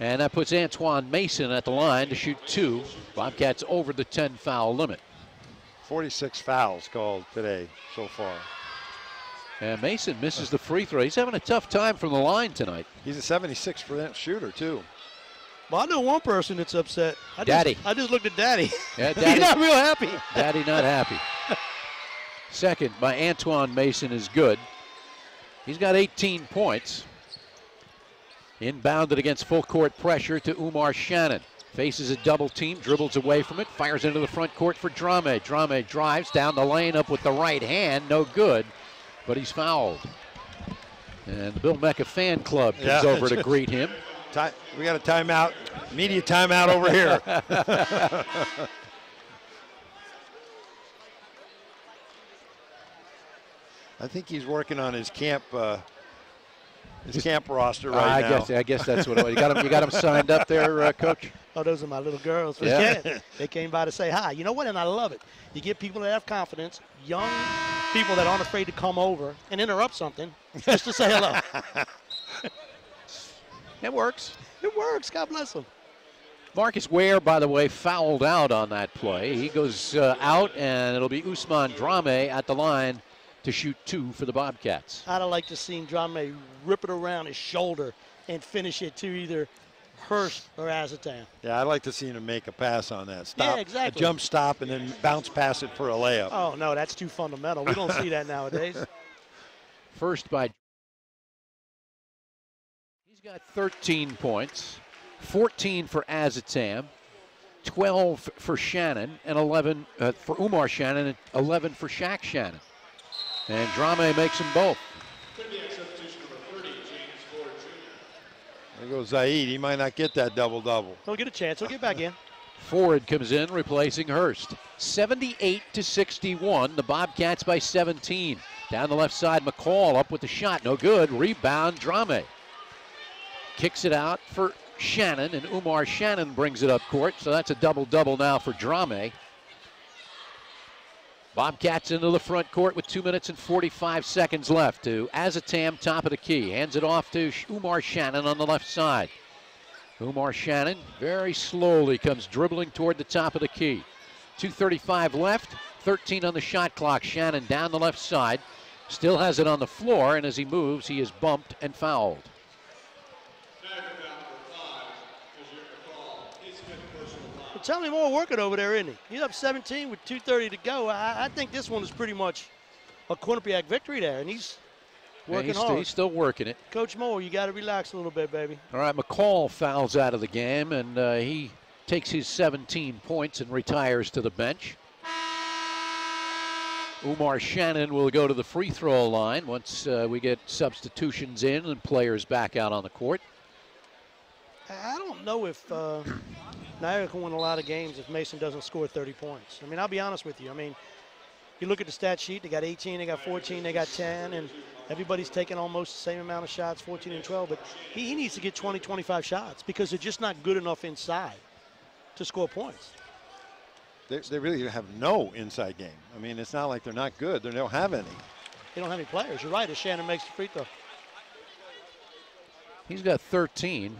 And that puts Antoine Mason at the line to shoot two. Bobcats over the 10 foul limit. 46 fouls called today so far. And Mason misses the free throw. He's having a tough time from the line tonight. He's a 76% shooter, too. Well, I know one person that's upset. I Daddy. Just, I just looked at Daddy. Yeah, Daddy. He's not real happy. Daddy not happy. Second by Antoine Mason is good. He's got 18 points. Inbounded against full court pressure to Umar Shannon. Faces a double team, dribbles away from it, fires into the front court for Drame. Drame drives down the lane up with the right hand, no good, but he's fouled. And the Bill Mecca fan club comes Yeah. over to greet him. We got a timeout, media timeout over here. I think he's working on his camp, uh, his camp roster right I now. guess I guess that's what it was. You got him. You got him signed up there, uh, Coach. Oh, those are my little girls. Yeah. Yeah. they came by to say hi. You know what? And I love it. You get people that have confidence, young people that aren't afraid to come over and interrupt something just to say hello. it works. It works. God bless them. Marcus Ware, by the way, fouled out on that play. He goes uh, out, and it'll be Ousmane Drame at the line to shoot two for the Bobcats. I'd have liked to seen Drame rip it around his shoulder and finish it to either Hearst or Azotam. Yeah, I'd like to see him make a pass on that. Stop, Yeah, exactly. A jump stop and then bounce pass it for a layup. Oh, no, that's too fundamental. We don't see that nowadays. First by. He's got 13 points, 14 for Azotam, 12 for Shannon, and 11 uh, for Umar Shannon, and 11 for Shaq Shannon. And Drame makes them both. There goes Zaid. He might not get that double double. He'll get a chance. He'll get back in. Ford comes in, replacing Hearst. 78 to 61. The Bobcats by 17. Down the left side, McCall up with the shot. No good. Rebound, Drame. Kicks it out for Shannon, and Umar Shannon brings it up court. So that's a double double now for Drame. Bobcats into the front court with two minutes and 45 seconds left to Azotam, top of the key. Hands it off to Umar Shannon on the left side. Umar Shannon very slowly comes dribbling toward the top of the key. 2.35 left, 13 on the shot clock. Shannon down the left side, still has it on the floor, and as he moves, he is bumped and fouled. Tell me more working over there, isn't he? He's up 17 with 2.30 to go. I, I think this one is pretty much a Quinnipiac victory there, and he's Yeah, working he's, still, hard. he's still working it. Coach Moore, you got to relax a little bit, baby. All right, McCall fouls out of the game, and uh, he takes his 17 points and retires to the bench. Umar Shannon will go to the free throw line once uh, we get substitutions in and players back out on the court. I I don't know if uh, Niagara can win a lot of games if Mason doesn't score 30 points. I mean, I'll be honest with you. I mean, you look at the stat sheet, they got 18, they got 14, they got 10, and everybody's taking almost the same amount of shots, 14 and 12, but he, he needs to get 20, 25 shots because they're just not good enough inside to score points. They, they really have no inside game. I mean, it's not like they're not good. They don't have any. They don't have any players. You're right, as Shannon makes the free throw. He's got 13.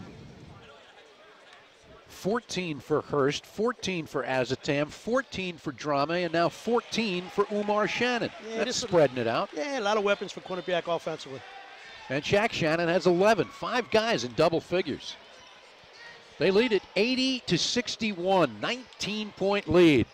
14 for Hearst, 14 for Azotam, 14 for Drame, and now 14 for Umar Shannon. Yeah, That's just a- spreading it out. Yeah, a lot of weapons for Quinnipiac offensively. And Shaq Shannon has 11, five guys in double figures. They lead at 80 to 61, 19 point lead.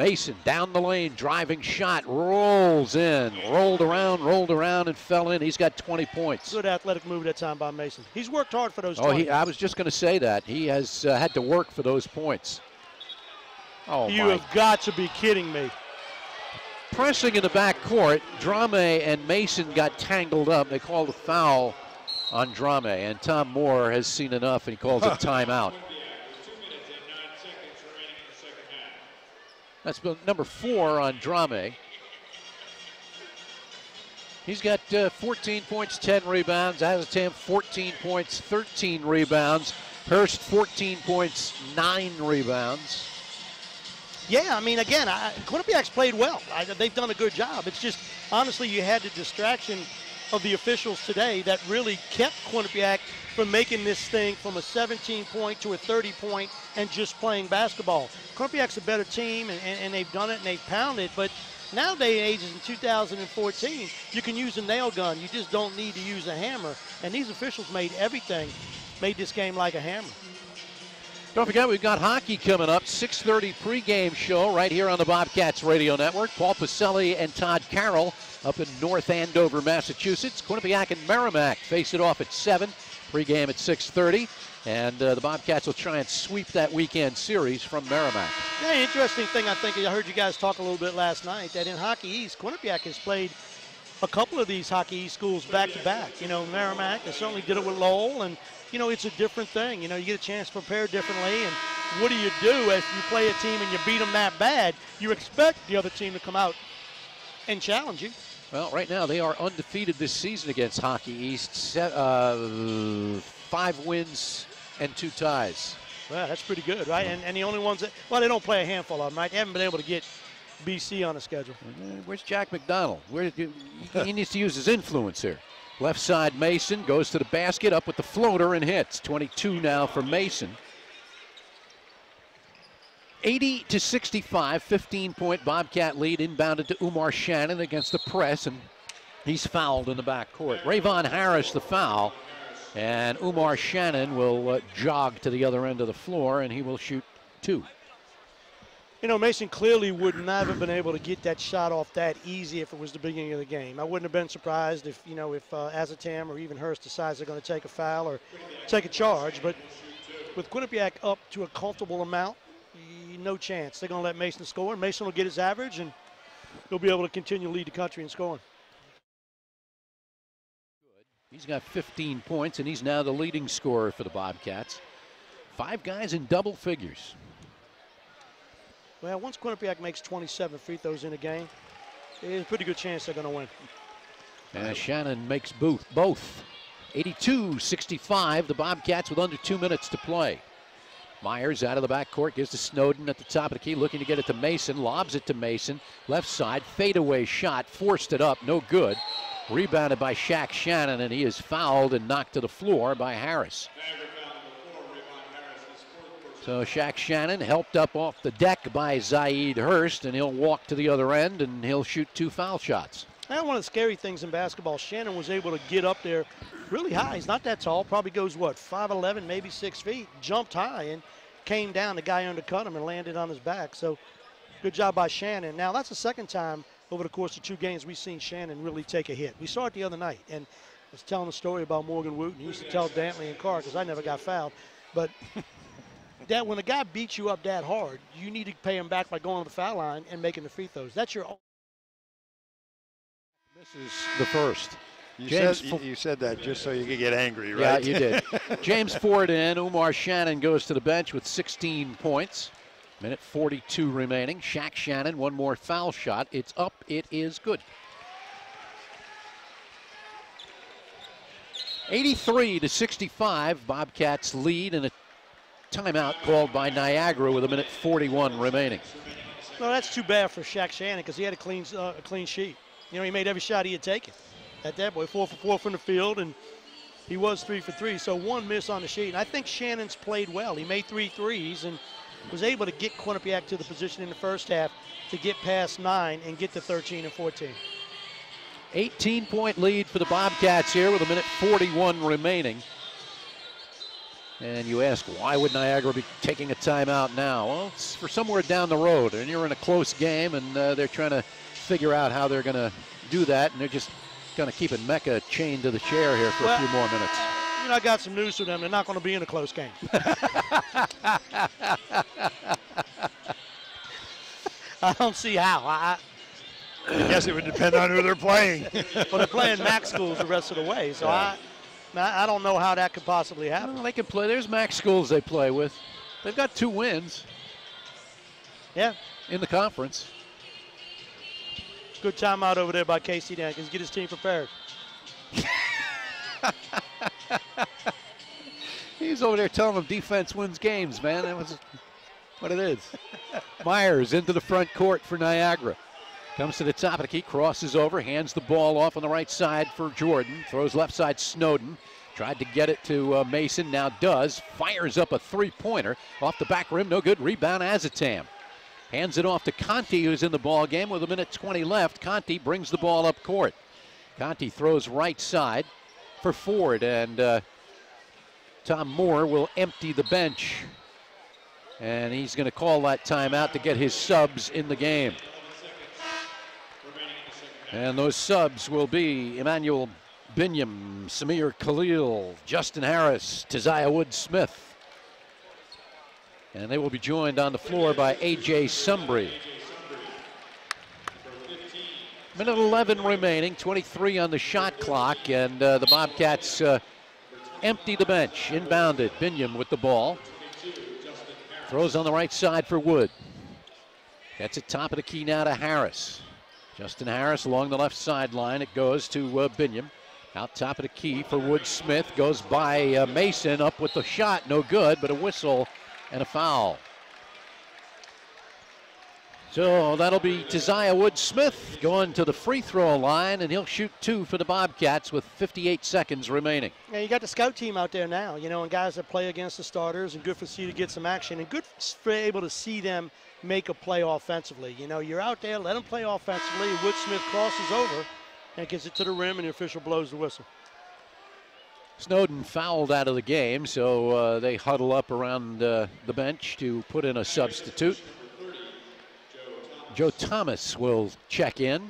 Mason down the lane, driving shot, rolls in, rolled around, rolled around, and fell in. He's got 20 points. Good athletic move that time by Mason. He's worked hard for those. Points. Oh, he, I was just going to say that. He has uh, had to work for those points. Oh, you my have got to be kidding me. pressing in the back court, Drame and Mason got tangled up. They called a foul on Drame, and Tom Moore has seen enough and he calls a timeout. That's number four on Drame. He's got uh, 14 points, 10 rebounds. Azotam 14 points, 13 rebounds. Hearst 14 points, 9 rebounds. Yeah, I mean, again, I, Quinnipiac's played well. I, they've done a good job. It's just, honestly, you had the distraction of the officials today that really kept Quinnipiac from making this thing from a 17 point to a 30 point and just playing basketball. Quinnipiac's a better team, and, and, and they've done it and they've pounded, but nowadays, in 2014, you can use a nail gun. You just don't need to use a hammer. And these officials made everything, made this game like a hammer. Don't forget, we've got hockey coming up. 6:30 pregame show right here on the Bobcats Radio Network. Paul Pacelli and Todd Carroll up in North Andover, Massachusetts. Quinnipiac and Merrimack face it off at 7. Pregame at 6:30, and uh, the Bobcats will try and sweep that weekend series from Merrimack. Yeah, interesting thing I think I heard you guys talk a little bit last night that in Hockey East, Quinnipiac has played a couple of these Hockey East schools back to back. You know, Merrimack, they certainly did it with Lowell, and you know it's a different thing. You know, you get a chance to prepare differently, and what do you do if you play a team and you beat them that bad? You expect the other team to come out and challenge you. Well, right now they are undefeated this season against Hockey East. Se- uh, five wins and two ties. Well, that's pretty good, right? And, and the only ones that, well, they don't play a handful of them, right? They haven't been able to get BC on the schedule. Where's Jack McDonald? Where he, he needs to use his influence here. Left side Mason goes to the basket, up with the floater and hits. 22 now for Mason. 80 to 65, 15 point Bobcat lead inbounded to Umar Shannon against the press, and he's fouled in the back court. Rayvon Harris the foul, and Umar Shannon will uh, jog to the other end of the floor, and he will shoot two. You know, Mason clearly would not have been able to get that shot off that easy if it was the beginning of the game. I wouldn't have been surprised if, you know, if uh, Azotam or even Hearst decides they're going to take a foul or take a charge. But with Quinnipiac up to a comfortable amount, no chance. They're going to let Mason score, and Mason will get his average, and he'll be able to continue to lead the country in scoring. He's got 15 points, and he's now the leading scorer for the Bobcats. Five guys in double figures. Well, once Quinnipiac makes 27 free throws in a game, there's a pretty good chance they're going to win. And Shannon makes both. Both. 82-65. The Bobcats with under two minutes to play. Myers out of the backcourt gives to Snowden at the top of the key, looking to get it to Mason. Lobs it to Mason. Left side, fadeaway shot, forced it up, no good. Rebounded by Shaq Shannon, and he is fouled and knocked to the floor by Harris. So Shaq Shannon helped up off the deck by Zaid Hearst, and he'll walk to the other end and he'll shoot two foul shots. Now, one of the scary things in basketball, Shannon was able to get up there really high. He's not that tall, probably goes, what, 5'11, maybe 6 feet. Jumped high and came down. The guy undercut him and landed on his back. So good job by Shannon. Now, that's the second time over the course of two games we've seen Shannon really take a hit. We saw it the other night, and I was telling a story about Morgan Wootten. He used to tell Dantley and Carr because I never got fouled. But that when a guy beats you up that hard, you need to pay him back by going to the foul line and making the free throws. That's your This is the first. You James said, Fo- you said that just so you could get angry, right? Yeah, you did. James Ford in. Umar Shannon goes to the bench with 16 points. Minute 42 remaining. Shaq Shannon, one more foul shot. It's up. It is good. 83 to 65. Bobcats lead and a timeout called by Niagara with a minute 41 remaining. No, that's too bad for Shaq Shannon because he had a clean, uh, a clean sheet. You know, he made every shot he had taken. At that boy, four for four from the field, and He was three for three, so one miss on the sheet. And I think Shannon's played well. He made three threes and was able to get Quinnipiac to the position in the first half to get past nine and get to 13 and 14. 18 point lead for the Bobcats here with a minute 41 remaining. And you ask, why would Niagara be taking a timeout now? Well, it's for somewhere down the road, and you're in a close game, and uh, they're trying to figure out how they're going to do that, and they're just going to keep it Mecca chained to the chair here for well, a few more minutes. You know, I got some news for them. They're not going to be in a close game. I don't see how. I, I guess it would depend on who they're playing. well, they're playing MAAC schools the rest of the way, so yeah. I, I don't know how that could possibly happen. Well, they can play. There's MAAC schools they play with. They've got two wins. Yeah. In the conference. Good timeout over there by Casey Dankins. Get his team prepared. He's over there telling them defense wins games, man. That was what it is. Myers into the front court for Niagara. Comes to the top of the key, crosses over, hands the ball off on the right side for Jordan. Throws left side Snowden. Tried to get it to uh, Mason, now does. Fires up a three pointer off the back rim, no good. Rebound Azotam. Hands it off to Conti, who's in the ball game with a minute 20 left. Conti brings the ball up court. Conti throws right side for Ford, and uh, Tom Moore will empty the bench. And he's going to call that timeout to get his subs in the game. And those subs will be Emmanuel Binyam, Samir Khalil, Justin Harris, Tiziah Wood Smith. And they will be joined on the floor by A.J. Sumbry. Minute 11 remaining, 23 on the shot clock, and uh, the Bobcats uh, empty the bench. Inbounded, Binyam with the ball. Throws on the right side for Wood. Gets it top of the key now to Harris. Justin Harris along the left sideline. It goes to uh, Binyam. Out top of the key for Wood Smith. Goes by uh, Mason up with the shot. No good, but a whistle and a foul. So that'll be Tiziah Wood Smith going to the free throw line, and he'll shoot two for the Bobcats with 58 seconds remaining. Yeah, you got the scout team out there now, you know, and guys that play against the starters, and good for see to get some action, and good for able to see them make a play offensively. You know, you're out there, let them play offensively. Wood Smith crosses over and gets it to the rim, and the official blows the whistle. Snowden fouled out of the game, so uh, they huddle up around uh, the bench to put in a substitute. Joe Thomas will check in.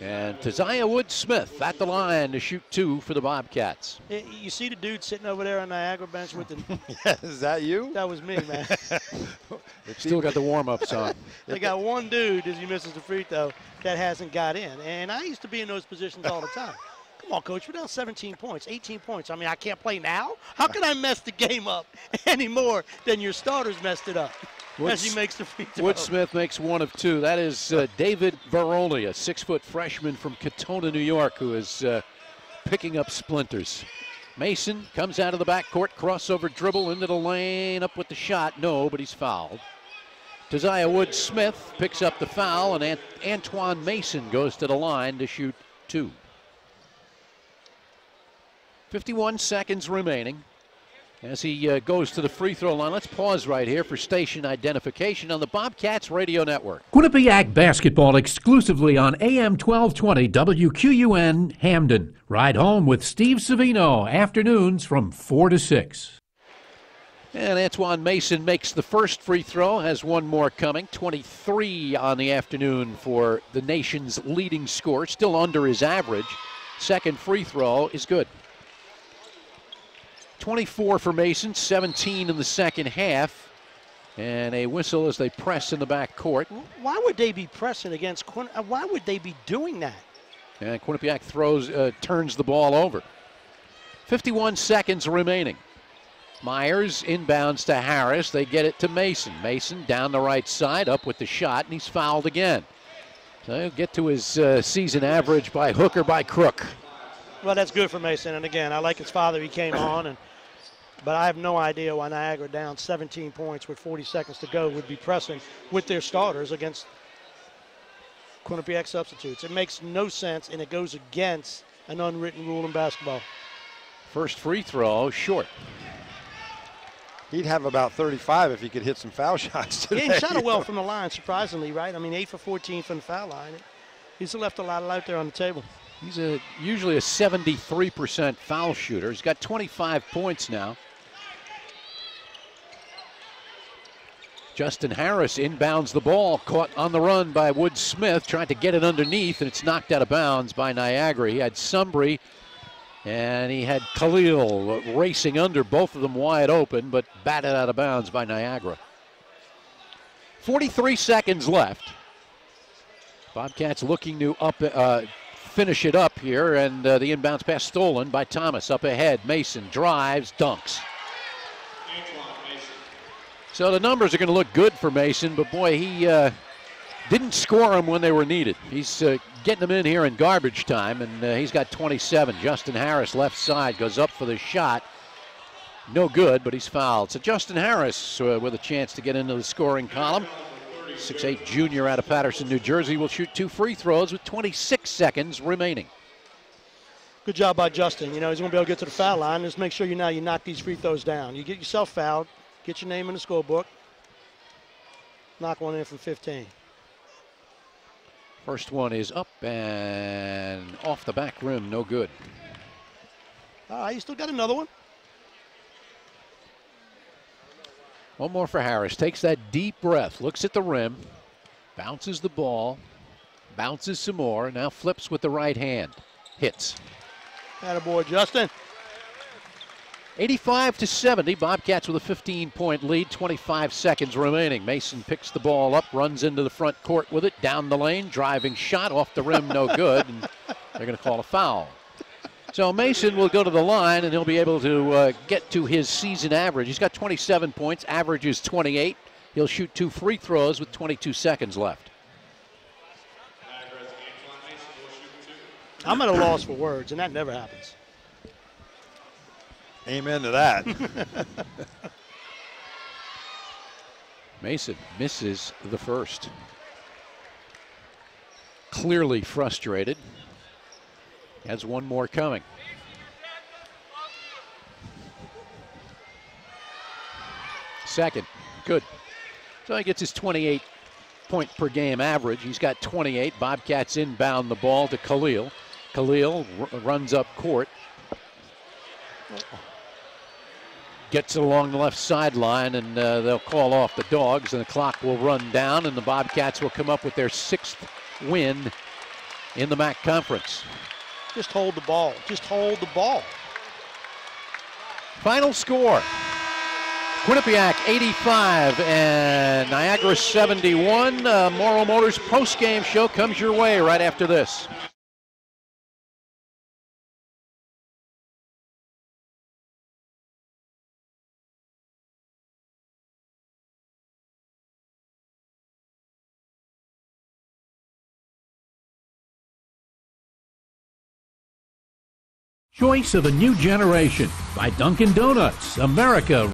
And Tiziah Wood Smith at the line to shoot two for the Bobcats. You see the dude sitting over there on the Niagara bench with the. yeah, is that you? That was me, man. Still got the warm ups on. they got one dude as he misses the free throw that hasn't got in. And I used to be in those positions all the time. Come on, coach. We're down 17 points, 18 points. I mean, I can't play now. How can I mess the game up any more than your starters messed it up? Wood, as he makes the free throw. Wood Smith makes one of two. That is uh, David Veroli, a six-foot freshman from Katonah, New York, who is uh, picking up splinters. Mason comes out of the backcourt, crossover dribble into the lane, up with the shot. No, but he's fouled. Tiziah Wood Smith picks up the foul, and Ant- Antoine Mason goes to the line to shoot two. 51 seconds remaining as he uh, goes to the free throw line. Let's pause right here for station identification on the Bobcats Radio Network. Quinnipiac basketball exclusively on AM 1220 WQUN Hamden. Ride home with Steve Savino, afternoons from 4 to 6. And Antoine Mason makes the first free throw, has one more coming. 23 on the afternoon for the nation's leading scorer, still under his average. Second free throw is good. 24 for Mason, 17 in the second half. And a whistle as they press in the back court. Why would they be pressing against Quin? Uh, why would they be doing that? And Quinnipiac throws, uh, turns the ball over. 51 seconds remaining. Myers inbounds to Harris. They get it to Mason. Mason down the right side, up with the shot, and he's fouled again. So he'll get to his uh, season average by hook or by crook. Well, that's good for Mason. And again, I like his father. He came on and but I have no idea why Niagara down 17 points with 40 seconds to go would be pressing with their starters against Quinnipiac substitutes. It makes no sense, and it goes against an unwritten rule in basketball. First free throw, short. He'd have about 35 if he could hit some foul shots today. Yeah, he shot it well from the line, surprisingly, right? I mean, 8 for 14 from the foul line. He's left a lot of out there on the table. He's a usually a 73% foul shooter. He's got 25 points now. Justin Harris inbounds the ball, caught on the run by Wood Smith, trying to get it underneath, and it's knocked out of bounds by Niagara. He had Sumbry and he had Khalil racing under, both of them wide open, but batted out of bounds by Niagara. 43 seconds left. Bobcats looking to up uh, finish it up here, and uh, the inbounds pass stolen by Thomas. Up ahead, Mason drives, dunks. So the numbers are going to look good for Mason, but boy, he uh, didn't score them when they were needed. He's uh, getting them in here in garbage time, and uh, he's got 27. Justin Harris, left side, goes up for the shot. No good, but he's fouled. So Justin Harris uh, with a chance to get into the scoring column. 6'8 junior out of Paterson, New Jersey, will shoot two free throws with 26 seconds remaining. Good job by Justin. You know, he's going to be able to get to the foul line. Just make sure you now you knock these free throws down. You get yourself fouled, get your name in the scorebook, knock one in from 15. First one is up and off the back rim, no good. All right, you still got another one. One more for Harris. Takes that deep breath, looks at the rim, bounces the ball, bounces some more, now flips with the right hand. Hits. boy, Justin. 85 to 70. Bobcats with a 15 point lead, 25 seconds remaining. Mason picks the ball up, runs into the front court with it, down the lane, driving shot off the rim, no good, and they're going to call a foul. So Mason will go to the line and he'll be able to uh, get to his season average. He's got 27 points, average is 28. He'll shoot two free throws with 22 seconds left. I'm at a loss for words, and that never happens. Amen to that. Mason misses the first. Clearly frustrated. Has one more coming. Second, good. So he gets his 28 point per game average. He's got 28. Bobcats inbound the ball to Khalil. Khalil runs up court. Gets it along the left sideline, and uh, they'll call off the dogs, and the clock will run down, and the Bobcats will come up with their sixth win in the MAAC Conference. Just hold the ball. Just hold the ball. Final score. Quinnipiac 85 and Niagara 71. Uh, Morrow Motors post-game show comes your way right after this. Choice of a New Generation by Dunkin' Donuts, America.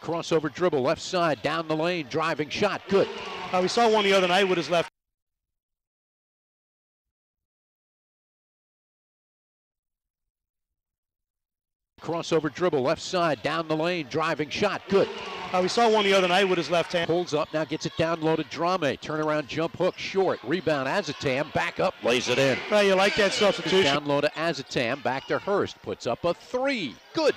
Crossover dribble, left side, down the lane, driving shot, good. Uh, we saw one the other night with his left. Crossover dribble, left side, down the lane, driving shot, good. Uh, we saw one the other night with his left hand. Pulls up, now gets it down low to Drame. Turnaround jump hook, short. Rebound, Azotam, back up, lays it in. Well, you like that substitution. Down low to Azotam, back to Hearst. Puts up a three. Good.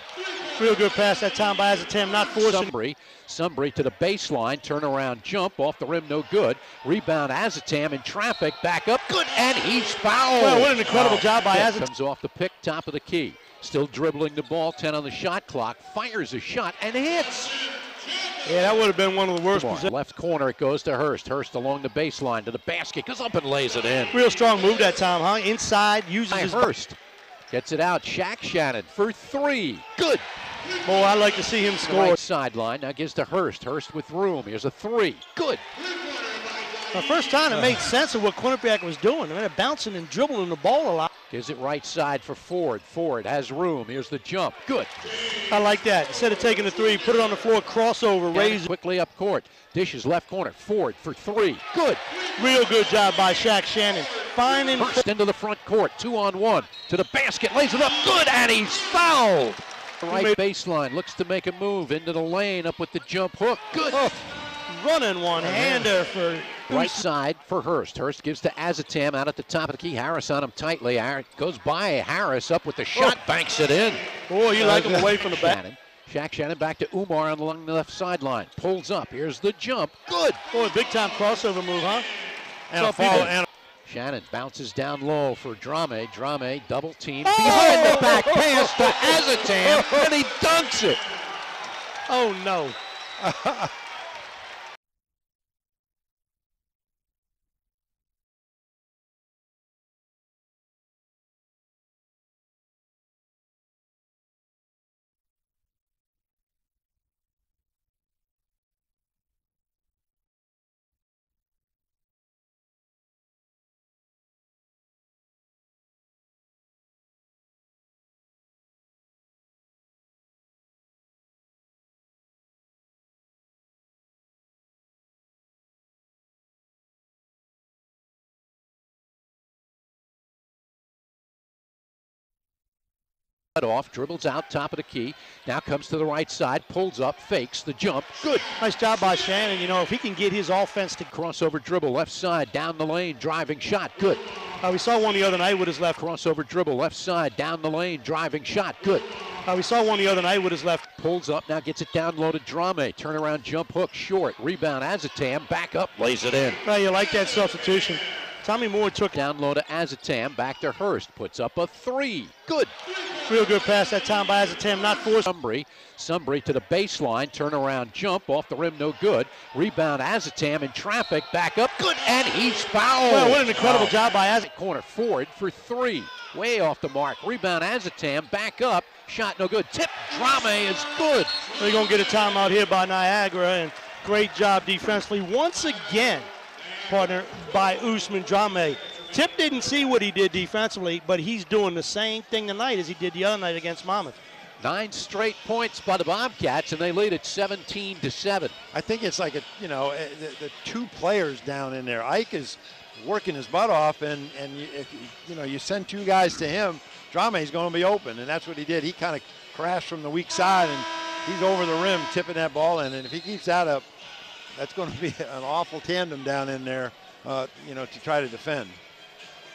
Real good pass that time by Azotam, not forcing. Sumbry, Sumbry to the baseline, turnaround jump, off the rim, no good. Rebound, Azotam in traffic, back up, good, and he's fouled. Well, what an incredible Foul. job by Azotam. Comes off the pick, top of the key. Still dribbling the ball, 10 on the shot clock, fires a shot, and hits. Yeah, that would have been one of the worst positions. Left corner, it goes to Hearst. Hearst along the baseline to the basket, goes up and lays it in. Real strong move that time, huh? Inside, uses By his. Hearst. Gets it out. Shaq Shannon for three. Good. Boy, I like to see him score. Right sideline. Now gives to Hearst. Hearst with room. Here's a three. Good. The first time it made sense of what Quinnipiac was doing. I mean, they're bouncing and dribbling the ball a lot. Gives it right side for Ford. Ford has room. Here's the jump. Good. I like that. Instead of taking the three, put it on the floor, crossover, raise quickly up court. Dishes left corner. Ford for three. Good. Real good job by Shaq Shannon. Finding. Hearst into the front court. Two on one. To the basket. Lays it up. Good. And he's fouled. Right baseline. Looks to make a move into the lane. Up with the jump hook. Good. Oh. Running one hander for Right side for Hearst. Hearst gives to Azotam out at the top of the key. Harris on him tightly. Goes by Harris up with the oh. shot, banks it in. Oh, you like him away from the back. Shannon. Shaq Shannon back to Umar on along the left sideline. Pulls up. Here's the jump. Good. Boy, big time crossover move, huh? And a people- and Shannon bounces down low for Drame. Drame double team oh! behind the back pass to Azotam, and he dunks it. Oh no. Off, dribbles out, top of the key. Now comes to the right side, pulls up, fakes the jump. Good. Nice job by Shannon. You know, if he can get his offense to. Crossover dribble, left side, down the lane, driving shot. Good. Uh, we saw one the other night with his left. Crossover dribble, left side, down the lane, driving shot. Good. Uh, we saw one the other night with his left. Pulls up, now gets it down low to Drame. Turnaround jump hook, short. Rebound, Azotam, back up, lays it in. Well, you like that substitution. Tommy Moore took Down low to Azotam, back to Hearst. Puts up a three. Good. real good pass that time by Azotam, not forced. Sumbry. Sumbry to the baseline. Turnaround jump off the rim, no good. Rebound Azotam in traffic. Back up. Good. And he's fouled. Well, what an incredible Foul. job by Azotam. Corner Ford for three. Way off the mark. Rebound Azotam. Back up. Shot no good. Tip. Drame is good. They're going to get a timeout here by Niagara, and great job defensively once again, partner, by Ousmane Drame. Tip didn't see what he did defensively, but he's doing the same thing tonight as he did the other night against Monmouth. Nine straight points by the Bobcats, and they lead at 17 to 7. I think it's like a you know eh, the, the two players down in there. Ike is working his butt off, and and you, if you- you know you send two guys to him, Drame's going to be open, and that's what he did. He kind of crashed from the weak side, and he's over the rim tipping that ball in. And if he keeps that up, that's going to be an awful tandem down in there, uh, you know, to try to defend.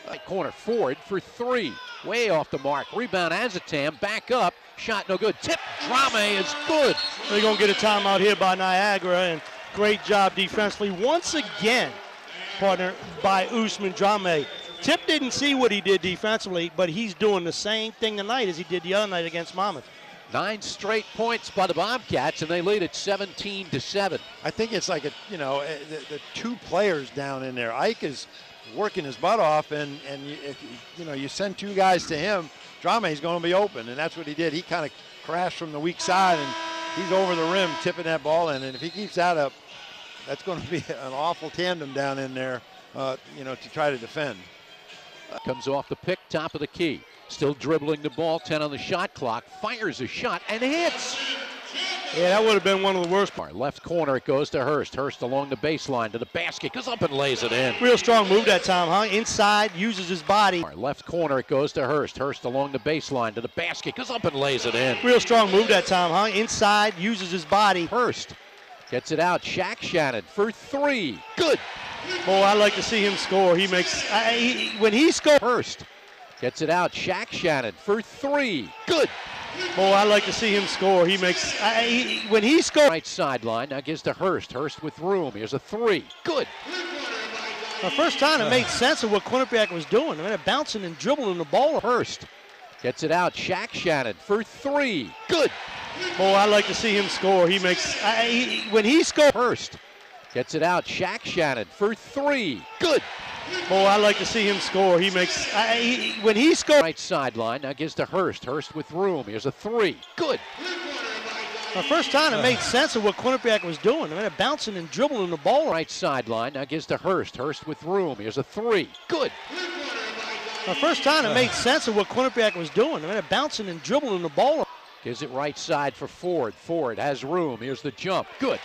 Right corner Ford for three. Way off the mark. Rebound Azotam. Back up. Shot no good. Tip. Drame is good. They're going to get a timeout here by Niagara, and great job defensively once again, partner, by Ousmane Drame. Tip didn't see what he did defensively, but he's doing the same thing tonight as he did the other night against Monmouth. Nine straight points by the Bobcats, and they lead at 17 to 7. I think it's like a you know eh, the, the two players down in there. Ike is working his butt off, and and you, if you, know you send two guys to him, Drame's going to be open, and that's what he did. He kind of crashed from the weak side, and he's over the rim tipping that ball in. And if he keeps that up, that's going to be an awful tandem down in there, uh, you know, to try to defend. Comes off the pick, top of the key. Still dribbling the ball, 10 on the shot clock. Fires a shot and hits. Yeah, that would have been one of the worst. part. Left corner, it goes to Hearst. Hearst along the baseline to the basket, goes up and lays it in. Real strong move that time, huh? Inside, uses his body. Left corner, it goes to Hearst. Hearst along the baseline to the basket, goes up and lays it in. Real strong move that time, huh? Inside, uses his body. Hearst gets it out. Shaq Shannon for three. Good. Boy, I like to see him score. He makes I, he, when he scores. Hearst gets it out. Shaq Shannon for three. Good. Boy, I like to see him score. He makes I, he, when he scores. Right sideline now gives to Hearst. Hearst with room. Here's a three. Good. The first time it made sense of what Quinnipiac was doing. I mean, it bouncing and dribbling the ball. Hearst gets it out. Shaq Shannon for three. Good. Boy, I like to see him score. He makes I, he, when he scores. Hearst gets it out. Shaq Shannon for three. Good. Boy, I like to see him score. He makes I, he, when he scores. Right sideline now gives to Hearst. Hearst with room. Here's a three. Good. The first time it made sense of what Quinnipiac was doing. I mean, bouncing and dribbling the ball. Right sideline now gives to Hearst. Hearst with room. Here's a three. Good. The first time it made sense of what Quinnipiac was doing. I mean, bouncing and dribbling the ball. Gives it right side for Ford. Ford has room. Here's the jump. Good.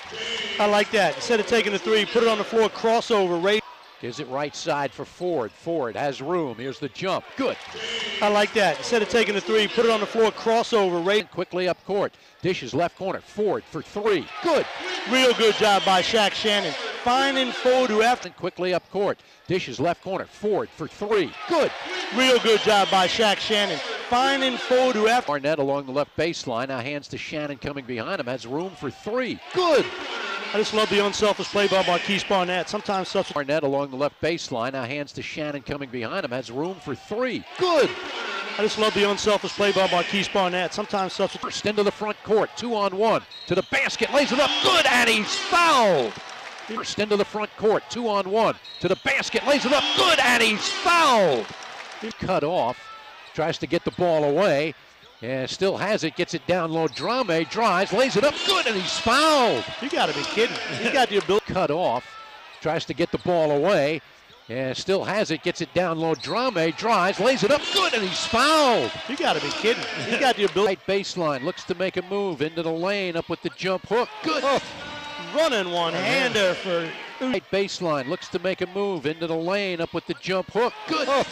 I like that. Instead of taking the three, put it on the floor, crossover, right. Gives it right side for Ford. Ford has room. Here's the jump. Good. I like that. Instead of taking the three, put it on the floor, crossover, right. Quickly up court. Dishes left corner. Ford for three. Good. Real good job by Shaq Shannon. Finding Ford who after. Quickly up court. Dishes left corner. Ford for three. Good. Real good job by Shaq Shannon. Finding Ford who after. Barnett along the left baseline. Now hands to Shannon coming behind him. Has room for three. Good. I just love the unselfish play by Marquise Barnett. Sometimes such. Barnett along the left baseline. Now hands to Shannon coming behind him. Has room for three. Good. I just love the unselfish play by Marquise Barnett. Sometimes such. Hearst into the front court. Two on one. To the basket. Lays it up. Good. And he's fouled. Hearst into the front court. Two on one. To the basket. Lays it up. Good. And he's fouled. Cut off. Tries to get the ball away. Yeah, still has it, gets it down low. Drame drives, lays it up, good, and he's fouled. You got to be kidding. He got the ability. Cut off, tries to get the ball away. Yeah, still has it, gets it down low. Drame drives, lays it up, good, and he's fouled. You got to be kidding. He got the ability. Right baseline, looks to make a move into the lane, up with the jump hook, good. Oh, running one-hander uh-huh. for. Right baseline, looks to make a move into the lane, up with the jump hook, good. Oh,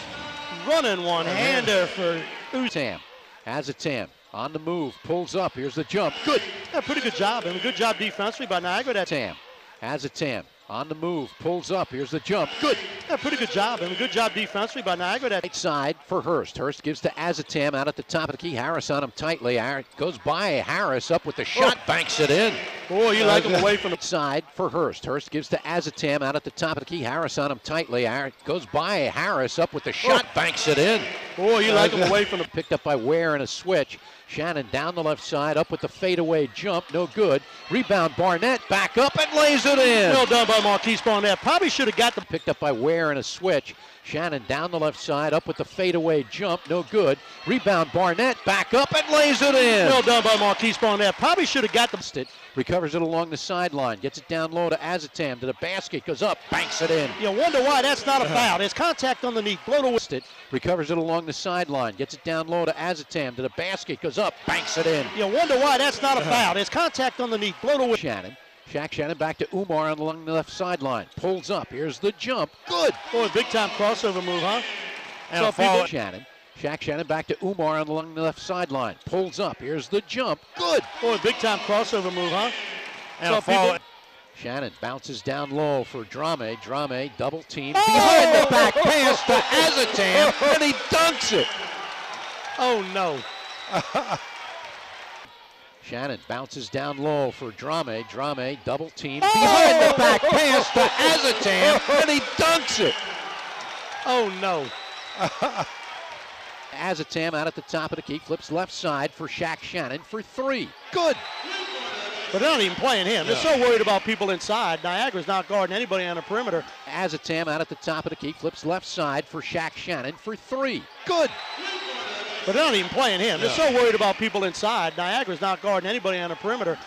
running one-hander uh-huh. for Uzam. Azotam on the move, pulls up. Here's the jump. Good. Yeah, pretty good job. And a good job defensively by Niagara. That Tam. Azotam on the move, pulls up. Here's the jump. Good. Yeah, pretty good job. And a good job defensively by Niagara. That right side for Hearst. Hearst gives to Azotam out at the top of the key. Harris on him tightly. Harris goes by Harris up with the shot, oh. banks it in. Boy, you like him away from the side for Hearst. Hearst gives to Azotam out at the top of the key. Harris on him tightly. Harris goes by Harris up with the shot, oh. banks it in. Boy, you like him away from the picked up by Ware and a switch. Shannon down the left side, up with the fadeaway jump, no good. Rebound Barnett, back up and lays it in. Well done by Marquise Barnett. Probably should have got the picked up by Ware and a switch. Shannon down the left side, up with the fadeaway jump, no good. Rebound Barnett, back up and lays it in. Well done by Marquise Barnett. Probably should have got the it. Recovers it along the sideline, gets it down low to Azotam to the basket, goes up, banks it in. You wonder why that's not a foul. There's contact underneath. Blow to it. Recovers it along the sideline, gets it down low to Azotam to the basket, goes up, banks it in. You wonder why that's not a foul. There's contact underneath. Blow to Shannon. Shaq Shannon back to Umar on along the left sideline. Pulls up. Here's the jump. Good. Boy, big time crossover move, huh? And so a foul. Shannon. Shaq Shannon back to Umar on along the left sideline. Pulls up. Here's the jump. Good. Boy, big time crossover move, huh? And so a foul. Shannon bounces down low for Drame. Drame double team oh! behind the back pass to Azotam, and he dunks it. Oh no. Shannon bounces down low for Drame. Drame double team oh! behind the back pass to Azotam, and he dunks it. Oh no. Azotam out at the top of the key, flips left side for Shaq Shannon for three. Good. But they're not even playing him. They're so worried about people inside. Niagara's not guarding anybody on the perimeter. Azotam out at the top of the key, flips left side for Shaq Shannon for three. Good. But they're not even playing him. They're so worried about people inside. Niagara's not guarding anybody on the perimeter.